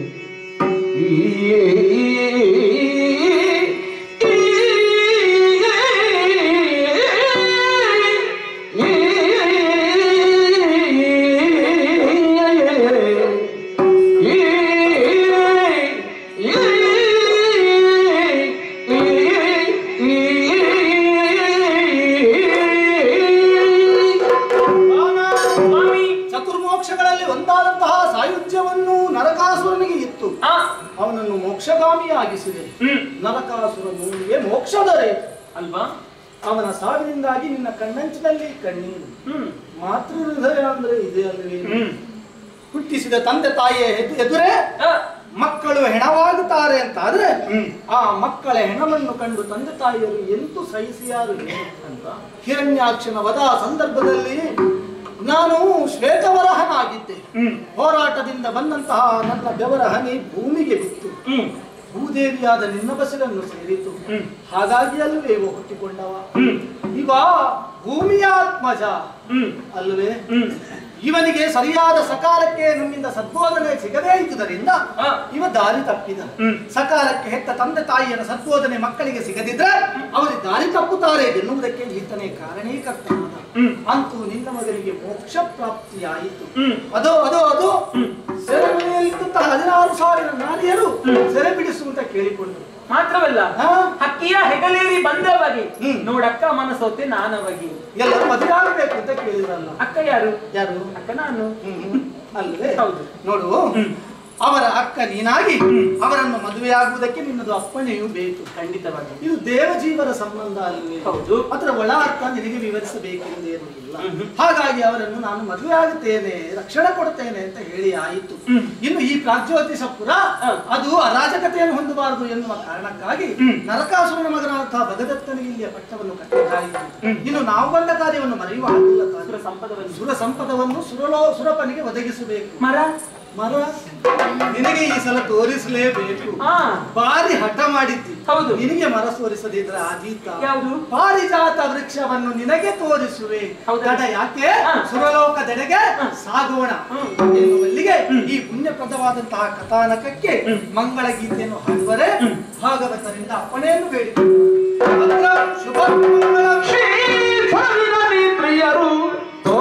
ಮೋಕ್ಷಗಾಮಿಯಾಗಿಸಿದೆ ನರಕಾಸುರನಿಗೆ ಮೋಕ್ಷ ಮೋಕ್ಷದರೆ ಅಲ್ವಾ? ಅವನ ಸಾವಿನಿಂದಾಗಿ ನಿನ್ನ ಕಣ್ಣಂಚಿನಲ್ಲಿ ಕಣ್ಣೀರು. ಮಾತೃ ಹೃದಯ ಅಂದ್ರೆ ಇದೆ ಅಲ್ವೇ? ಹುಟ್ಟಿಸಿದ ತಂದೆ ತಾಯಿಯ ಎದು- ಎದುರೇ ಮಕ್ಕಳು ಹೆಣವಾಗುತ್ತಾರೆ ಅಂತ ಆದ್ರೆ ಆ ಮಕ್ಕಳ ಹೆಣವನ್ನು ಕಂಡು ತಂದೆ ತಾಯಿಯರು ಎಂತೂ ಸಹಿಸಿಯಾರು ಅಂತ ಹಿರಣ್ಯಾಕ್ಷನ ವದ ಸಂದರ್ಭದಲ್ಲಿ ನಾನು ಶ್ವೇತವರಹನಾಗಿದ್ದೆ. ಹೋರಾಟದಿಂದ ಬಂದಂತಹ ನನ್ನ ಬೆವರಹನಿ ಭೂಮಿಗೆ ಬಿತ್ತು. ಭೂದೇವಿಯಾದ ನಿನ್ನ ಬಸಲನ್ನು ಸೇರಿತು. ಹಾಗಾಗಿ ಅಲ್ಲವೇ ಹುಟ್ಟಿಕೊಂಡವ. ಇವ ಭೂಮಿಯಾತ್ಮಜ ಅಲ್ಲವೇ? ಇವನಿಗೆ ಸರಿಯಾದ ಸಕಾಲಕ್ಕೆ ನಮ್ಮಿಂದ ಸದ್ಬೋಧನೆ ಸಿಗದೇ ಇದ್ದುದರಿಂದ ಇವ ದಾರಿ ತಪ್ಪಿದ. ಸಕಾಲಕ್ಕೆ ಹೆತ್ತ ತಂದೆ ತಾಯಿಯರ ಸದ್ಬೋಧನೆ ಮಕ್ಕಳಿಗೆ ಸಿಗದಿದ್ರೆ ಅವರು ದಾರಿ ತಪ್ಪುತ್ತಾರೆ ಎನ್ನುವುದಕ್ಕೆ ಈತನೇ ಕಾರಣೀಕರ್ತನಾದ ಅಂತೂ ನಿನ್ನ ಮಗನಿಗೆ ಮೋಕ್ಷ ಪ್ರಾಪ್ತಿಯಾಯಿತು. ಅದೋ ಅದೋ ಅದು. ಸೆರೆಮನೆಯಲ್ಲಿದ್ದಂತಹ ಹದಿನಾರು ಸಾವಿರ ನಾರಿಯರು ಸೆರೆ ಬಿಡಿಸುವಂತ ಕೇಳಿಕೊಂಡರು. ಮಾತ್ರವಲ್ಲ? ಹಕ್ಕಿಯ ಹೆಗಲೇರಿ ಬಂದವಾಗಿ. ನೋಡಕ್ಕ ಮನಸೋತೆ ನಾನವಾಗಿ. ಎಲ್ಲ ಮದುವೆಯಾಗಬೇಕು ಅಂತ ಕೇಳಿದ್ರಲ್ಲ. ಅಕ್ಕ ಯಾರು? ಯಾರು? ಅಕ್ಕ ನಾನು. ಹ್ಮ್. ಅಲ್ವೇ ಹೌದು. ನೋಡು ಅವರ ಅಕ್ಕ ನೀನಾಗಿ ಅವರನ್ನು ಮದುವೆಯಾಗುವುದಕ್ಕೆ ನಿನ್ನದು ಅಪ್ಪಣೆಯು ಬೇಕು. ಖಂಡಿತವಾಗಿ. ಇದು ದೇವಜೀವರ ಸಂಬಂಧ ಹೌದು. ಅದರ ಒಳ ಅರ್ಥ ನಿನಗೆ ವಿವರಿಸಬೇಕೆಂದೇನು ಇಲ್ಲ. ಹಾಗಾಗಿ ಅವರನ್ನು ನಾನು ಮದುವೆ ಆಗುತ್ತೇನೆ ರಕ್ಷಣೆ ಕೊಡುತ್ತೇನೆ ಅಂತ ಹೇಳಿ ಆಯಿತು. ಇನ್ನು ಈ ಪ್ರಾಜ್ಯೋತಿಷಪುರ ಅದು ಅರಾಜಕತೆಯನ್ನು ಹೊಂದಬಾರದು ಎನ್ನುವ ಕಾರಣಕ್ಕಾಗಿ ನರಕಾಸುರನ ಮಗನಾದಂತಹ ಭಗದತ್ತನಿಗೆ ಇಲ್ಲಿಯ ಪಟ್ಟವನ್ನು ಕಟ್ಟಿದ್ದಾಯಿತು. ಇನ್ನು ನಾವು ಬಂದ ಕಾರ್ಯವನ್ನು ಮರೆಯುವ. ಸುರ ಸಂಪದವನ್ನು ಸುರ ಸಂಪದವನ್ನು ಸುರಲೋ ಸುರಪನಿಗೆ ಒದಗಿಸಬೇಕು. ಮರ? ಮರ ನಿನಗೆ ಈ ಸಲ ತೋರಿಸಲೇಬೇಕು. ಬಾರಿ ಹಠ ಮಾಡಿದ್ದಿ. ಹೌದು. ನಿನಗೆ ಮರ ತೋರಿಸದಿದ್ರ ಆದೀತ. ಯಾವುದು? ಪಾರಿಜಾತ ವೃಕ್ಷವನ್ನು ನಿನಗೆ ತೋರಿಸುವೆ. ದಡ ಯಾಕೆ? ಸುರಲೋಕದೆಡೆಗೆ ಸಾಗೋಣ. ಎನ್ನುವಲ್ಲಿಗೆ ಈ ಪುಣ್ಯಪ್ರದವಾದಂತಹ ಕಥಾನಕಕ್ಕೆ ಮಂಗಳ ಗೀತೆಯನ್ನು ಹಾಡುವರೆ ಭಾಗವತರಿಂದ ಅಪ್ಪಣೆಯನ್ನು ಬೇಡಿದರು ಶುಭ ಪ್ರಿಯರು ತೋ